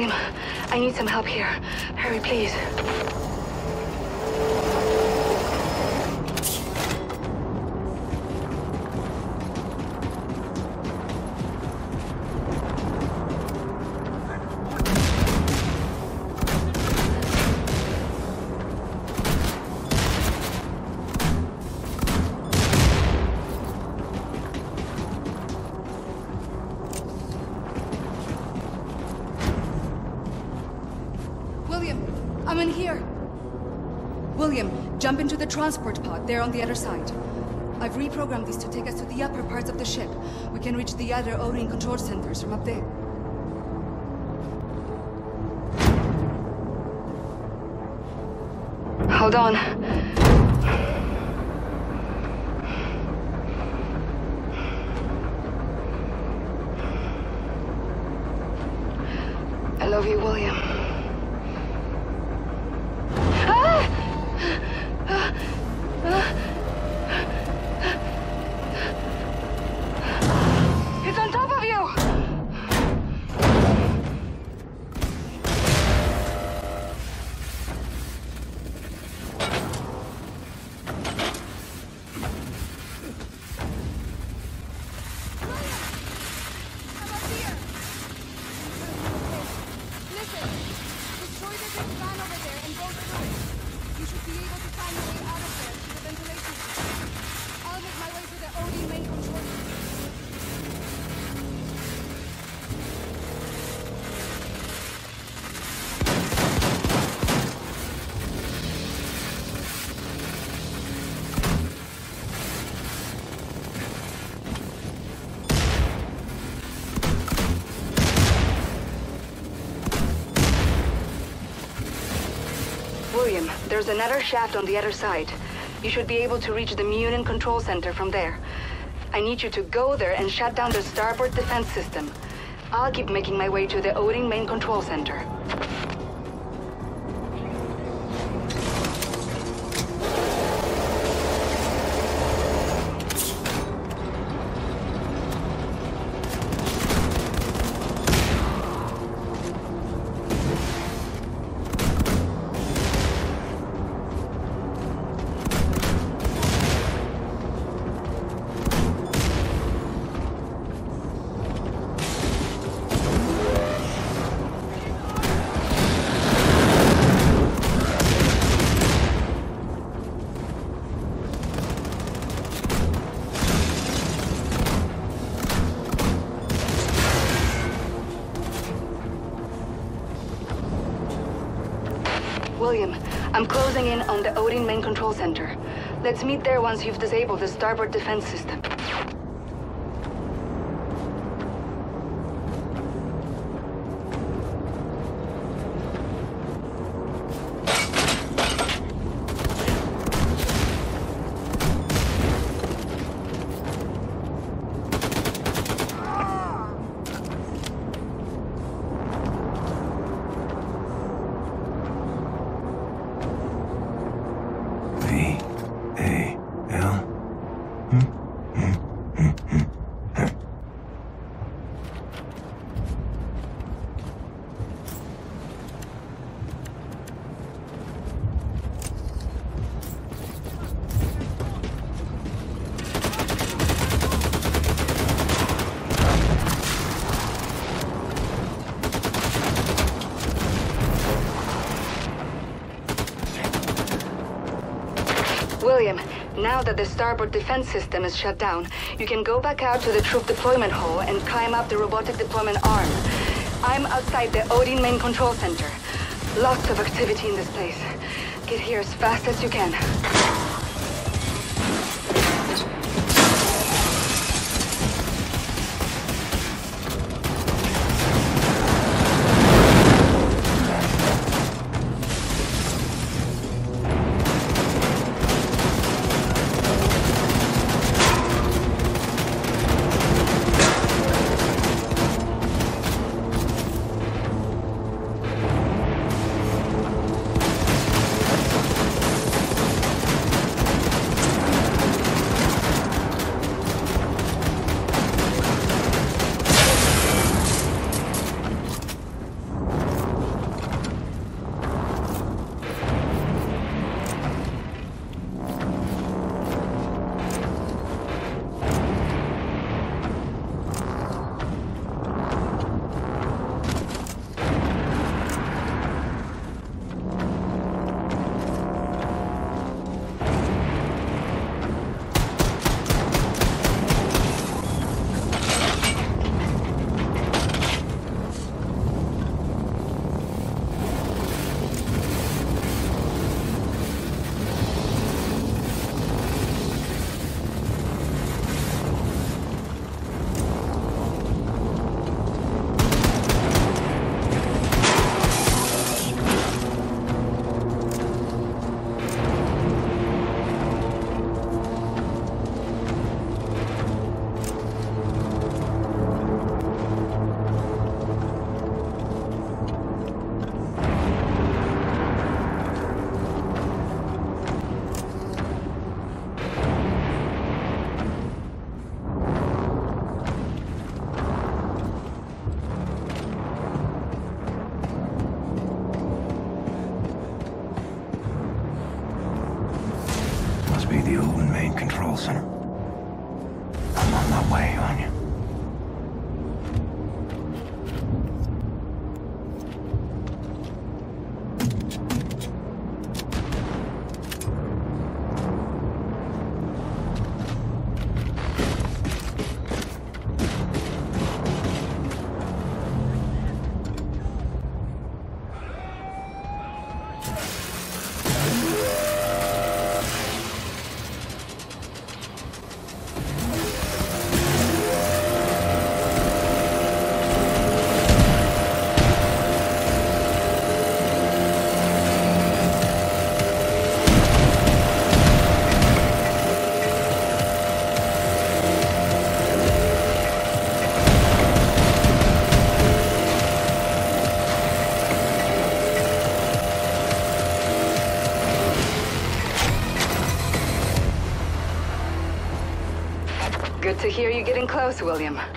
William, I need some help here. Hurry, please. Transport pod. They're on the other side. I've reprogrammed these to take us to the upper parts of the ship. We can reach the other Odin control centers from up there. Hold on. There's another shaft on the other side. You should be able to reach the Munin control center from there. I need you to go there and shut down the starboard defense system. I'll keep making my way to the Odin main control center. Center. Let's meet there once you've disabled the starboard defense system. That the starboard defense system is shut down, you can go back out to the troop deployment hall and climb up the robotic deployment arm. I'm outside the Odin main control center. Lots of activity in this place. Get here as fast as you can. Close, William.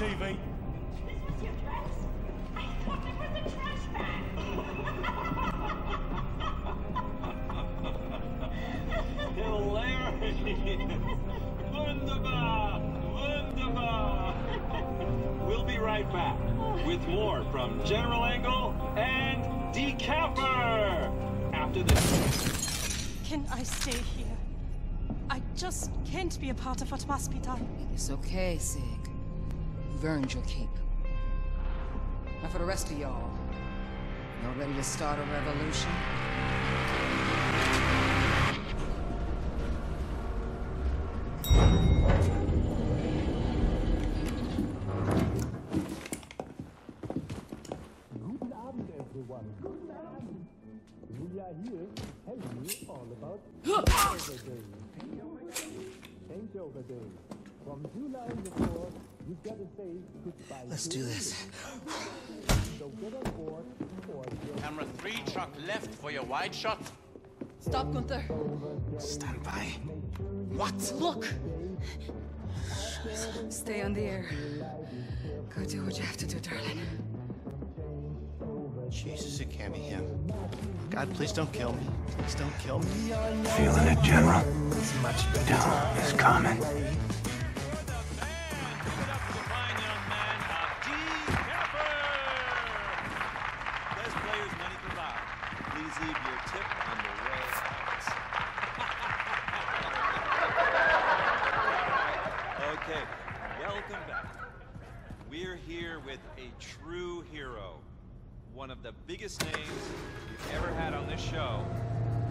Shooting your shit to TV. Hilarious! Wunderbar! Wunderbar! We'll be right back with more from General Engel and Decapper after this. Can I stay here? I just can't be a part of a hospital. It's okay, Sig. You've earned your keep. Now for the rest of y'all. Y'all ready to start a revolution? Guten Abend, everyone. Guten Abend. We are here to tell you all about Changeover Day. Changeover Day. From July the 4th, you gotta say goodbye. Let's do this. So get on board for Camera 3, truck left for your wide shot. Stop, Gunther. Stand by. What? Look! Stay on the air. Go do what you have to do, darling. Jesus, it can't be him. God, please don't kill me. Please don't kill me. Feeling it, General? Much Doom is coming. Please leave your tip on the way out. Okay, welcome back. We're here with a true hero. One of the biggest names we've ever had on this show.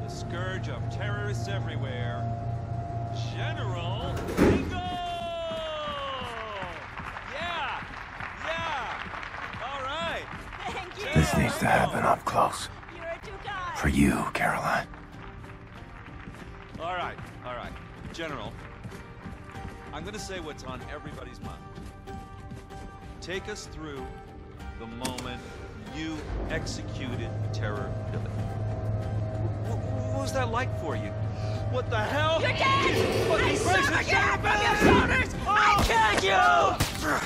The scourge of terrorists everywhere. General Bingo! Yeah! Yeah! All right! Thank you! This needs to happen up close. For you, Caroline. All right, all right. General, I'm gonna say what's on everybody's mind. Take us through the moment you executed Terror Billy. Wh- wh- What was that like for you? What the hell? You're dead! Fucking I saw crazy the Terror from your Billy! shoulders! I killed you! Security!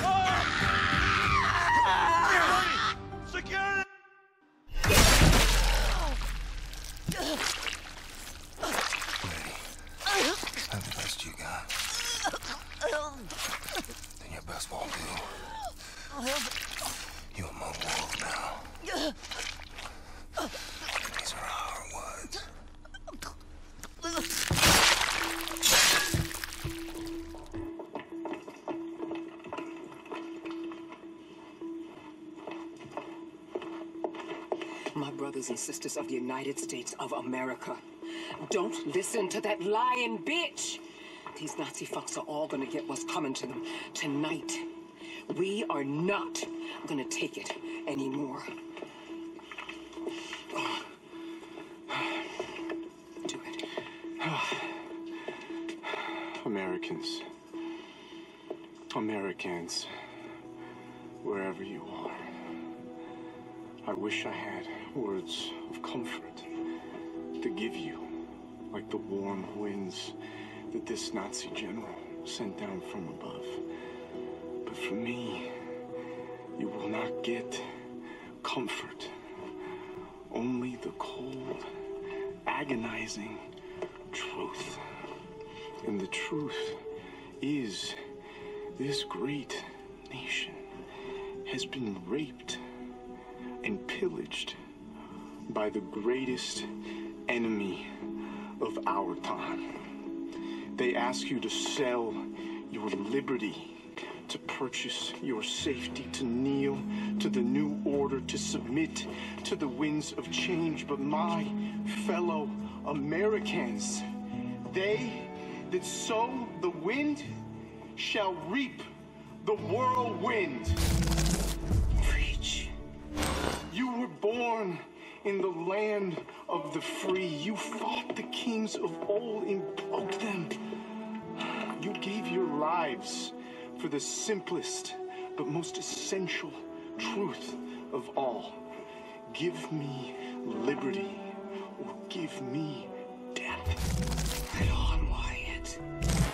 You in my world now. These are our words. My brothers and sisters of the United States of America, don't listen to that lying bitch. These Nazi fucks are all gonna get what's coming to them tonight. We are not gonna take it anymore. Do it. Americans. Americans. Wherever you are. I wish I had words of comfort to give you, like the warm winds that this Nazi general sent down from above. For me, you will not get comfort. Only the cold, agonizing truth. And the truth is this great nation has been raped and pillaged by the greatest enemy of our time. They ask you to sell your liberty, to purchase your safety, to kneel to the new order, to submit to the winds of change. But my fellow Americans, they that sow the wind shall reap the whirlwind. Preach. You were born in the land of the free. You fought the kings of old and broke them. You gave your lives for the simplest but most essential truth of all. Give me liberty or give me death. Right on, Wyatt.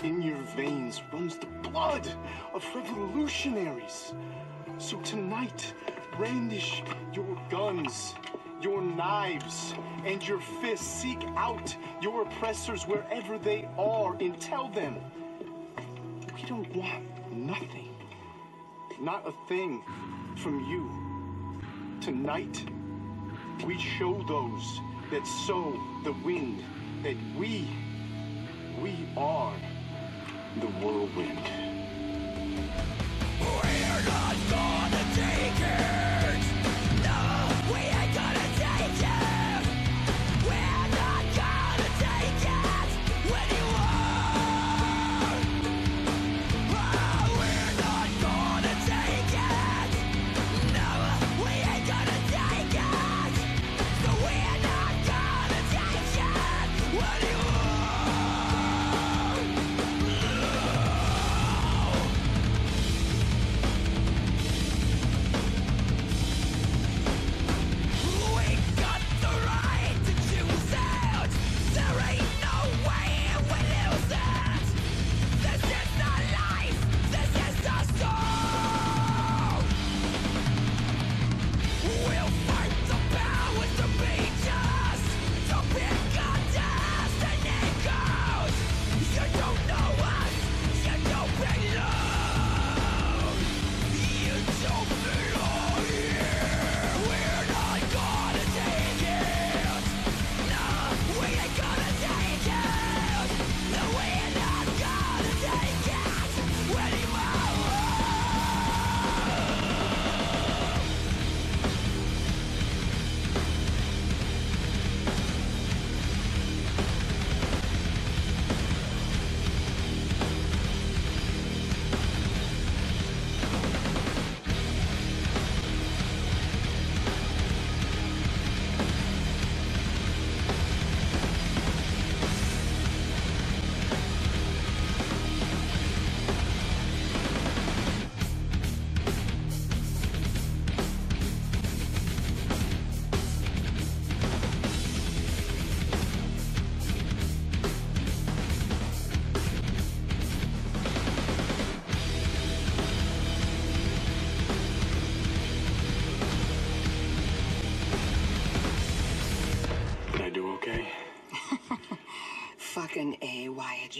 In your veins runs the blood of revolutionaries. So tonight, brandish your guns, your knives, and your fists. Seek out your oppressors wherever they are and tell them we don't want nothing, not a thing from you. Tonight, we show those that sow the wind that we, we are the whirlwind. We're not gonna take it.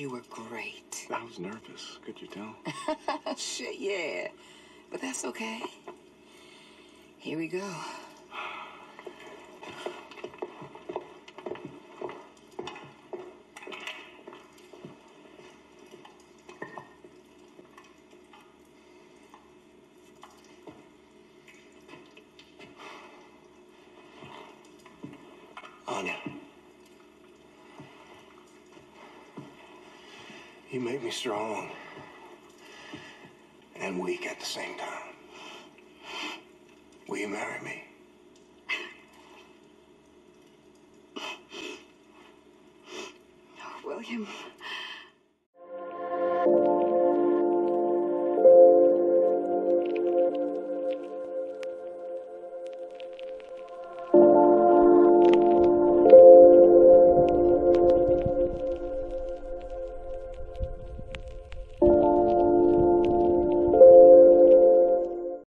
You were great. I was nervous. Could you tell? Shit, yeah. But that's okay. Here we go. Anya. You make me strong and weak at the same time. Will you marry me? Oh, William.